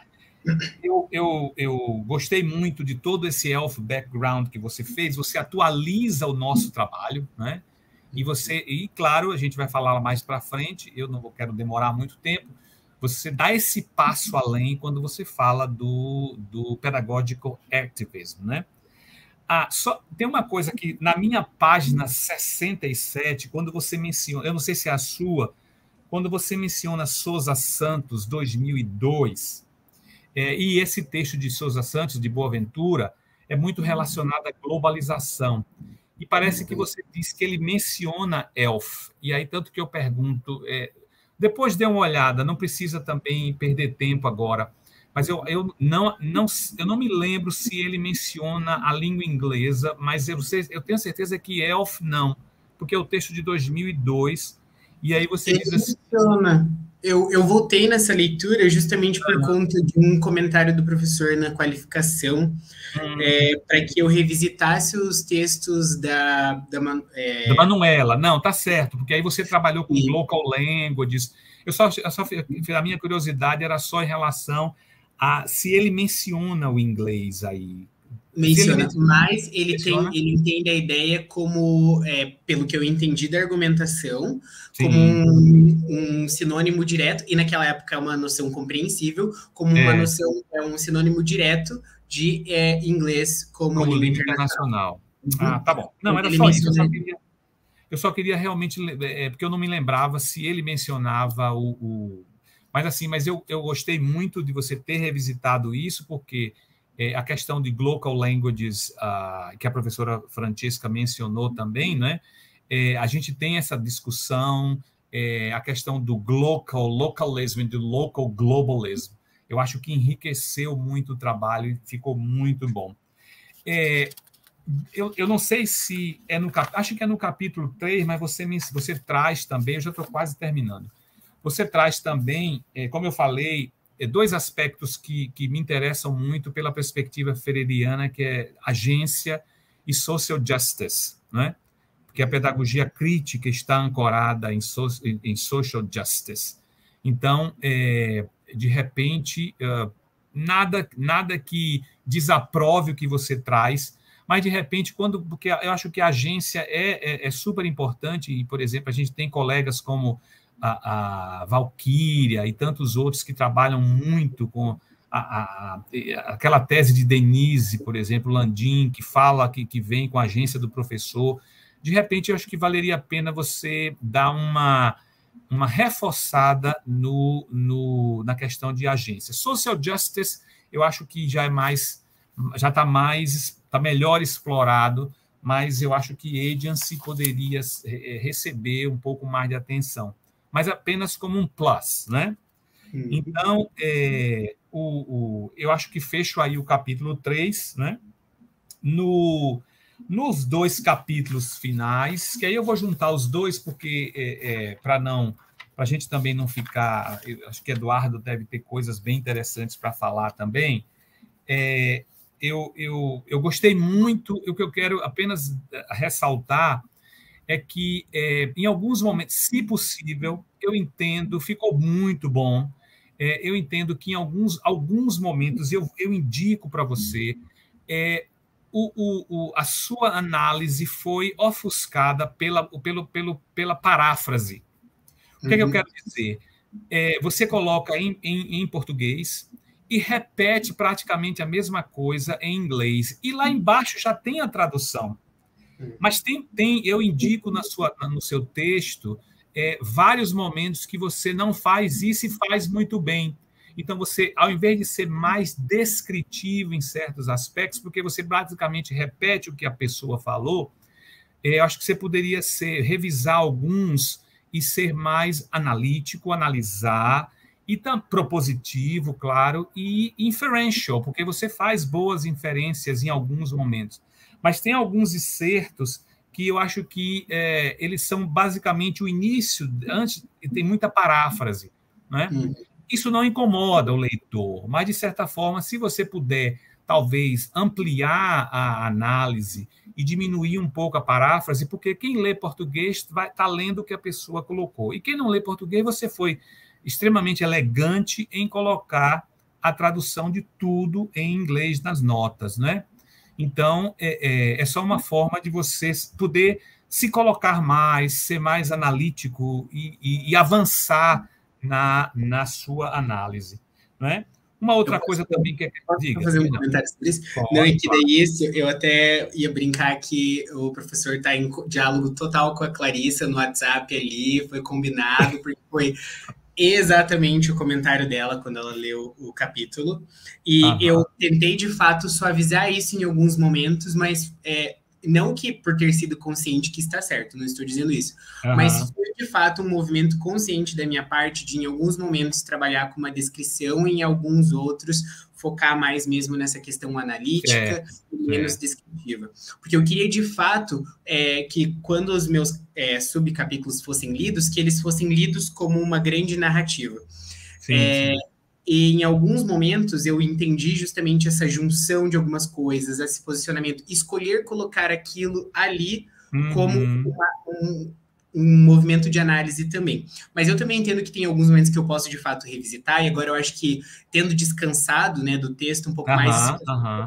eu, eu, eu gostei muito de todo esse elf background que você fez. Você atualiza o nosso trabalho, né? E você, e claro, a gente vai falar mais para frente. Eu não quero demorar muito tempo você dá esse passo além quando você fala do, do pedagogical activism, né? Ah, só, tem uma coisa que na minha página 67, quando você menciona, eu não sei se é a sua, quando você menciona Souza Santos 2002, é, e esse texto de Souza Santos, de Boaventura, é muito relacionado à globalização. E parece que você diz que ele menciona ELF. E aí, tanto que eu pergunto, é, depois dê uma olhada, não precisa também perder tempo agora. Mas eu, eu, não, não, eu não me lembro se ele menciona a língua inglesa, mas eu, eu tenho certeza que Elf não, porque é o texto de 2002. E aí você ele diz assim. Menciona. Eu, eu voltei nessa leitura justamente por conta de um comentário do professor na qualificação, hum. é, para que eu revisitasse os textos da, da, é... da Manuela. Não, tá certo, porque aí você trabalhou com Sim. local languages. Eu só, eu só, a minha curiosidade era só em relação a se ele menciona o inglês aí. Menciona, mas ele, menciona. Tem, ele entende a ideia como, é, pelo que eu entendi da argumentação, Sim. como um, um, sinônimo direto, e naquela época é uma noção compreensível, como é. uma noção, é um sinônimo direto de é, inglês como, como língua internacional. internacional. Ah, tá bom. Não, era ele só isso. Eu só, queria, eu só queria realmente, é, porque eu não me lembrava se ele mencionava o. o mas assim, mas eu, eu gostei muito de você ter revisitado isso, porque é, a questão de local languages, uh, que a professora Francesca mencionou também, né? É, a gente tem essa discussão, é, a questão do local localism e do local globalism. Eu acho que enriqueceu muito o trabalho e ficou muito bom. É, eu, eu não sei se é no acho que é no capítulo 3, mas você, me, você traz também, eu já estou quase terminando. Você traz também, é, como eu falei, dois aspectos que, que me interessam muito pela perspectiva fereriana, que é agência e social justice, né? porque a pedagogia crítica está ancorada em, so, em social justice. Então, é, de repente, nada, nada que desaprove o que você traz, mas de repente, quando, porque eu acho que a agência é, é, é super importante, e, por exemplo, a gente tem colegas como a, a Valkyria e tantos outros que trabalham muito com a, a, aquela tese de Denise, por exemplo, Landim, que fala que, que vem com a agência do professor. De repente, eu acho que valeria a pena você dar uma, uma reforçada no, no, na questão de agência. Social justice, eu acho que já é mais, já está mais, está melhor explorado, mas eu acho que agency poderia eh, receber um pouco mais de atenção mas apenas como um plus, né? Uhum. Então, é, o, o, eu acho que fecho aí o capítulo 3, né? No, nos dois capítulos finais, que aí eu vou juntar os dois, porque é, é, para não para a gente também não ficar. acho que Eduardo deve ter coisas bem interessantes para falar também. É, eu, eu, eu gostei muito, o que eu quero apenas ressaltar é que, é, em alguns momentos, se possível, eu entendo, ficou muito bom. É, eu entendo que em alguns, alguns momentos eu, eu indico para você é, o, o, o, a sua análise foi ofuscada pela, pelo, pelo, pela paráfrase. O que, uhum. é que eu uhum. quero dizer? é, você coloca em, em, em português e repete praticamente a mesma coisa em inglês. E lá embaixo já tem a tradução. Mas tem, tem eu indico na sua, no seu texto é, vários momentos que você não faz isso e faz muito bem. Então, você, ao invés de ser mais descritivo em certos aspectos, porque você basicamente repete o que a pessoa falou, é, eu acho que você poderia ser, revisar alguns e ser mais analítico, analisar, e propositivo, claro, e inferential, porque você faz boas inferências em alguns momentos. Mas tem alguns excertos que eu acho que é, eles são basicamente o início, antes, e tem muita paráfrase. Né? Hum. Isso não incomoda o leitor, mas, de certa forma, se você puder, talvez, ampliar a análise e diminuir um pouco a paráfrase, porque quem lê português vai estar tá lendo o que a pessoa colocou. E quem não lê português, você foi extremamente elegante em colocar a tradução de tudo em inglês nas notas, né? Então, é, é, é, só uma forma de você poder se colocar mais, ser mais analítico e, e, e avançar na, na sua análise. Não é? Uma outra coisa também que é diga. fazer um comentário sobre isso? Pode, não, é que daí isso, eu até ia brincar que o professor está em diálogo total com a Clarissa no WhatsApp ali, foi combinado, porque foi exatamente o comentário dela quando ela leu o capítulo. E eu tentei, de fato, suavizar isso em alguns momentos, mas é, não que por ter sido consciente que está certo, não estou dizendo isso, mas foi de fato um movimento consciente da minha parte de, em alguns momentos, trabalhar com uma descrição e em alguns outros focar mais mesmo nessa questão analítica é, e menos é. descritiva. Porque eu queria, de fato, é, que quando os meus é, subcapítulos fossem lidos, que eles fossem lidos como uma grande narrativa. Sim, é, sim. E em alguns momentos eu entendi justamente essa junção de algumas coisas, esse posicionamento, escolher colocar aquilo ali uhum. como uma, um, um movimento de análise também. Mas eu também entendo que tem alguns momentos que eu posso de fato revisitar, e agora eu acho que tendo descansado né, do texto um pouco mais,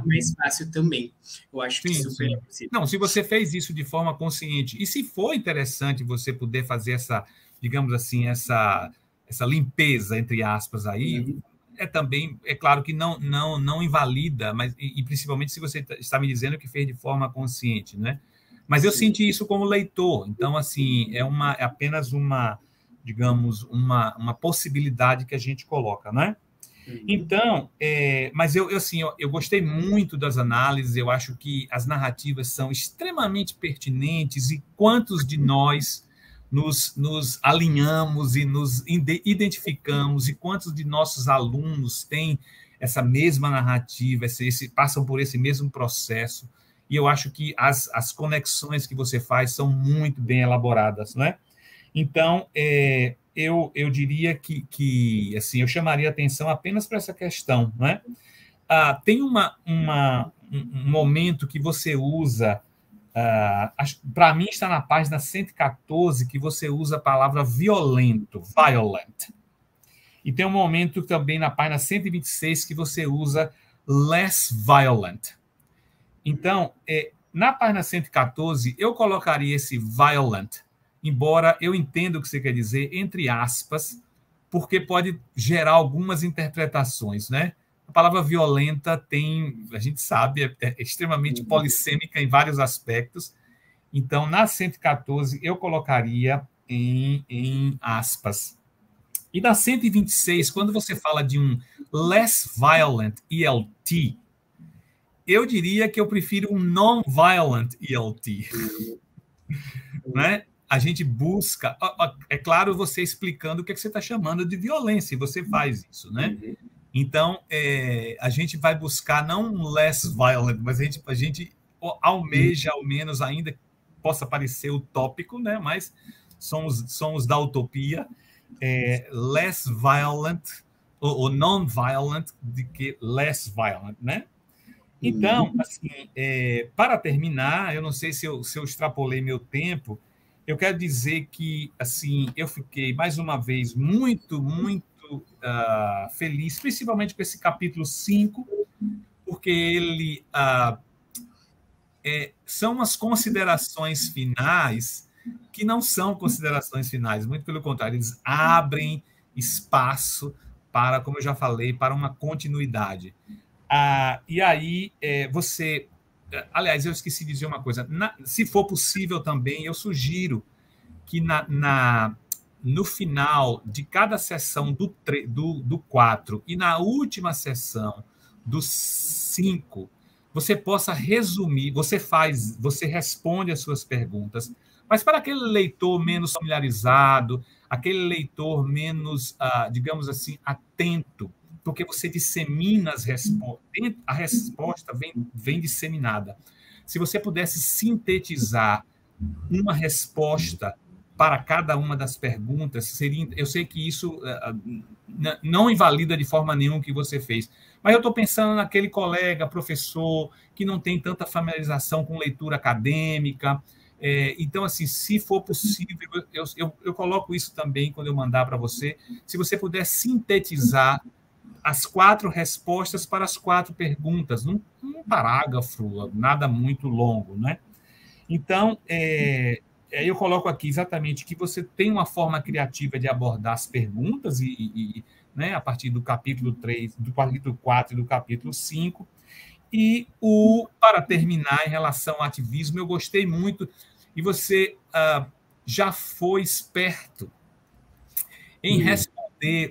mais fácil também. Eu acho sim, que isso sim. é possível. Não, se você fez isso de forma consciente, e se for interessante você poder fazer essa, digamos assim, essa, essa limpeza, entre aspas, aí, uhum. é também, é claro que não não não invalida, mas e, e principalmente se você está me dizendo que fez de forma consciente, né? Mas eu senti isso como leitor. Então, assim, é, uma, é apenas uma, digamos, uma, uma possibilidade que a gente coloca, né? Então, é, mas eu, eu assim, eu, eu, gostei muito das análises, eu acho que as narrativas são extremamente pertinentes e quantos de nós nos, nos alinhamos e nos identificamos e quantos de nossos alunos têm essa mesma narrativa, esse, esse, passam por esse mesmo processo e eu acho que as, as conexões que você faz são muito bem elaboradas, não é? Então, é, eu, eu diria que, que assim, eu chamaria atenção apenas para essa questão, não é? Ah, tem uma, uma, um momento que você usa, ah, para mim está na página 114, que você usa a palavra violento, violent. E tem um momento também na página 126 que você usa less violent. Então, é, na página 114, eu colocaria esse violent, embora eu entenda o que você quer dizer, entre aspas, porque pode gerar algumas interpretações, né? A palavra violenta tem, a gente sabe, é, é extremamente uhum. polissêmica em vários aspectos. Então, na 114, eu colocaria em, em aspas. E na 126, quando você fala de um less violent ELT, eu diria que eu prefiro um non-violent ELT. né? A gente busca, é claro, você explicando o que, é que você está chamando de violência, e você faz isso, né? Então, é, a gente vai buscar não um less violent, mas a gente, a gente almeja, ao menos, ainda possa parecer utópico, né? Mas somos, somos da utopia, é, less violent ou, ou non-violent do que less violent, né? Então, uhum. assim, é, para terminar, eu não sei se eu, se eu extrapolei meu tempo, eu quero dizer que, assim, eu fiquei, mais uma vez, muito, muito uh, feliz, principalmente com esse capítulo 5, porque ele uh, é, são as considerações finais que não são considerações finais, muito pelo contrário, eles abrem espaço para, como eu já falei, para uma continuidade. Ah, e aí é, você. Aliás, eu esqueci de dizer uma coisa. Na, se for possível também, eu sugiro que na, na no final de cada sessão do, do, do 4 e na última sessão do 5, você possa resumir, você faz, você responde as suas perguntas, mas para aquele leitor menos familiarizado, aquele leitor menos, ah, digamos assim, atento, porque você dissemina as respostas, a resposta vem, vem disseminada. Se você pudesse sintetizar uma resposta para cada uma das perguntas, seria, eu sei que isso ah, não invalida de forma nenhuma o que você fez, mas eu estou pensando naquele colega, professor, que não tem tanta familiarização com leitura acadêmica, é, então, assim, se for possível, eu, eu, eu coloco isso também quando eu mandar para você. Se você puder sintetizar as quatro respostas para as quatro perguntas, num, num parágrafo, nada muito longo, né? Então, é, é, eu coloco aqui exatamente que você tem uma forma criativa de abordar as perguntas, e, e né, a partir do capítulo 3, do capítulo 4 e do capítulo 5, e o, para terminar, em relação ao ativismo, eu gostei muito, e você ah, já foi esperto em responder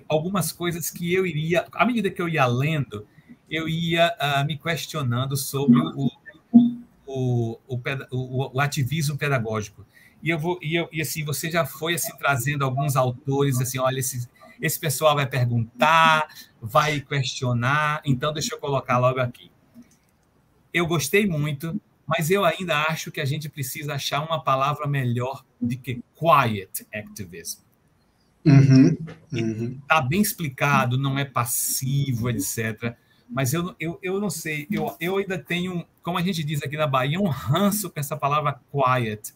algumas coisas que eu iria, à medida que eu ia lendo, eu ia ah, me questionando sobre o, o, o, o, ativismo pedagógico. E eu vou e, eu, e assim você já foi assim trazendo alguns autores assim, olha esse esse pessoal vai perguntar, vai questionar, então deixa eu colocar logo aqui eu gostei muito, mas eu ainda acho que a gente precisa achar uma palavra melhor do que quiet activism. Uhum, uhum. Está bem explicado, não é passivo, etc. Mas eu, eu, eu não sei, eu, eu ainda tenho, como a gente diz aqui na Bahia, um ranço com essa palavra quiet.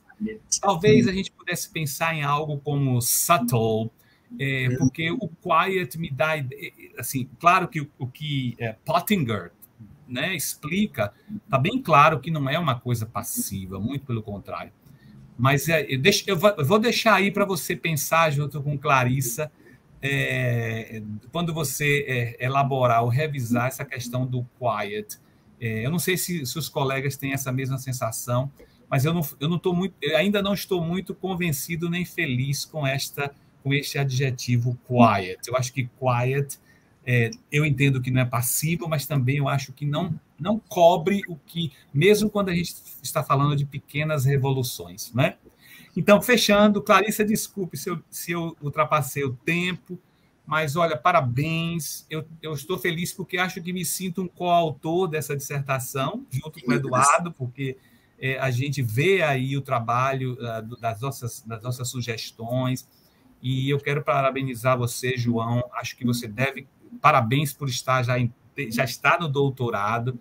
Talvez a gente pudesse pensar em algo como subtle, é, porque o quiet me dá, assim, claro que o, o que é, Pottinger né, explica, está bem claro que não é uma coisa passiva, muito pelo contrário. Mas é, eu, deixo, eu vou deixar aí para você pensar junto com Clarissa, é, quando você é, elaborar ou revisar essa questão do quiet. É, eu não sei se, se, os colegas têm essa mesma sensação, mas eu não, eu não tô muito, eu ainda não estou muito convencido nem feliz com esta com este adjetivo quiet. Eu acho que quiet é, eu entendo que não é passivo, mas também eu acho que não, não cobre o que, mesmo quando a gente está falando de pequenas revoluções. Né? Então, fechando, Clarissa, desculpe se eu, se eu ultrapassei o tempo, mas olha, parabéns. Eu, eu estou feliz porque acho que me sinto um coautor dessa dissertação, junto com o Eduardo, porque é, a gente vê aí o trabalho uh, das, nossas, das nossas sugestões. E eu quero parabenizar você, João. Acho que você deve parabéns por estar já, em, já está no doutorado.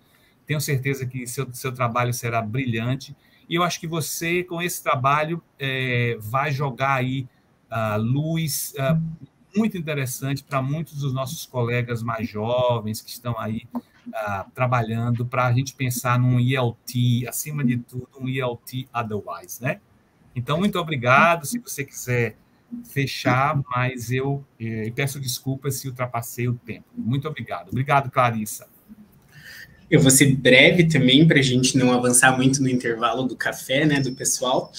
Tenho certeza que seu, seu trabalho será brilhante. E eu acho que você, com esse trabalho, é, vai jogar aí uh, luz uh, muito interessante para muitos dos nossos colegas mais jovens que estão aí uh, trabalhando para a gente pensar num ILT, acima de tudo, um ILT otherwise, né? Então, muito obrigado. Se você quiser fechar, mas eu eh, peço desculpas se ultrapassei o tempo. Muito obrigado. Obrigado, Clarissa. Eu vou ser breve também, para a gente não avançar muito no intervalo do café, né, do pessoal.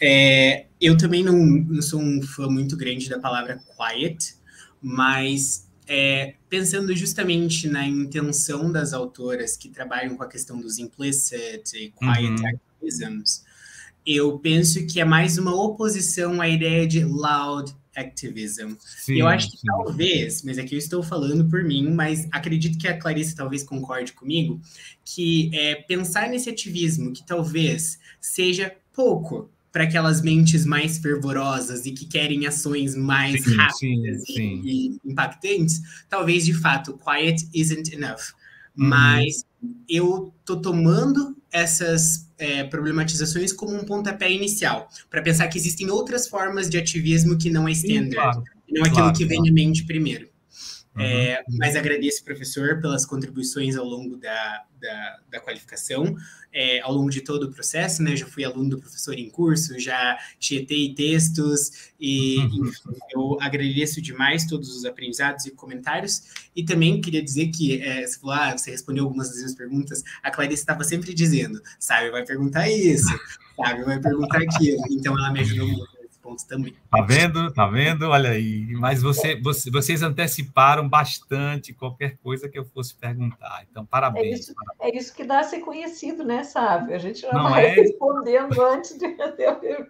É, eu também não, não, sou um fã muito grande da palavra quiet, mas é, pensando justamente na intenção das autoras que trabalham com a questão dos implicit e quiet uhum. activisms, eu penso que é mais uma oposição à ideia de loud activism. Sim, eu acho que sim. talvez, mas aqui eu estou falando por mim, mas acredito que a Clarice talvez concorde comigo, que é, pensar nesse ativismo que talvez seja pouco para aquelas mentes mais fervorosas e que querem ações mais sim, rápidas e, e, impactantes, talvez de fato quiet isn't enough. Uhum. Mas eu tô tomando essas é, problematizações como um pontapé inicial, para pensar que existem outras formas de ativismo que não é standard, claro, não é aquilo claro, que vem claro. à mente primeiro. É, uhum. mas agradeço, professor, pelas contribuições ao longo da, da, da qualificação, é, ao longo de todo o processo, né? Já fui aluno do professor em curso, já tietei textos, e uhum. enfim, eu agradeço demais todos os aprendizados e comentários. E também queria dizer que é, você falou, ah, você respondeu algumas das minhas perguntas, a Clarice estava sempre dizendo, sabe, vai perguntar isso, sabe, vai perguntar aquilo. Então ela me ajudou muito pontos também. Tá vendo? Tá vendo? Olha aí. Mas você, você, vocês anteciparam bastante qualquer coisa que eu fosse perguntar. Então, parabéns. É isso, parabéns. É isso que dá a ser conhecido, né, Sábio? A gente já não vai é... respondendo antes de ter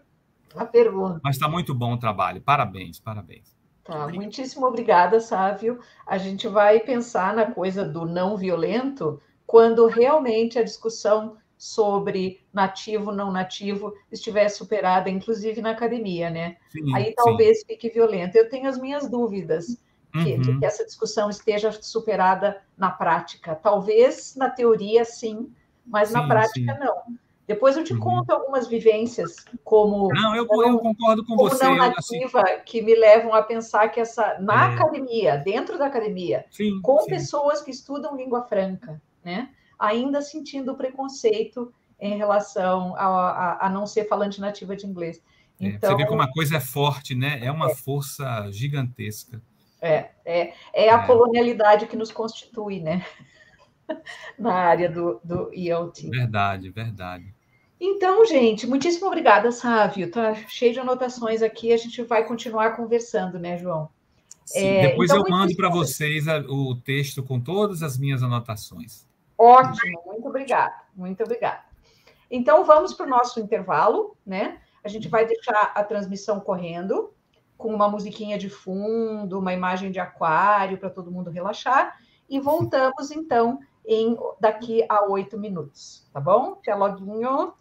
a pergunta. Mas está muito bom o trabalho. Parabéns, parabéns. Tá, muitíssimo obrigada, Sávio. A gente vai pensar na coisa do não violento quando realmente a discussão sobre nativo, não nativo, estiver superada, inclusive na academia, né? Sim, Aí talvez sim. fique violento. Eu tenho as minhas dúvidas que, uhum. de que essa discussão esteja superada na prática. Talvez na teoria, sim, mas sim, na prática, não. Depois eu te uhum. conto algumas vivências como não, eu, não, eu concordo com você não nativa assim... que me levam a pensar que essa na é. academia, dentro da academia, sim, com sim. pessoas que estudam língua franca, né? Ainda sentindo preconceito em relação a, a, a não ser falante nativa de inglês. Então, é, você vê então como a coisa é forte, né? É uma é, força gigantesca. É, é, é a é. colonialidade que nos constitui, né? Na área do, do ELT. Verdade, verdade. Então, gente, muitíssimo obrigada, Sávio. Tá cheio de anotações aqui, a gente vai continuar conversando, né, João? Sim, é, depois então, eu mando para vocês o texto com todas as minhas anotações. Ótimo, muito obrigada, muito obrigada. Então vamos para o nosso intervalo, né? A gente vai deixar a transmissão correndo com uma musiquinha de fundo, uma imagem de aquário para todo mundo relaxar e voltamos então em daqui a oito minutos, tá bom? Até loguinho.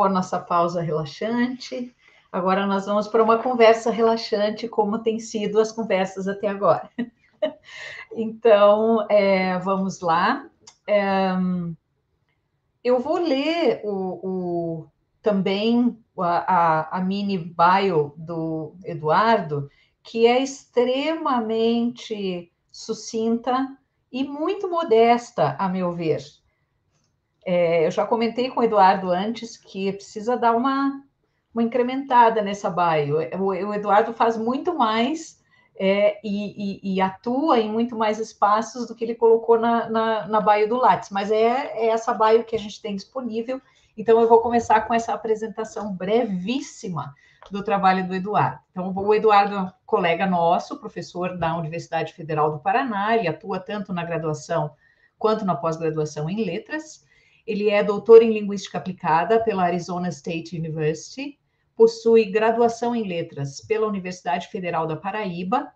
Acabou a nossa pausa relaxante. Agora nós vamos para uma conversa relaxante, como tem sido as conversas até agora. então, é, vamos lá. É, eu vou ler o, o também a, a, mini bio do Eduardo, que é extremamente sucinta e muito modesta, a meu ver. É, eu já comentei com o Eduardo antes que precisa dar uma, uma incrementada nessa bio. O, o Eduardo faz muito mais é, e, e, e, atua em muito mais espaços do que ele colocou na, na, na do Lattes, mas é, é essa bio que a gente tem disponível. Então, eu vou começar com essa apresentação brevíssima do trabalho do Eduardo. Então, o Eduardo é um colega nosso, professor da Universidade Federal do Paraná, ele atua tanto na graduação quanto na pós-graduação em letras. Ele é doutor em Linguística Aplicada pela Arizona State University, possui graduação em Letras pela Universidade Federal da Paraíba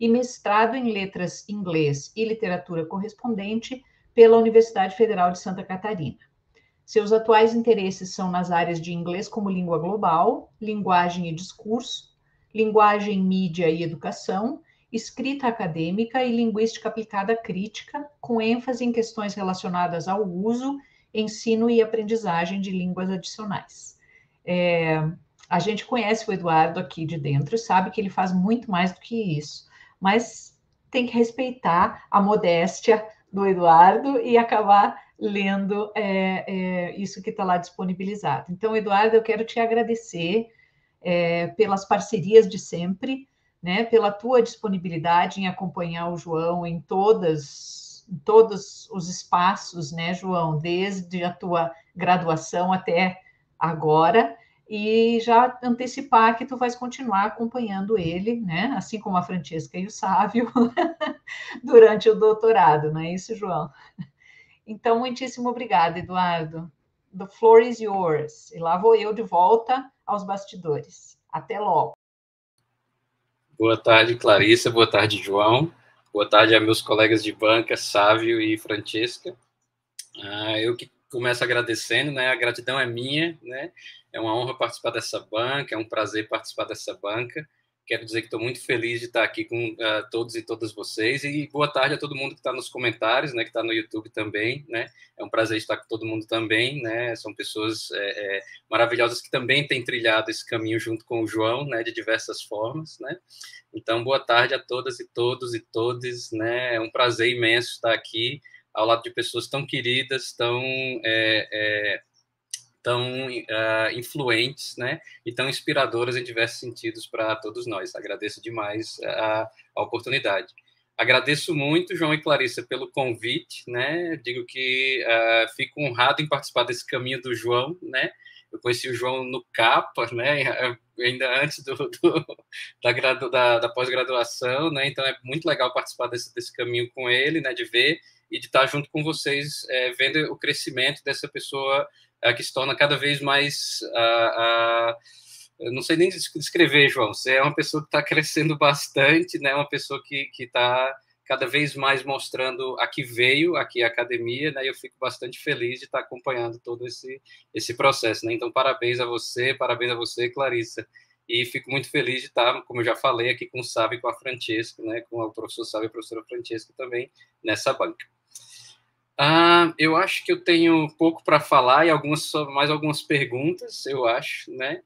e mestrado em Letras Inglês e Literatura Correspondente pela Universidade Federal de Santa Catarina. Seus atuais interesses são nas áreas de inglês como língua global, linguagem e discurso, linguagem, mídia e educação, escrita acadêmica e linguística aplicada crítica, com ênfase em questões relacionadas ao uso ensino e aprendizagem de línguas adicionais. É, a gente conhece o Eduardo aqui de dentro e sabe que ele faz muito mais do que isso, mas tem que respeitar a modéstia do Eduardo e acabar lendo é, é, isso que está lá disponibilizado. Então, Eduardo, eu quero te agradecer é, pelas parcerias de sempre, né, pela tua disponibilidade em acompanhar o João em todas em todos os espaços, né, João, desde a tua graduação até agora, e já antecipar que tu vais continuar acompanhando ele, né, assim como a Francesca e o Sávio, durante o doutorado, não é isso, João? Então, muitíssimo obrigada, Eduardo. The floor is yours. E lá vou eu de volta aos bastidores. Até logo. Boa tarde, Clarissa. Boa tarde, João. Boa tarde a meus colegas de banca, Sávio e Francesca. Ah, eu que começo agradecendo, né? A gratidão é minha, né? É uma honra participar dessa banca, é um prazer participar dessa banca. Quero dizer que estou muito feliz de estar aqui com uh, todos e todas vocês e boa tarde a todo mundo que está nos comentários, né, que está no YouTube também, né? É um prazer estar com todo mundo também, né? São pessoas é, é, maravilhosas que também têm trilhado esse caminho junto com o João, né, de diversas formas, né? Então, boa tarde a todas e todos e todes, né? É um prazer imenso estar aqui ao lado de pessoas tão queridas, tão é, é tão uh, influentes, né, e tão inspiradoras em diversos sentidos para todos nós. Agradeço demais a, a, oportunidade. Agradeço muito, João e Clarissa, pelo convite, né, digo que uh, fico honrado em participar desse caminho do João, né, eu conheci o João no CAPA, né, ainda antes do, do da, da, da pós-graduação, né, então é muito legal participar desse, desse caminho com ele, né, de ver e de estar junto com vocês, é, vendo o crescimento dessa pessoa é, que se torna cada vez mais. Uh, uh, não sei nem descrever, João. Você é uma pessoa que está crescendo bastante, né? Uma pessoa que está cada vez mais mostrando a que veio aqui a academia, né? Eu fico bastante feliz de estar tá acompanhando todo esse esse processo, né? Então parabéns a você, parabéns a você, Clarissa. E fico muito feliz de estar, tá, como eu já falei, aqui com o Sábio e com a Francesca, né? Com o professor Sábio e a professora Francesca também nessa banca. Ah, eu acho que eu tenho pouco para falar e algumas mais algumas perguntas, eu acho, né?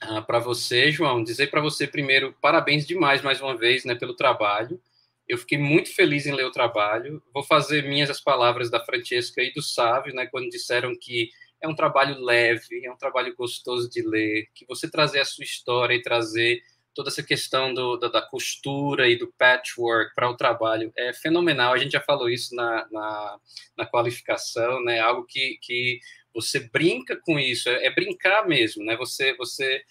Ah, para você, João, dizer para você primeiro parabéns demais mais uma vez, né, pelo trabalho. Eu fiquei muito feliz em ler o trabalho. Vou fazer minhas as palavras da Francesca e do Sávio, né, quando disseram que é um trabalho leve, é um trabalho gostoso de ler, que você trazer a sua história e trazer toda essa questão do, da, da, costura e do patchwork para o trabalho é fenomenal. A gente já falou isso na, na, na qualificação, né? Algo que, que você brinca com isso, é, é brincar mesmo, né? Você, você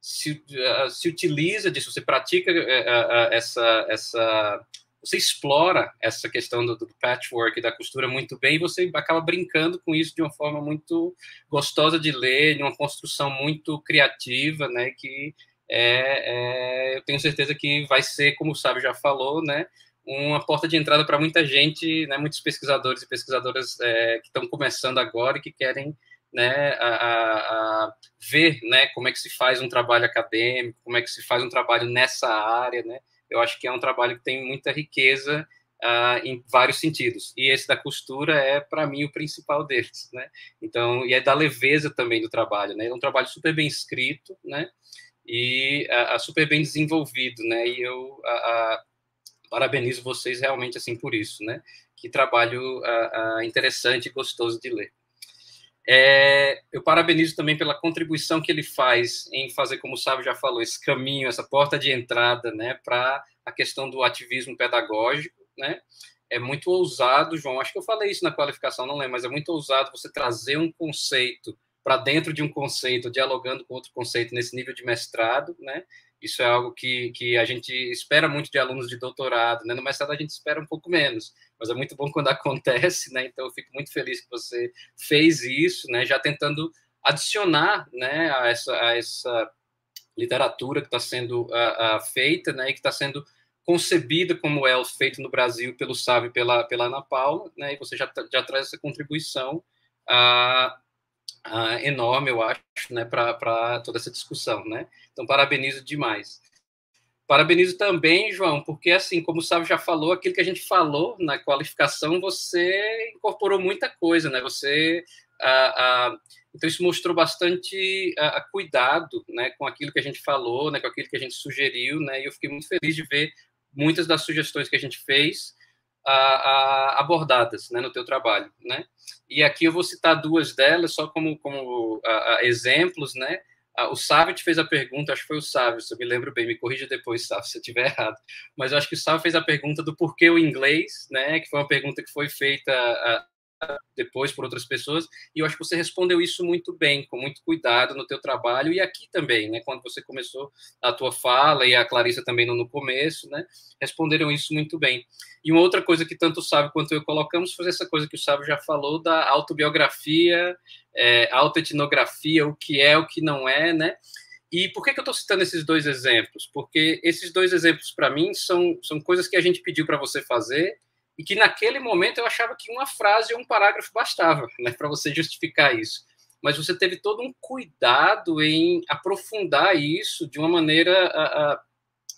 se, uh, se utiliza disso, você pratica uh, uh, essa, essa você explora essa questão do, do, patchwork e da costura muito bem e você acaba brincando com isso de uma forma muito gostosa de ler, de uma construção muito criativa, né, que é, é, eu tenho certeza que vai ser, como o Sábio já falou, né, uma porta de entrada para muita gente, né, muitos pesquisadores e pesquisadoras é, que estão começando agora e que querem né, a, a, a, ver, né, como é que se faz um trabalho acadêmico, como é que se faz um trabalho nessa área, né? Eu acho que é um trabalho que tem muita riqueza uh, em vários sentidos. E esse da costura é, para mim, o principal deles, né? Então, e é da leveza também do trabalho, né? É um trabalho super bem escrito, né? E uh, super bem desenvolvido, né? E eu uh, parabenizo vocês realmente, assim, por isso, né? Que trabalho interessante e gostoso de ler. É, eu parabenizo também pela contribuição que ele faz em fazer, como o Sábio já falou, esse caminho, essa porta de entrada né, para a questão do ativismo pedagógico. Né? É muito ousado, João, acho que eu falei isso na qualificação, não lembro, mas é muito ousado você trazer um conceito para dentro de um conceito, dialogando com outro conceito nesse nível de mestrado, né? Isso é algo que, que a gente espera muito de alunos de doutorado, né? No mestrado a gente espera um pouco menos, mas é muito bom quando acontece, né? Então eu fico muito feliz que você fez isso, né? Já tentando adicionar, né, a essa, a essa literatura que está sendo feita, né? E que está sendo concebida como é feito no Brasil pelo Sávio e pela, pela Ana Paula, né? E você já, já traz essa contribuição. Uh, uh, enorme, eu acho, né, para toda essa discussão, né? Então, parabenizo demais. Parabenizo também, João, porque, assim, como o Sávio já falou, aquilo que a gente falou na qualificação, você incorporou muita coisa, né? Você... Uh, uh, então, isso mostrou bastante uh, cuidado né, com aquilo que a gente falou, né, com aquilo que a gente sugeriu, né, e eu fiquei muito feliz de ver muitas das sugestões que a gente fez abordadas né, no teu trabalho, né? E aqui eu vou citar duas delas só como, como exemplos, né? o Sávio te fez a pergunta, acho que foi o Sávio, se eu me lembro bem, me corrija depois, Sávio, se eu estiver errado. Mas eu acho que o Sávio fez a pergunta do porquê o inglês, né? Que foi uma pergunta que foi feita depois por outras pessoas, e eu acho que você respondeu isso muito bem, com muito cuidado no teu trabalho, e aqui também, né, quando você começou a tua fala, e a Clarissa também no, no começo, né, responderam isso muito bem. E uma outra coisa que tanto o Sábio quanto eu colocamos foi essa coisa que o Sábio já falou da autobiografia, é, autoetnografia, o que é, o que não é, né, e por que, que eu estou citando esses dois exemplos? Porque esses dois exemplos, para mim, são, são coisas que a gente pediu para você fazer, e que naquele momento eu achava que uma frase ou um parágrafo bastava né, para você justificar isso. Mas você teve todo um cuidado em aprofundar isso de uma maneira uh, uh,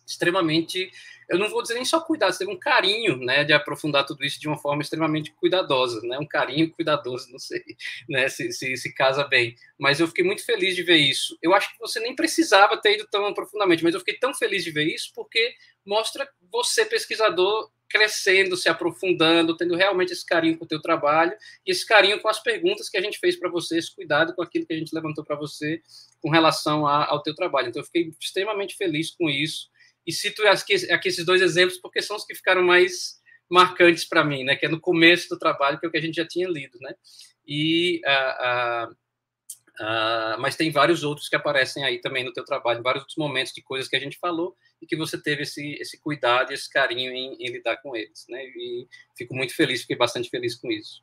extremamente eu não vou dizer nem só cuidado, teve um carinho, né, de aprofundar tudo isso de uma forma extremamente cuidadosa, né, um carinho cuidadoso, não sei, né, se, se, se casa bem, mas eu fiquei muito feliz de ver isso. Eu acho que você nem precisava ter ido tão profundamente, mas eu fiquei tão feliz de ver isso porque mostra você, pesquisador, crescendo, se aprofundando, tendo realmente esse carinho com o teu trabalho e esse carinho com as perguntas que a gente fez para você, esse cuidado com aquilo que a gente levantou para você com relação a, ao teu trabalho. Então, eu fiquei extremamente feliz com isso e cito aqui, esses dois exemplos porque são os que ficaram mais marcantes para mim, né? Que é no começo do trabalho, que é o que a gente já tinha lido, né? E uh, uh, Uh, mas tem vários outros que aparecem aí também no teu trabalho, vários outros momentos de coisas que a gente falou e que você teve esse, esse cuidado e esse carinho em, em lidar com eles, né? E fico muito feliz, fiquei bastante feliz com isso.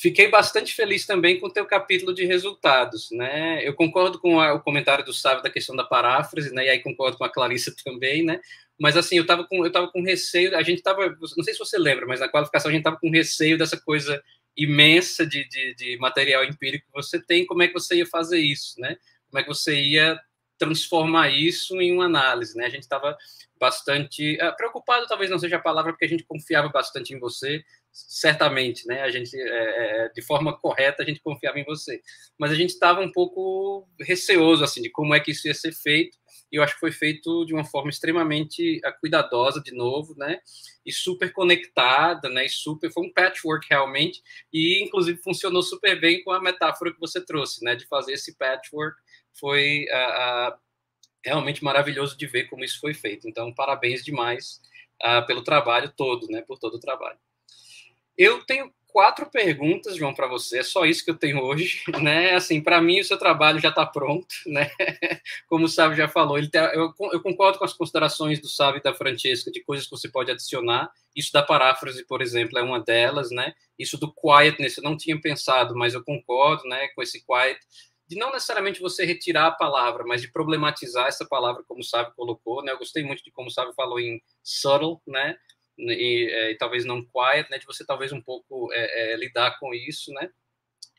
Fiquei bastante feliz também com o teu capítulo de resultados, né? Eu concordo com a, o comentário do Sávio da questão da paráfrase, né? E aí concordo com a Clarissa também, né? Mas assim, eu estava com eu tava com receio, a gente estava, não sei se você lembra, mas na qualificação a gente estava com receio dessa coisa imensa de, de, de, material empírico que você tem, como é que você ia fazer isso, né? Como é que você ia transformar isso em uma análise, né? A gente estava bastante uh, preocupado, talvez não seja a palavra, porque a gente confiava bastante em você, certamente, né? A gente, é, é, de forma correta, a gente confiava em você, mas a gente estava um pouco receoso, assim, de como é que isso ia ser feito, e eu acho que foi feito de uma forma extremamente ah, cuidadosa, de novo, né? E super conectada, né? E super, foi um patchwork realmente, e inclusive funcionou super bem com a metáfora que você trouxe, né? De fazer esse patchwork, foi realmente maravilhoso de ver como isso foi feito. Então, parabéns demais uh, pelo trabalho todo, né? Por todo o trabalho. Eu tenho quatro perguntas, João, para você. É só isso que eu tenho hoje, né? Assim, para mim o seu trabalho já está pronto, né? Como o Sábio já falou, ele eu, eu, concordo com as considerações do Sábio e da Francesca de coisas que você pode adicionar. Isso da paráfrase, por exemplo, é uma delas, né? Isso do quietness, eu não tinha pensado, mas eu concordo, né? Com esse quiet de não necessariamente você retirar a palavra, mas de problematizar essa palavra, como o Sábio colocou, né? Eu gostei muito de como o Sábio falou em subtle, né? E, é, e, talvez não quiet, né, de você talvez um pouco é, é, lidar com isso, né,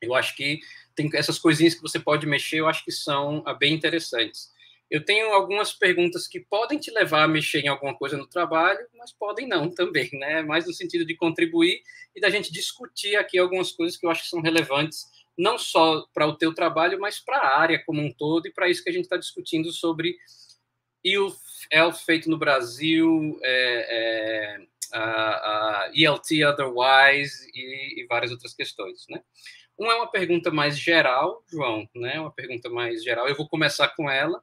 Eu acho que tem essas coisinhas que você pode mexer, eu acho que são ah, bem interessantes. Eu tenho algumas perguntas que podem te levar a mexer em alguma coisa no trabalho, mas podem não também, né? Mais no sentido de contribuir e da gente discutir aqui algumas coisas que eu acho que são relevantes não só para o teu trabalho, mas para a área como um todo e para isso que a gente está discutindo sobre IELTS é feito no Brasil, é, é, a, a ELT Otherwise e, e várias outras questões, né? Uma é uma pergunta mais geral, João, né? Uma pergunta mais geral. Eu vou começar com ela.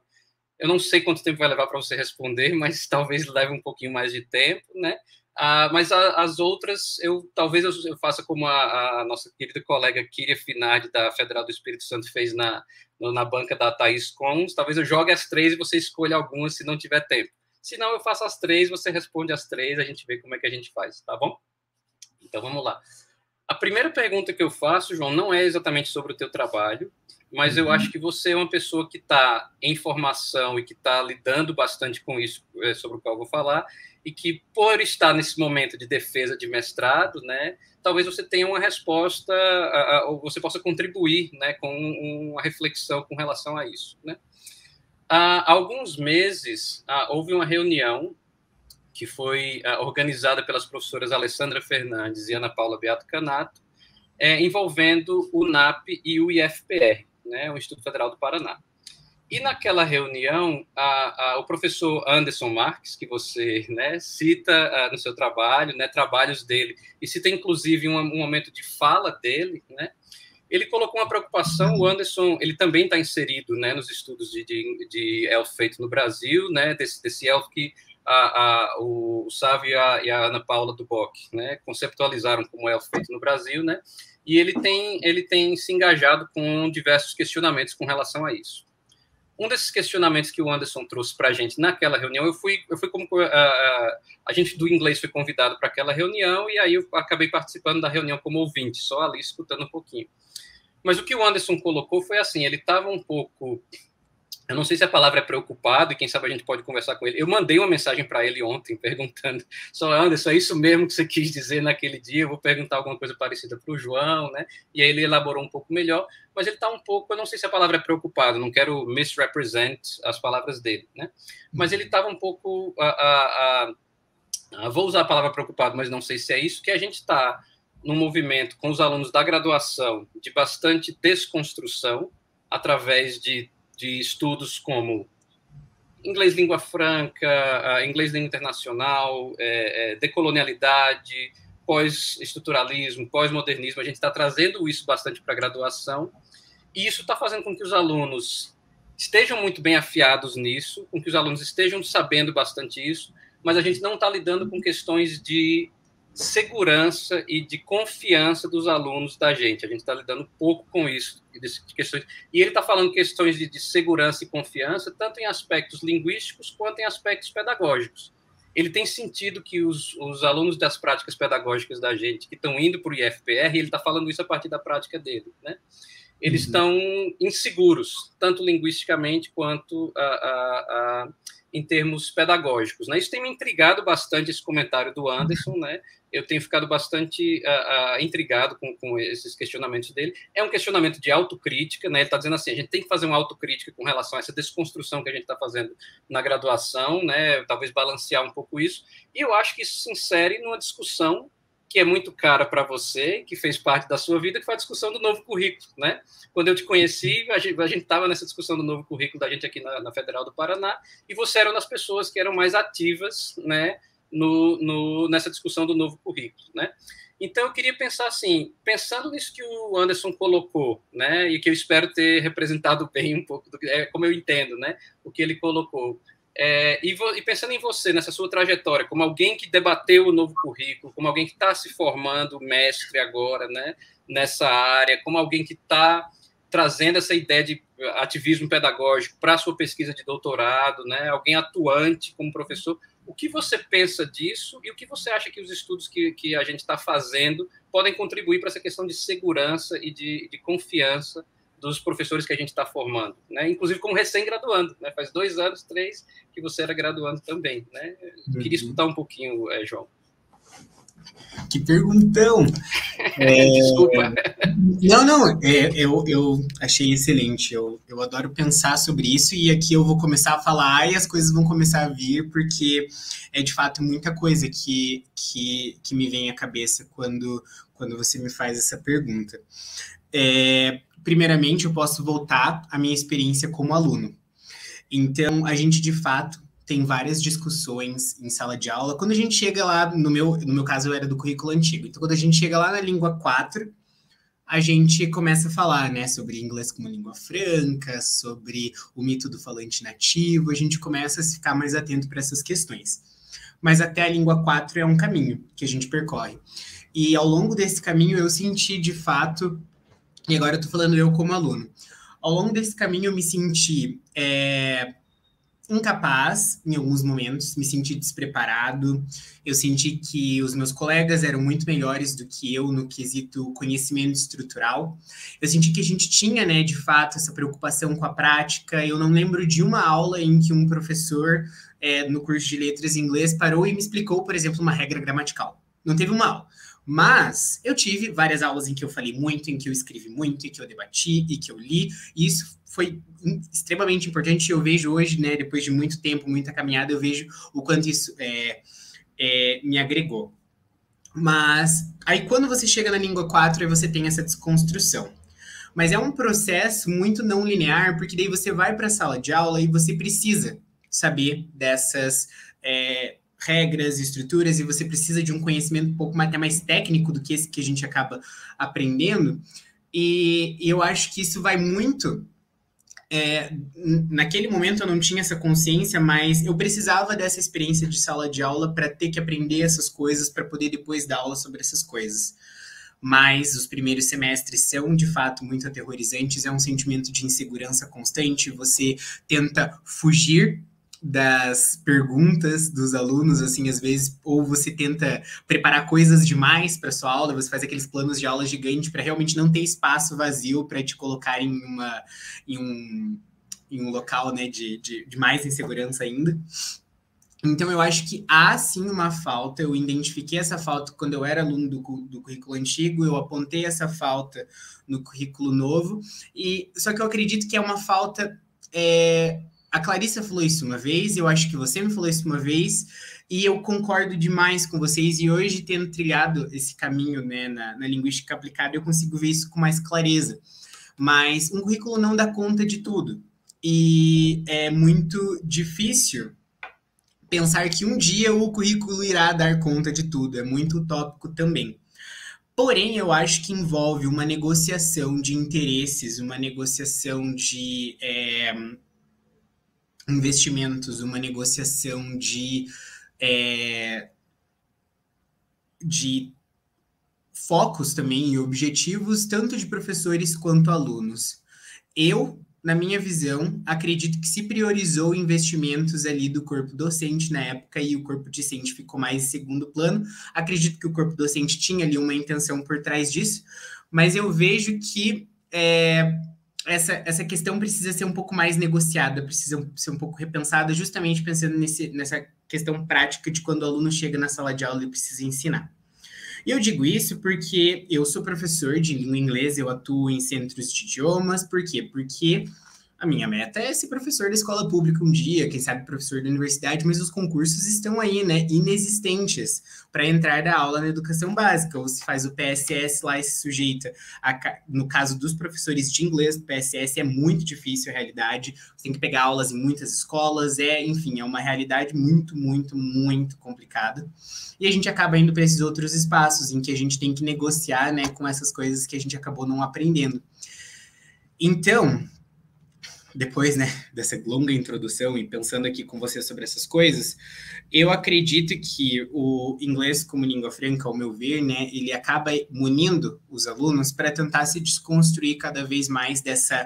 Eu não sei quanto tempo vai levar para você responder, mas talvez leve um pouquinho mais de tempo, né? Ah, mas a, as outras, eu talvez eu, eu faça como a, a, nossa querida colega Kíria Finardi, da Federal do Espírito Santo, fez na, na banca da Thaís Cons. Talvez eu jogue as três e você escolha algumas se não tiver tempo. Se não, eu faço as três, você responde as três, a gente vê como é que a gente faz, tá bom? Então vamos lá. A primeira pergunta que eu faço, João, não é exatamente sobre o teu trabalho, mas uhum. eu acho que você é uma pessoa que está em formação e que está lidando bastante com isso, é, sobre o qual eu vou falar, e que, por estar nesse momento de defesa de mestrado, né, talvez você tenha uma resposta, ou você possa contribuir né, com uma reflexão com relação a isso. Né? Há alguns meses, houve uma reunião que foi organizada pelas professoras Alessandra Fernandes e Ana Paula Beato Canato, é, envolvendo o NAP e o IFPR, né, o Instituto Federal do Paraná. E naquela reunião, a, a, o professor Anderson Marques, que você né, cita uh, no seu trabalho, né, trabalhos dele, e cita inclusive um, um momento de fala dele, né, ele colocou uma preocupação. O Anderson, ele também está inserido né, nos estudos de, de, de elfo feito no Brasil, né, desse, desse elfo que a, a, o Sávio e a, e a, Ana Paula Duboc, né, conceptualizaram como é feito no Brasil, né, e ele tem, ele tem se engajado com diversos questionamentos com relação a isso. Um desses questionamentos que o Anderson trouxe para a gente naquela reunião, eu fui, eu fui como a, a gente do inglês foi convidado para aquela reunião e aí eu acabei participando da reunião como ouvinte, só ali escutando um pouquinho. Mas o que o Anderson colocou foi assim, ele estava um pouco eu não sei se a palavra é preocupado, e quem sabe a gente pode conversar com ele. Eu mandei uma mensagem para ele ontem, perguntando, só Anderson, é isso mesmo que você quis dizer naquele dia? Eu vou perguntar alguma coisa parecida para o João, né? E aí ele elaborou um pouco melhor, mas ele está um pouco, eu não sei se a palavra é preocupado, não quero misrepresent as palavras dele, né? Mas ele estava um pouco, a, a, a, vou usar a palavra preocupado, mas não sei se é isso, que a gente está num movimento com os alunos da graduação de bastante desconstrução, através de de estudos como inglês língua franca, inglês língua internacional, é, é, decolonialidade, pós-estruturalismo, pós-modernismo. A gente está trazendo isso bastante para a graduação e isso está fazendo com que os alunos estejam muito bem afiados nisso, com que os alunos estejam sabendo bastante isso, mas a gente não está lidando com questões de segurança e de confiança dos alunos da gente. A gente está lidando pouco com isso, de questões. E ele está falando questões de, de, segurança e confiança, tanto em aspectos linguísticos quanto em aspectos pedagógicos. Ele tem sentido que os, os alunos das práticas pedagógicas da gente, que estão indo para o IFPR, ele está falando isso a partir da prática dele, né? Eles uhum. estão inseguros, tanto linguisticamente quanto a, a, a em termos pedagógicos. Né? Isso tem me intrigado bastante, esse comentário do Anderson, né? Eu tenho ficado bastante uh, uh, intrigado com, com, esses questionamentos dele. É um questionamento de autocrítica, né? ele está dizendo assim, a gente tem que fazer uma autocrítica com relação a essa desconstrução que a gente está fazendo na graduação, né? talvez balancear um pouco isso, e eu acho que isso se insere numa discussão que é muito cara para você, que fez parte da sua vida, que foi a discussão do novo currículo, né? Quando eu te conheci, a gente estava nessa discussão do novo currículo da gente aqui na, na, Federal do Paraná, e você era uma das pessoas que eram mais ativas, né, no, no, nessa discussão do novo currículo, né? Então eu queria pensar assim, pensando nisso que o Anderson colocou, né, e que eu espero ter representado bem um pouco do que é como eu entendo, né, o que ele colocou. É, e, vo, e, pensando em você, nessa sua trajetória, como alguém que debateu o novo currículo, como alguém que está se formando mestre agora, né, nessa área, como alguém que está trazendo essa ideia de ativismo pedagógico para sua pesquisa de doutorado, né, alguém atuante como professor, o que você pensa disso e o que você acha que os estudos que, que a gente está fazendo podem contribuir para essa questão de segurança e de, de confiança dos professores que a gente está formando, né? Inclusive como recém-graduando, né? Faz dois anos, três, que você era graduando também, né? Uhum. Queria escutar um pouquinho, é, João. Que perguntão! É... Desculpa. Não, não, é, eu, eu achei excelente. Eu, eu adoro pensar sobre isso e aqui eu vou começar a falar e as coisas vão começar a vir, porque é de fato muita coisa que, que, que me vem à cabeça quando, quando você me faz essa pergunta. É, primeiramente, eu posso voltar à minha experiência como aluno. Então, a gente de fato tem várias discussões em sala de aula. Quando a gente chega lá, no meu, no meu caso eu era do currículo antigo, então quando a gente chega lá na língua 4, a gente começa a falar, né, sobre inglês como língua franca, sobre o mito do falante nativo, a gente começa a ficar mais atento para essas questões. Mas até a língua 4 é um caminho que a gente percorre. E ao longo desse caminho eu senti de fato, e agora eu estou falando eu como aluno, ao longo desse caminho eu me senti é, incapaz em alguns momentos, me senti despreparado. Eu senti que os meus colegas eram muito melhores do que eu no quesito conhecimento estrutural. Eu senti que a gente tinha, né, de fato, essa preocupação com a prática. Eu não lembro de uma aula em que um professor é, no curso de letras em inglês parou e me explicou, por exemplo, uma regra gramatical. Não teve uma aula. Mas eu tive várias aulas em que eu falei muito, em que eu escrevi muito, em que eu debati e que eu li, e isso foi extremamente importante. Eu vejo hoje, né, depois de muito tempo, muita caminhada, eu vejo o quanto isso é, é, me agregou. Mas aí quando você chega na língua 4, aí você tem essa desconstrução. Mas é um processo muito não linear, porque daí você vai para a sala de aula e você precisa saber dessas é, regras, estruturas, e você precisa de um conhecimento um pouco até mais técnico do que esse que a gente acaba aprendendo. E, e eu acho que isso vai muito. É, naquele momento eu não tinha essa consciência, mas eu precisava dessa experiência de sala de aula para ter que aprender essas coisas, para poder depois dar aula sobre essas coisas. Mas os primeiros semestres são de fato muito aterrorizantes, é um sentimento de insegurança constante, você tenta fugir das perguntas dos alunos, assim, às vezes, ou você tenta preparar coisas demais para sua aula, você faz aqueles planos de aula gigante para realmente não ter espaço vazio para te colocar em uma em um, em um local, né, de, de, de mais insegurança ainda. Então, eu acho que há sim uma falta. Eu identifiquei essa falta quando eu era aluno do, do currículo antigo, eu apontei essa falta no currículo novo, e só que eu acredito que é uma falta é, a Clarissa falou isso uma vez, eu acho que você me falou isso uma vez, e eu concordo demais com vocês. E hoje, tendo trilhado esse caminho né, na, na linguística aplicada, eu consigo ver isso com mais clareza. Mas um currículo não dá conta de tudo. E é muito difícil pensar que um dia o currículo irá dar conta de tudo. É muito utópico também. Porém, eu acho que envolve uma negociação de interesses, uma negociação de. É, investimentos, uma negociação de, é, de focos também e objetivos, tanto de professores quanto alunos. Eu, na minha visão, acredito que se priorizou investimentos ali do corpo docente na época e o corpo discente ficou mais em segundo plano. Acredito que o corpo docente tinha ali uma intenção por trás disso, mas eu vejo que é, essa, essa questão precisa ser um pouco mais negociada, precisa ser um pouco repensada, justamente pensando nesse, nessa questão prática de quando o aluno chega na sala de aula e precisa ensinar. E eu digo isso porque eu sou professor de língua inglesa, eu atuo em centros de idiomas, por quê? Porque a minha meta é ser professor da escola pública um dia, quem sabe professor da universidade, mas os concursos estão aí, né, inexistentes para entrar da aula na educação básica. Você faz o PSS lá e se sujeita. A, no caso dos professores de inglês, o PSS é muito difícil a realidade. Você tem que pegar aulas em muitas escolas, é, enfim, é uma realidade muito, muito, muito complicada. E a gente acaba indo para esses outros espaços em que a gente tem que negociar, né, com essas coisas que a gente acabou não aprendendo. Então, depois né, dessa longa introdução e pensando aqui com você sobre essas coisas, eu acredito que o inglês como língua franca, ao meu ver, né, ele acaba munindo os alunos para tentar se desconstruir cada vez mais dessa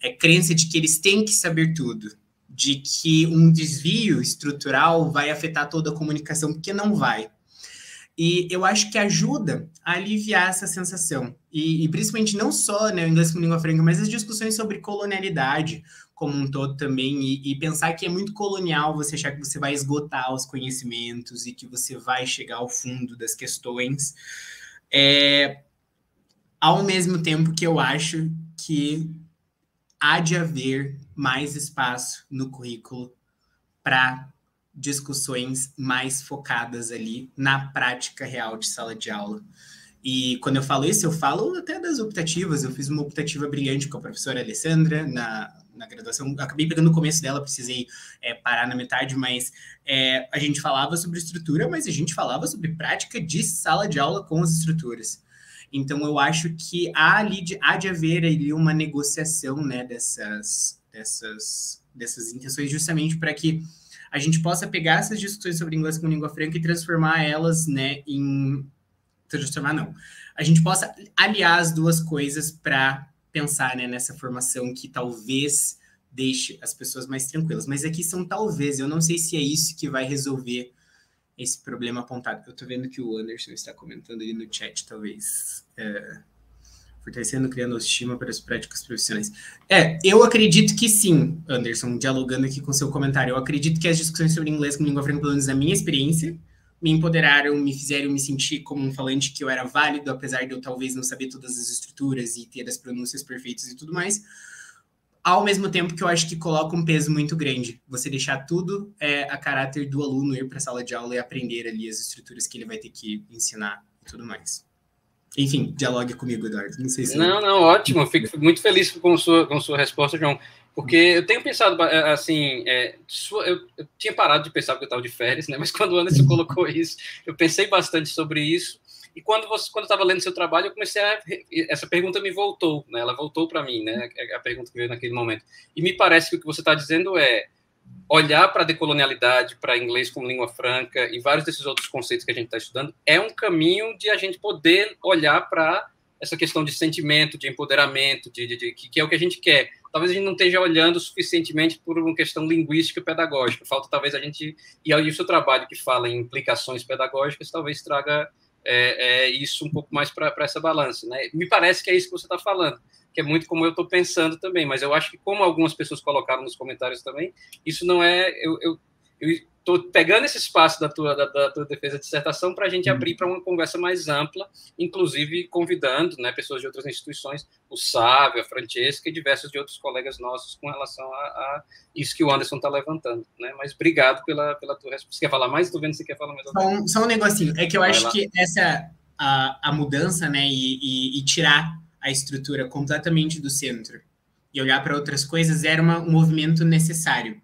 é, crença de que eles têm que saber tudo, de que um desvio estrutural vai afetar toda a comunicação, porque não vai. E eu acho que ajuda a aliviar essa sensação. E, e principalmente não só né, o inglês como língua franca, mas as discussões sobre colonialidade como um todo também. E, e, pensar que é muito colonial você achar que você vai esgotar os conhecimentos e que você vai chegar ao fundo das questões. É, ao mesmo tempo que eu acho que há de haver mais espaço no currículo para discussões mais focadas ali na prática real de sala de aula. E quando eu falo isso, eu falo até das optativas. Eu fiz uma optativa brilhante com a professora Alessandra na, na graduação. Acabei pegando o começo dela, precisei é, parar na metade, mas é, a gente falava sobre estrutura, mas a gente falava sobre prática de sala de aula com as estruturas. Então, eu acho que há, ali de, há de haver ali uma negociação né, dessas, dessas, dessas intenções, justamente para que a gente possa pegar essas discussões sobre inglês como língua franca e transformar elas, né, em transformar não. A gente possa aliar as duas coisas para pensar, né, nessa formação que talvez deixe as pessoas mais tranquilas. Mas aqui são talvez, eu não sei se é isso que vai resolver esse problema apontado. Eu estou vendo que o Anderson está comentando ali no chat, talvez. É, fortalecendo, criando estima para as práticas profissionais. É, eu acredito que sim, Anderson, dialogando aqui com seu comentário. Eu acredito que as discussões sobre inglês como língua franca, pelo menos na minha experiência, me empoderaram, me fizeram me sentir como um falante que eu era válido, apesar de eu talvez não saber todas as estruturas e ter as pronúncias perfeitas e tudo mais. Ao mesmo tempo que eu acho que coloca um peso muito grande. Você deixar tudo é, a caráter do aluno ir para a sala de aula e aprender ali as estruturas que ele vai ter que ensinar e tudo mais. Enfim, dialogue comigo, Eduardo. Não sei se. Não, não, ótimo. Fico muito feliz com sua, com sua resposta, João. Porque eu tenho pensado, é, assim, é, eu, eu, tinha parado de pensar que eu estava de férias, né? Mas quando o Anderson colocou isso, eu pensei bastante sobre isso. E quando você, quando estava lendo seu trabalho, eu comecei a essa pergunta me voltou, né? Ela voltou para mim, né? A pergunta que veio naquele momento. E me parece que o que você está dizendo é olhar para a decolonialidade, para inglês como língua franca e vários desses outros conceitos que a gente está estudando, é um caminho de a gente poder olhar para essa questão de sentimento, de empoderamento, de, de, de, que é o que a gente quer. Talvez a gente não esteja olhando suficientemente por uma questão linguística pedagógica. Falta talvez a gente e aí o seu trabalho que fala em implicações pedagógicas talvez traga é, é, isso um pouco mais para essa balança, né? Me parece que é isso que você está falando que é muito como eu estou pensando também, mas eu acho que, como algumas pessoas colocaram nos comentários também, isso não é. Eu estou pegando esse espaço da tua, da, da tua defesa de dissertação para a gente abrir para uma conversa mais ampla, inclusive convidando né, pessoas de outras instituições, o Sávio, a Francesca e diversos de outros colegas nossos com relação a, a isso que o Anderson está levantando. Né? Mas obrigado pela, pela tua resposta. Você quer falar mais? Estou vendo que você quer falar mais. Só um, só um negocinho. É que eu Vai acho lá. que essa a, a mudança né, e, e, e tirar a estrutura completamente do centro e olhar para outras coisas era uma, um movimento necessário.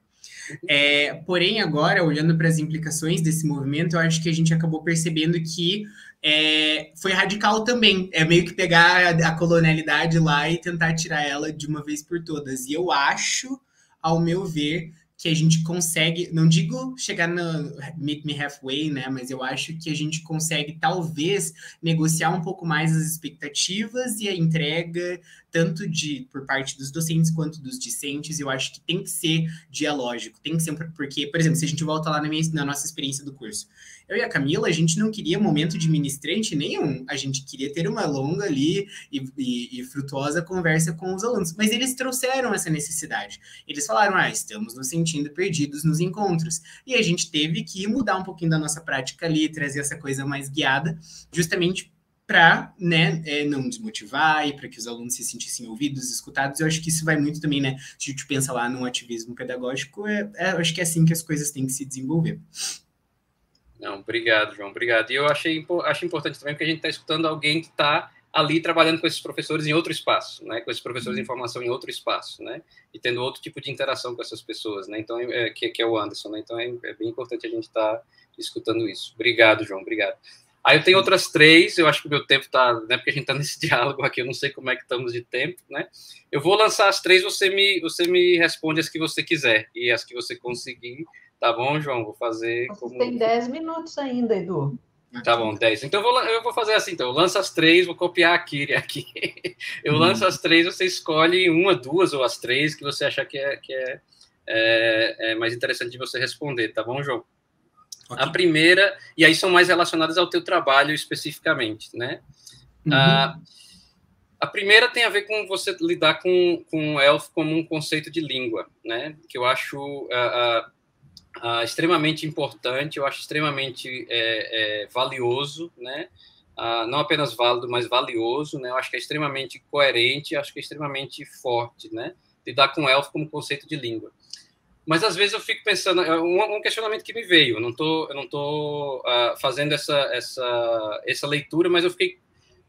É, porém, agora, olhando para as implicações desse movimento, eu acho que a gente acabou percebendo que é, foi radical também. É meio que pegar a, a colonialidade lá e tentar tirar ela de uma vez por todas. E eu acho, ao meu ver, que a gente consegue, não digo chegar no meet me halfway, né, mas eu acho que a gente consegue talvez negociar um pouco mais as expectativas e a entrega tanto de por parte dos docentes quanto dos discentes. Eu acho que tem que ser dialógico, tem que ser porque, por exemplo, se a gente volta lá na, minha, na nossa experiência do curso, eu e a Camila, a gente não queria momento de ministrante nenhum. A gente queria ter uma longa ali e, e, e, frutuosa conversa com os alunos. Mas eles trouxeram essa necessidade. Eles falaram: ah, estamos nos sentindo perdidos nos encontros. E a gente teve que mudar um pouquinho da nossa prática ali, trazer essa coisa mais guiada, justamente para né, é, não desmotivar e para que os alunos se sentissem ouvidos, escutados. Eu acho que isso vai muito também, né? Se a gente pensa lá no ativismo pedagógico, é, é, eu acho que é assim que as coisas têm que se desenvolver. Não, obrigado, João, obrigado. E eu achei acho importante também porque a gente está escutando alguém que está ali trabalhando com esses professores em outro espaço, né? Com esses professores de uhum. informação em outro espaço, né? E tendo outro tipo de interação com essas pessoas, né? Então, é, que, que é o Anderson, né? Então, é, é bem importante a gente estar tá escutando isso. Obrigado, João, obrigado. Aí eu tenho outras três, eu acho que o meu tempo está, né? Porque a gente está nesse diálogo aqui, eu não sei como é que estamos de tempo, né? Eu vou lançar as três, você me, você me responde as que você quiser e as que você conseguir Tá bom, João? Vou fazer. Você como... tem 10 minutos ainda, Edu. Tá bom, 10. Então eu vou, eu vou fazer assim, então. Eu lanço as três, vou copiar a Kiri aqui. Eu hum. lanço as três, você escolhe uma, duas ou as três que você achar que é, que é, é, é mais interessante de você responder, tá bom, João? Okay. A primeira, e aí são mais relacionadas ao teu trabalho especificamente, né? Uhum. A, a primeira tem a ver com você lidar com, com o elfo como um conceito de língua, né? Que eu acho uh, uh, uh, extremamente importante, eu acho extremamente é, é, valioso, né? não apenas válido, mas valioso, né? Eu acho que é extremamente coerente, acho que é extremamente forte, né? Lidar com o elfo como conceito de língua. Mas às vezes eu fico pensando, é um, um questionamento que me veio, eu não tô, eu não tô uh, fazendo essa, essa, essa leitura, mas eu fiquei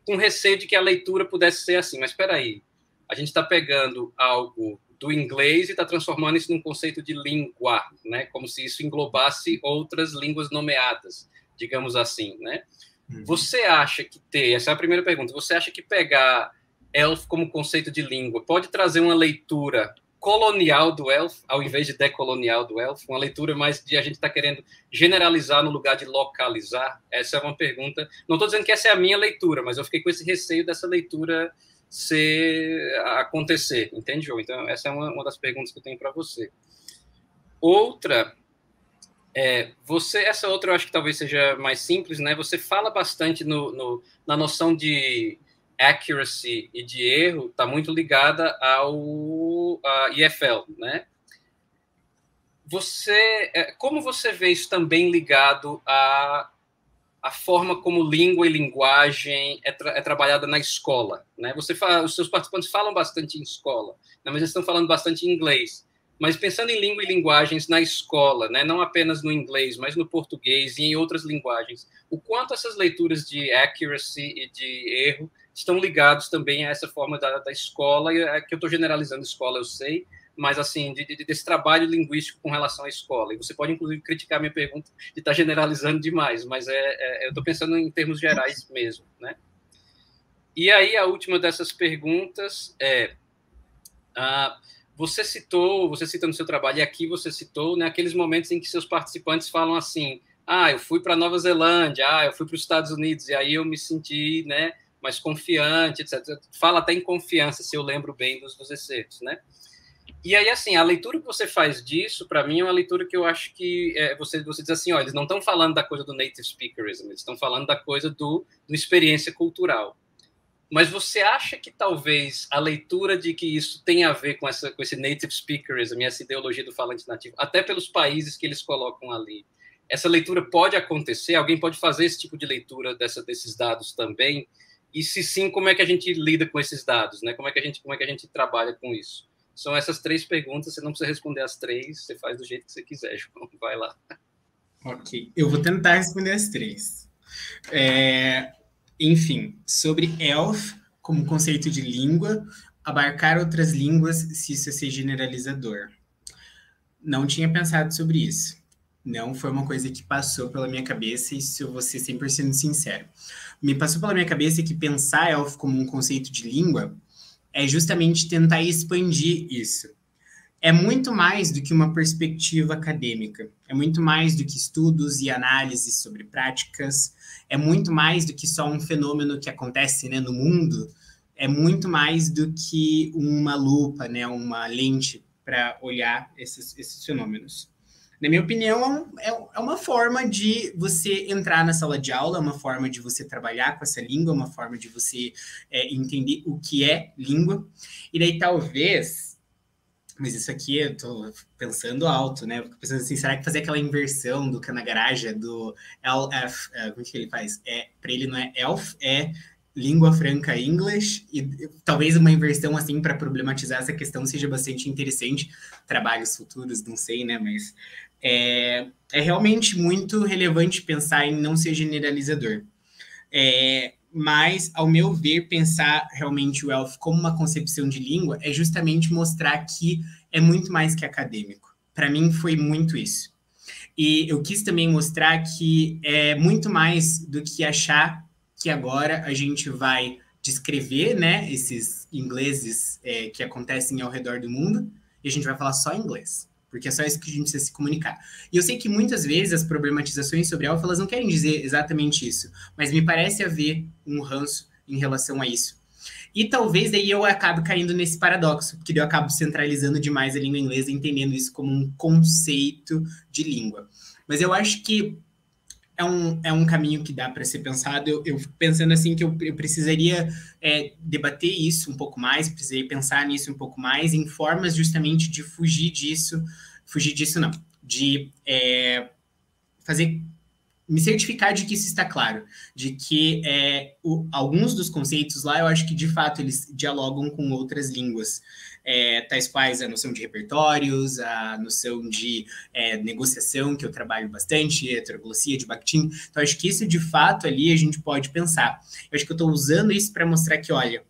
com receio de que a leitura pudesse ser assim. Mas espera aí, a gente está pegando algo do inglês e está transformando isso num conceito de língua, né? Como se isso englobasse outras línguas nomeadas, digamos assim, né? Uhum. Você acha que ter, essa é a primeira pergunta, você acha que pegar elf como conceito de língua pode trazer uma leitura colonial do elfo, ao invés de decolonial do elfo, uma leitura mais de a gente está querendo generalizar no lugar de localizar? Essa é uma pergunta. Não estou dizendo que essa é a minha leitura, mas eu fiquei com esse receio dessa leitura ser acontecer, entende, João? Então, essa é uma, uma das perguntas que eu tenho para você. Outra é, você, essa outra eu acho que talvez seja mais simples, né? Você fala bastante no, no na noção de accuracy e de erro está muito ligada ao EFL, né? Você, é, como você vê isso também ligado à, à forma como língua e linguagem é, tra é trabalhada na escola, né? Você fala, os seus participantes falam bastante em escola, né? mas eles estão falando bastante em inglês. Mas pensando em língua e linguagens na escola, né? não apenas no inglês, mas no português e em outras linguagens, o quanto essas leituras de accuracy e de erro estão ligados também a essa forma da, da escola, é que eu estou generalizando escola, eu sei, mas assim, de, de, desse trabalho linguístico com relação à escola. E você pode, inclusive, criticar minha pergunta de estar tá generalizando demais, mas é, é eu estou pensando em termos gerais mesmo, né? E aí, a última dessas perguntas é... Ah, você citou, você cita no seu trabalho, e aqui você citou, né, aqueles momentos em que seus participantes falam assim, ah, eu fui para Nova Zelândia, ah, eu fui para os Estados Unidos, e aí eu me senti, né, mais confiante, etc. Fala até em confiança, se eu lembro bem dos, dos excertos, né? E aí, assim, a leitura que você faz disso, para mim, é uma leitura que eu acho que é, você, você diz assim: ó, eles não estão falando da coisa do native speakerism, eles estão falando da coisa do, do experiência cultural. Mas você acha que talvez a leitura de que isso tem a ver com, essa, com esse native speakerism, essa ideologia do falante nativo, até pelos países que eles colocam ali, essa leitura pode acontecer? Alguém pode fazer esse tipo de leitura dessa, desses dados também? E se sim, como é que a gente lida com esses dados, né? Como é que a gente, como é que a gente trabalha com isso? São essas três perguntas, você não precisa responder as três, você faz do jeito que você quiser, João. Vai lá. Ok, eu vou tentar responder as três. É, enfim, sobre ELF como conceito de língua, abarcar outras línguas se isso é ser generalizador. Não tinha pensado sobre isso. Não foi uma coisa que passou pela minha cabeça, e se eu vou ser 100% sincero me passou pela minha cabeça que pensar elfo como um conceito de língua é justamente tentar expandir isso. É muito mais do que uma perspectiva acadêmica, é muito mais do que estudos e análises sobre práticas, é muito mais do que só um fenômeno que acontece né, no mundo, é muito mais do que uma lupa, né, uma lente para olhar esses, esses fenômenos na minha opinião, é, é, uma forma de você entrar na sala de aula, é uma forma de você trabalhar com essa língua, é uma forma de você é, entender o que é língua. E daí, talvez, mas isso aqui eu tô pensando alto, né? Pensando assim, será que fazer aquela inversão do Canagaraja, do LF, uh, como é que ele faz? É, para ele não é ELF, é língua franca English, e talvez uma inversão assim para problematizar essa questão seja bastante interessante. Trabalhos futuros, não sei, né? Mas é, é realmente muito relevante pensar em não ser generalizador. É, mas, ao meu ver, pensar realmente o ELF como uma concepção de língua é justamente mostrar que é muito mais que acadêmico. Para mim, foi muito isso. E eu quis também mostrar que é muito mais do que achar que agora a gente vai descrever né, esses ingleses é, que acontecem ao redor do mundo e a gente vai falar só inglês porque é só isso que a gente precisa se comunicar. E eu sei que muitas vezes as problematizações sobre alfa, elas não querem dizer exatamente isso, mas me parece haver um ranço em relação a isso. E talvez daí eu acabe caindo nesse paradoxo, porque eu acabo centralizando demais a língua inglesa, entendendo isso como um conceito de língua. Mas eu acho que é um, é um caminho que dá para ser pensado. Eu, eu pensando assim que eu, eu precisaria é, debater isso um pouco mais, precisaria pensar nisso um pouco mais, em formas justamente de fugir disso, fugir disso não, de é, fazer me certificar de que isso está claro, de que é, o, alguns dos conceitos lá eu acho que de fato eles dialogam com outras línguas é, tais quais a noção de repertórios, a noção de é, negociação, que eu trabalho bastante, heteroglossia de Bakhtin. Então, acho que isso, de fato, ali a gente pode pensar. Eu acho que eu estou usando isso para mostrar que, olha,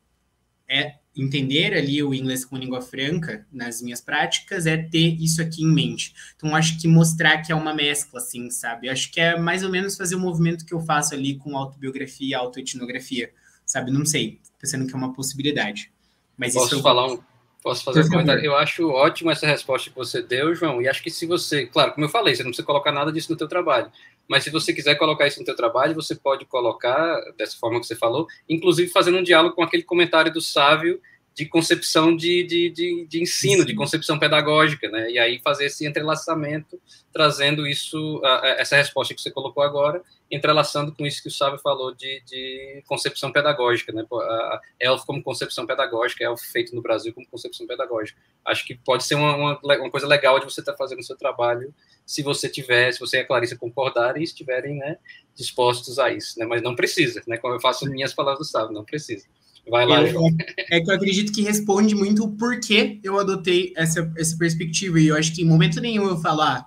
é entender ali o inglês como língua franca nas minhas práticas é ter isso aqui em mente. Então, acho que mostrar que é uma mescla, assim, sabe? Acho que é mais ou menos fazer o movimento que eu faço ali com autobiografia e autoetnografia, sabe? Não sei, pensando que é uma possibilidade. Mas Posso isso eu... falar um, Posso fazer um comentário? Eu acho ótimo essa resposta que você deu, João, e acho que se você, claro, como eu falei, você não precisa colocar nada disso no teu trabalho, mas se você quiser colocar isso no teu trabalho, você pode colocar dessa forma que você falou, inclusive fazendo um diálogo com aquele comentário do Sávio de concepção de, de, de, de ensino, Sim. de concepção pedagógica, né? E aí fazer esse entrelaçamento, trazendo isso, essa resposta que você colocou agora, entrelaçando com isso que o Sábio falou de, de concepção pedagógica, né? A ELF como concepção pedagógica, ELF feito no Brasil como concepção pedagógica. Acho que pode ser uma, uma, uma coisa legal de você estar tá fazendo o seu trabalho, se você tiver, se você e a Clarissa concordarem e estiverem, né, dispostos a isso, né? Mas não precisa, né? Como eu faço minhas palavras do Sábio, não precisa. Vai lá, João. É que eu acredito que responde muito o porquê eu adotei essa, essa perspectiva. E eu acho que em momento nenhum eu falar ah,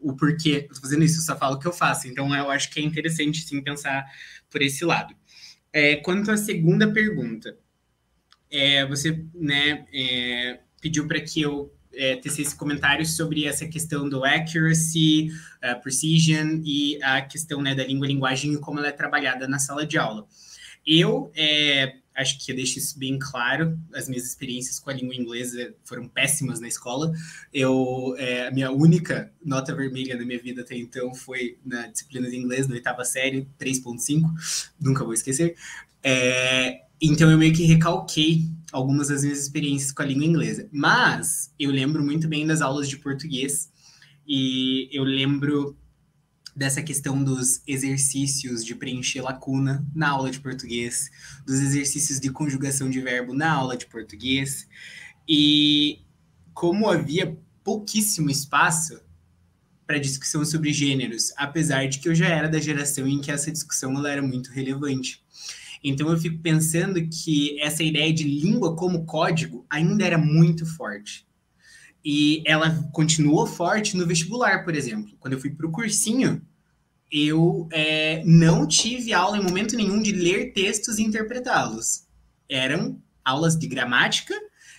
o porquê eu tô fazendo isso, eu só falo o que eu faço. Então eu acho que é interessante sim pensar por esse lado. É, quanto à segunda pergunta, é, você né, é, pediu para que eu é, tecesse comentários sobre essa questão do accuracy, uh, precision e a questão né, da língua linguagem e como ela é trabalhada na sala de aula. Eu é, acho que eu deixo isso bem claro. As minhas experiências com a língua inglesa foram péssimas na escola. Eu, é, a minha única nota vermelha na minha vida até então foi na disciplina de inglês, da oitava série, 3.5, nunca vou esquecer. É, então eu meio que recalquei algumas das minhas experiências com a língua inglesa. Mas eu lembro muito bem das aulas de português e eu lembro dessa questão dos exercícios de preencher lacuna na aula de português, dos exercícios de conjugação de verbo na aula de português. E como havia pouquíssimo espaço para discussão sobre gêneros, apesar de que eu já era da geração em que essa discussão ela era muito relevante. Então eu fico pensando que essa ideia de língua como código ainda era muito forte. E ela continuou forte no vestibular, por exemplo. Quando eu fui para o cursinho, eu é, não tive aula em momento nenhum de ler textos e interpretá-los. Eram aulas de gramática,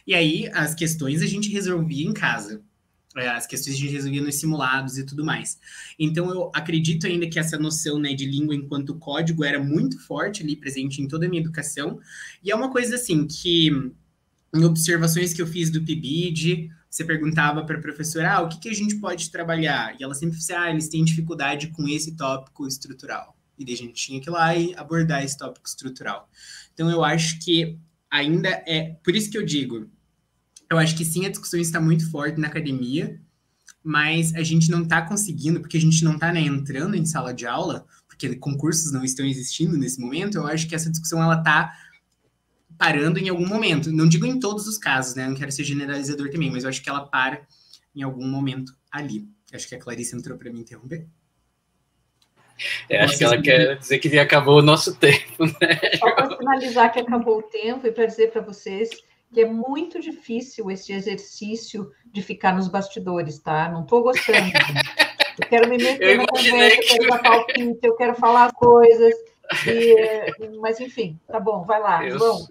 e aí as questões a gente resolvia em casa. É, as questões a gente resolvia nos simulados e tudo mais. Então, eu acredito ainda que essa noção né, de língua enquanto código era muito forte ali, presente em toda a minha educação. E é uma coisa assim que, em observações que eu fiz do PIBID, você perguntava para a professora, ah, o que, que a gente pode trabalhar? E ela sempre disse, ah, eles têm dificuldade com esse tópico estrutural. E daí a gente tinha que ir lá e abordar esse tópico estrutural. Então, eu acho que ainda é... Por isso que eu digo, eu acho que sim, a discussão está muito forte na academia, mas a gente não está conseguindo, porque a gente não está né, entrando em sala de aula, porque concursos não estão existindo nesse momento, eu acho que essa discussão ela está parando em algum momento. Não digo em todos os casos, né? Não quero ser generalizador também, mas eu acho que ela para em algum momento ali. Acho que a Clarice entrou para me interromper. É, acho que ela quer dizer que acabou o nosso tempo, né? Só para finalizar que acabou o tempo e para dizer para vocês que é muito difícil esse exercício de ficar nos bastidores, tá? Não estou gostando. Eu quero me meter eu na conversa, que... eu quero bater o pinto, eu quero falar coisas. E, mas enfim, tá bom, vai lá, eu, João.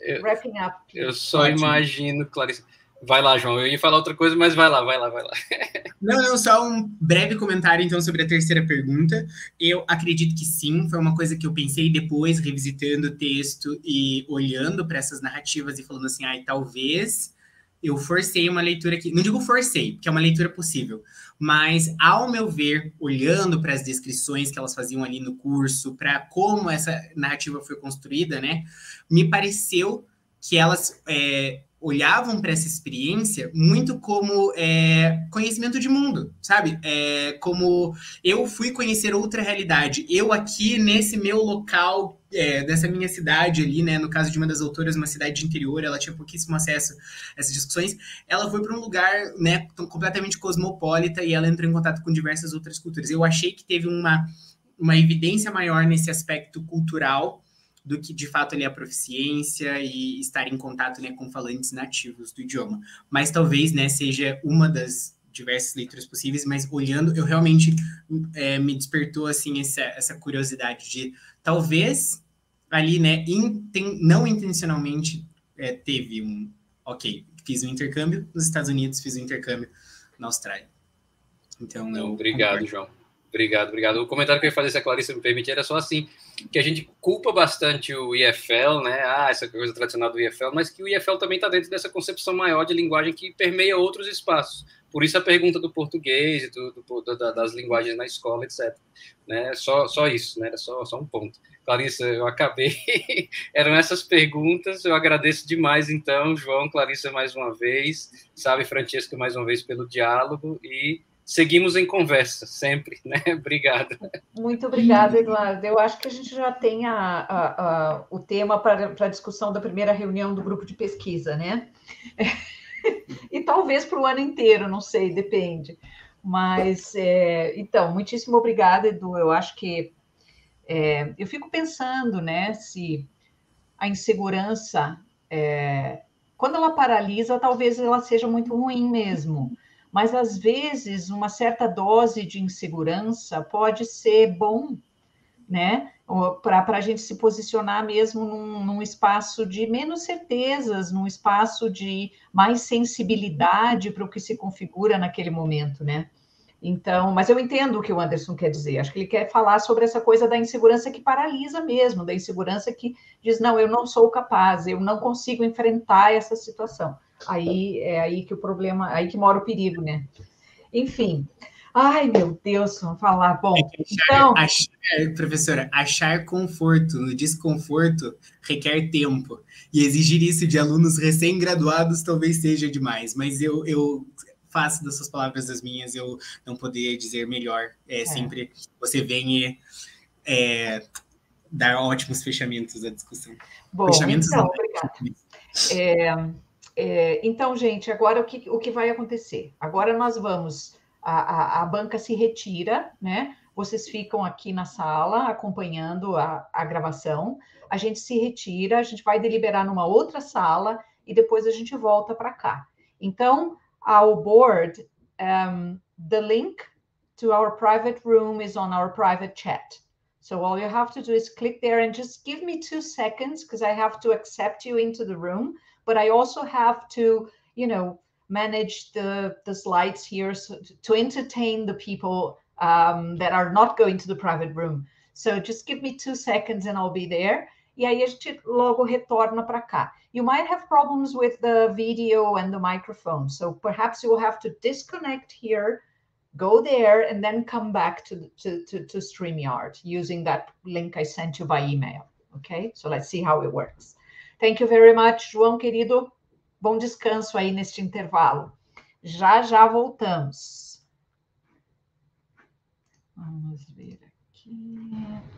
Eu, wrapping up. Eu só Ótimo. imagino, Clarice. Vai lá, João. Eu ia falar outra coisa, mas vai lá, vai lá, vai lá. Não, não, só um breve comentário, então, sobre a terceira pergunta. Eu acredito que sim, foi uma coisa que eu pensei depois, revisitando o texto e olhando para essas narrativas e falando assim, ai, talvez eu forcei uma leitura aqui. Não digo forcei, porque é uma leitura possível, mas ao meu ver, olhando para as descrições que elas faziam ali no curso, para como essa narrativa foi construída, né, me pareceu que elas é, olhavam para essa experiência muito como é, conhecimento de mundo, sabe? É, como eu fui conhecer outra realidade. Eu aqui nesse meu local, é, dessa minha cidade ali, né? No caso de uma das autoras, uma cidade de interior, ela tinha pouquíssimo acesso a essas discussões. Ela foi para um lugar, né? Completamente cosmopolita e ela entrou em contato com diversas outras culturas. Eu achei que teve uma uma evidência maior nesse aspecto cultural do que de fato ali a proficiência e estar em contato né, com falantes nativos do idioma. Mas talvez né, seja uma das diversas leituras possíveis, mas olhando, eu realmente é, me despertou assim essa, essa curiosidade de talvez ali, né, inten, não intencionalmente é, teve um, ok, fiz um intercâmbio nos Estados Unidos, fiz um intercâmbio na Austrália. Então, não, obrigado, concordo. João. Obrigado, obrigado. O comentário que eu ia fazer, se a Clarice me permitir, era só assim, que a gente culpa bastante o IFL, né? Ah, essa coisa tradicional do IFL, mas que o IFL também está dentro dessa concepção maior de linguagem que permeia outros espaços. Por isso a pergunta do português e do, do, das linguagens na escola, etc. Né? Só, só isso, né? Era só, só um ponto. Clarissa, eu acabei. Eram essas perguntas. Eu agradeço demais, então, João, Clarissa, mais uma vez. Sabe, Francesca, mais uma vez, pelo diálogo. E seguimos em conversa, sempre, né? Obrigado. Muito obrigada, Eduardo. Eu acho que a gente já tem a, a, a, o tema para a discussão da primeira reunião do grupo de pesquisa, né? e talvez para o ano inteiro, não sei, depende. Mas, é, então, muitíssimo obrigada, Edu. Eu acho que é, eu fico pensando, né, se a insegurança, é, quando ela paralisa, talvez ela seja muito ruim mesmo mas às vezes uma certa dose de insegurança pode ser bom, né? Para a gente se posicionar mesmo num, num, espaço de menos certezas, num espaço de mais sensibilidade para o que se configura naquele momento, né? Então, mas eu entendo o que o Anderson quer dizer. Acho que ele quer falar sobre essa coisa da insegurança que paralisa mesmo, da insegurança que diz: não, eu não sou capaz, eu não consigo enfrentar essa situação aí é aí que o problema, aí que mora o perigo, né? Enfim. Ai, meu Deus, vamos falar. Bom, é achar, então. Achar, professora, achar conforto no desconforto requer tempo. E exigir isso de alunos recém-graduados talvez seja demais, mas eu, eu faço das suas palavras das minhas, eu não poderia dizer melhor. É, é. Sempre você vem e é, dar ótimos fechamentos à discussão. Bom, fechamentos então, obrigada. É, é, então, gente, agora o que, o que vai acontecer? Agora nós vamos, a, a, a, banca se retira, né? Vocês ficam aqui na sala acompanhando a, a gravação. A gente se retira, a gente vai deliberar numa outra sala e depois a gente volta para cá. Então, ao board, um, the link to our private room is on our private chat. So all you have to do is click there and just give me two seconds because I have to accept you into the room. but I also have to, you know, manage the, the slides here so, to entertain the people um, that are not going to the private room. So just give me two seconds and I'll be there. E aí a gente logo retorna para cá. You might have problems with the video and the microphone. So perhaps you will have to disconnect here, go there, and then come back to, to, to, to StreamYard using that link I sent you by email. Okay, so let's see how it works. Thank you very much, João querido. Bom descanso aí neste intervalo. Já já voltamos. Vamos ver aqui.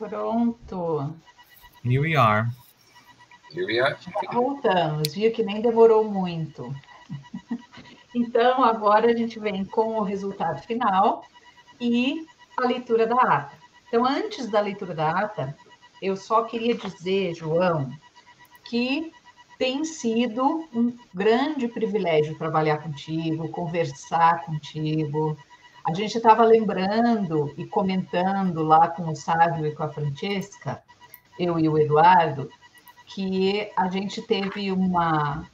Pronto. Here we are. Here we are. Voltamos, viu que nem demorou muito. Então, agora a gente vem com o resultado final e a leitura da ata. Então, antes da leitura da ata, eu só queria dizer, João, que tem sido um grande privilégio trabalhar contigo, conversar contigo. A gente estava lembrando e comentando lá com o Sávio e com a Francesca, eu e o Eduardo, que a gente teve uma,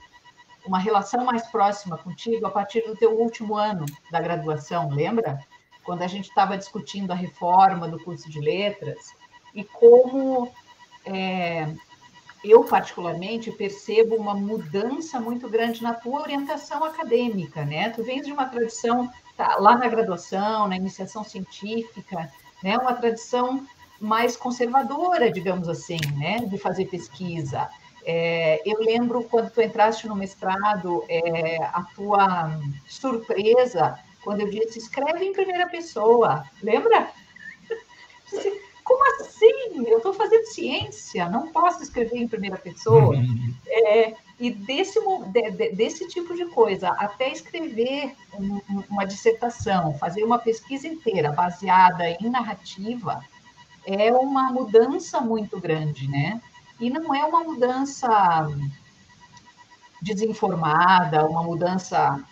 uma relação mais próxima contigo a partir do teu último ano da graduação, lembra? Quando a gente estava discutindo a reforma do curso de letras e como é, eu, particularmente, percebo uma mudança muito grande na tua orientação acadêmica, né? Tu vens de uma tradição, tá, lá na graduação, na iniciação científica, né? Uma tradição mais conservadora, digamos assim, né? De fazer pesquisa. É, eu lembro quando tu entraste no mestrado, é, a tua surpresa quando eu disse escreve em primeira pessoa, lembra? Como assim? Eu estou fazendo ciência, não posso escrever em primeira pessoa. Uhum. É, e desse, de, desse tipo de coisa, até escrever um, uma dissertação, fazer uma pesquisa inteira baseada em narrativa, é uma mudança muito grande, né? E não é uma mudança desinformada, uma mudança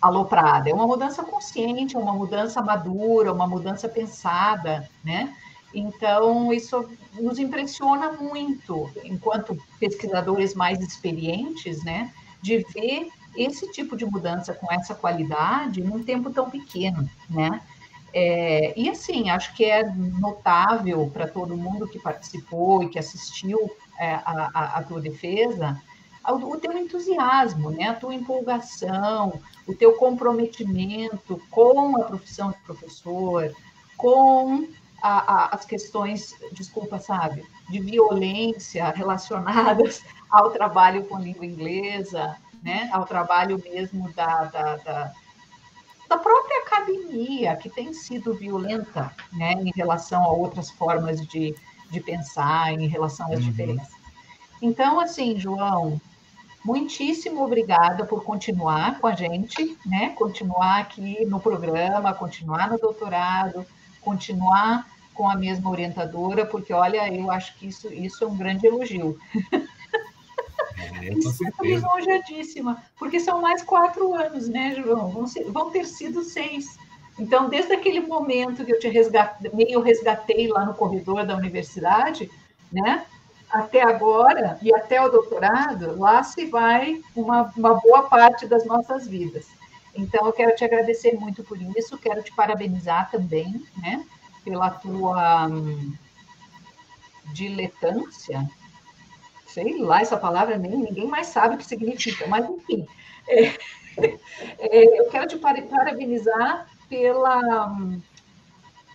aloprada, é uma mudança consciente, é uma mudança madura, uma mudança pensada, né? Então, isso nos impressiona muito, enquanto pesquisadores mais experientes, né, de ver esse tipo de mudança com essa qualidade num tempo tão pequeno, né? É, e assim, acho que é notável para todo mundo que participou e que assistiu é, a, a, a, tua defesa, o, o teu entusiasmo, né? a tua empolgação, o teu comprometimento com a profissão de professor, com a, a, as questões, desculpa, sabe, de violência relacionadas ao trabalho com língua inglesa, né, ao trabalho mesmo da, da, da, da própria academia, que tem sido violenta né, em relação a outras formas de, de pensar, em relação às uhum. diferenças. Então, assim, João, muitíssimo obrigada por continuar com a gente, né? Continuar aqui no programa, continuar no doutorado, continuar com a mesma orientadora, porque olha, eu acho que isso, isso é um grande elogio. É, Estou lisonjeadíssima, porque são mais quatro anos, né, João? Vão, ser, vão ter sido seis. Então, desde aquele momento que eu te resgatei, meio resgatei lá no corredor da universidade, né? Até agora e até o doutorado, lá se vai uma, uma boa parte das nossas vidas. Então, eu quero te agradecer muito por isso, quero te parabenizar também, né? Pela tua hum, diletância, sei lá, essa palavra nem ninguém mais sabe o que significa, mas enfim, é, é, eu quero te parabenizar pela,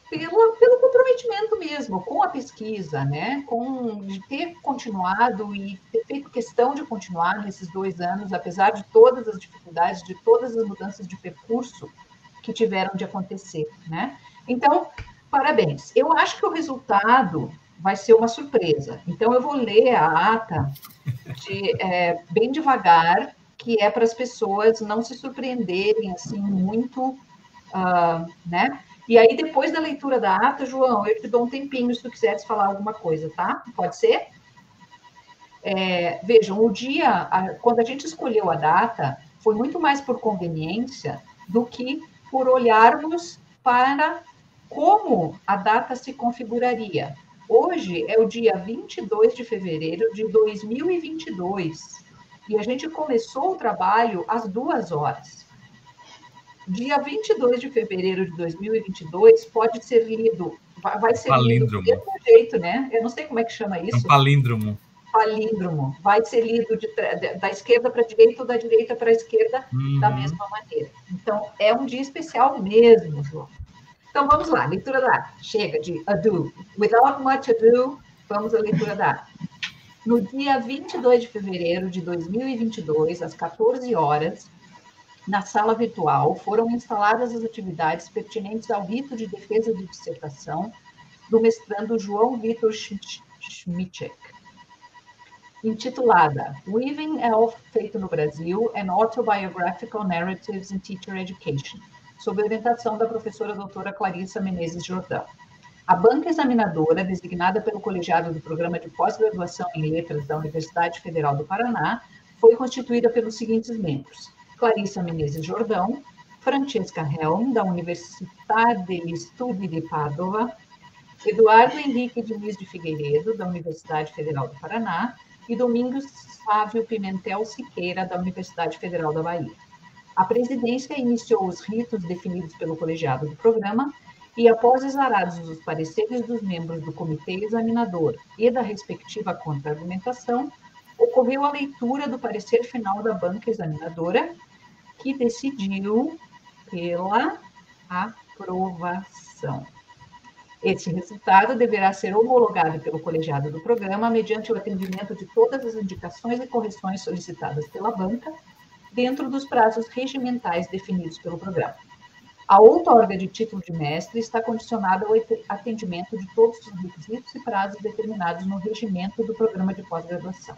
pela, pelo comprometimento mesmo com a pesquisa, né? Com de ter continuado e ter feito questão de continuar nesses dois anos, apesar de todas as dificuldades, de todas as mudanças de percurso que tiveram de acontecer, né? Então, parabéns. Eu acho que o resultado vai ser uma surpresa. Então, eu vou ler a ata de, é, bem devagar, que é para as pessoas não se surpreenderem assim muito, uh, né? E aí, depois da leitura da ata, João, eu te dou um tempinho se tu quiseres falar alguma coisa, tá? Pode ser? É, vejam, o dia, a, quando a gente escolheu a data, foi muito mais por conveniência do que por olharmos para como a data se configuraria. Hoje é o dia 22 de fevereiro de 2022 e a gente começou o trabalho às duas horas. Dia 22 de fevereiro de 2022 pode ser lido, vai ser palíndromo. lido do mesmo jeito, né? Eu não sei como é que chama isso. É um palíndromo. Palíndromo. Vai ser lido de, da esquerda para a direita ou da direita para a esquerda uhum. da mesma maneira. Então, é um dia especial mesmo, João. Então vamos lá, leitura da. Chega de ado. Without much ado, vamos à leitura da. No dia 22 de fevereiro de 2022, às 14 horas, na sala virtual, foram instaladas as atividades pertinentes ao rito de defesa de dissertação do mestrando João Vitor Schmitschek, intitulada Weaving Elf Feito no Brasil and Autobiographical Narratives in Teacher Education, sob orientação da professora doutora Clarissa Menezes Jordão. A banca examinadora, designada pelo colegiado do Programa de Pós-Graduação em Letras da Universidade Federal do Paraná, foi constituída pelos seguintes membros: Clarissa Menezes Jordão, Francesca Helm, da Universidade Studi di Padova, Eduardo Henrique Diniz de Figueiredo, da Universidade Federal do Paraná, e Domingos Flávio Pimentel Siqueira, da Universidade Federal da Bahia. A presidência iniciou os ritos definidos pelo colegiado do programa e, após exarados os pareceres dos membros do comitê examinador e da respectiva contra-argumentação, ocorreu a leitura do parecer final da banca examinadora, que decidiu pela aprovação. Esse resultado deverá ser homologado pelo colegiado do programa mediante o atendimento de todas as indicações e correções solicitadas pela banca, dentro dos prazos regimentais definidos pelo programa. A outorga de título de mestre está condicionada ao atendimento de todos os requisitos e prazos determinados no regimento do programa de pós-graduação.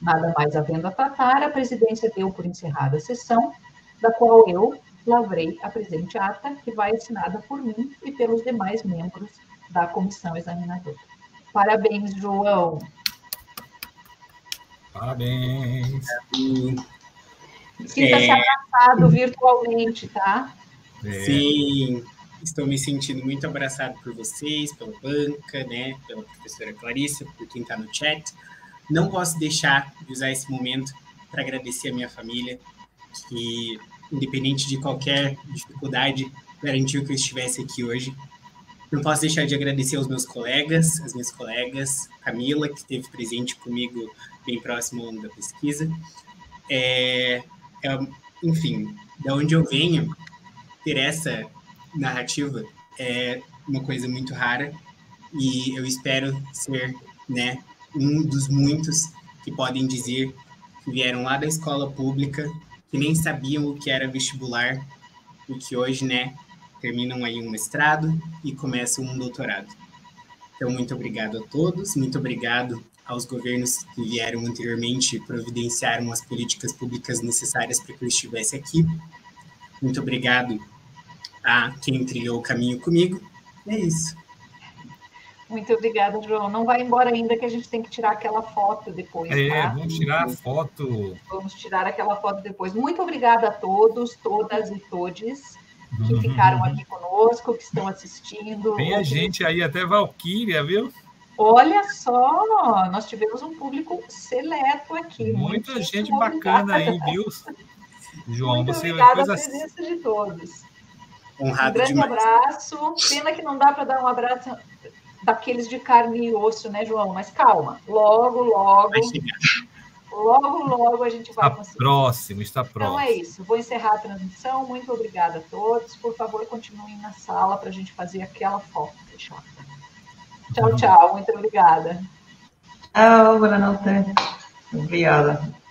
Nada mais havendo a tratar, a presidência deu por encerrada a sessão, da qual eu, lavrei a presente ata, que vai assinada por mim e pelos demais membros da comissão examinadora. Parabéns, João. Parabéns. Sinta-se é... abraçado virtualmente, tá? É. Sim, estou me sentindo muito abraçado por vocês, pela banca, né, pela professora Clarissa, por quem está no chat. Não posso deixar de usar esse momento para agradecer a minha família, que independente de qualquer dificuldade, garantiu que eu estivesse aqui hoje. Não posso deixar de agradecer aos meus colegas, as minhas colegas, Camila, que esteve presente comigo bem próximo ao longo da pesquisa. É, enfim, da onde eu venho, ter essa narrativa é uma coisa muito rara e eu espero ser né, um dos muitos que podem dizer que vieram lá da escola pública que nem sabiam o que era vestibular e que hoje, né, terminam aí um mestrado e começam um doutorado. Então, muito obrigado a todos, muito obrigado aos governos que vieram anteriormente e providenciaram as políticas públicas necessárias para que eu estivesse aqui. Muito obrigado a quem trilhou o caminho comigo. É isso. Muito obrigada, João. Não vai embora ainda que a gente tem que tirar aquela foto depois. É, tá? vamos tirar a foto. Vamos tirar aquela foto depois. Muito obrigada a todos, todas e todes que uhum. ficaram aqui conosco, que estão assistindo. Tem a gente aí até Valquíria, viu? Olha só, nós tivemos um público seleto aqui. Muita gente bacana aí, viu? João, Muito você obrigada coisa... a presença de todos. Honrado um grande demais. abraço. Pena que não dá para dar um abraço daqueles de carne e osso, né, João? Mas calma, logo, logo, logo, logo a gente vai está conseguir. Próximo, está próximo. Então é isso. Vou encerrar a transmissão. Muito obrigada a todos. Por favor, continuem na sala para a gente fazer aquela foto fechada. Tchau, tchau. Muito obrigada. Tchau, boa noite. Obrigada.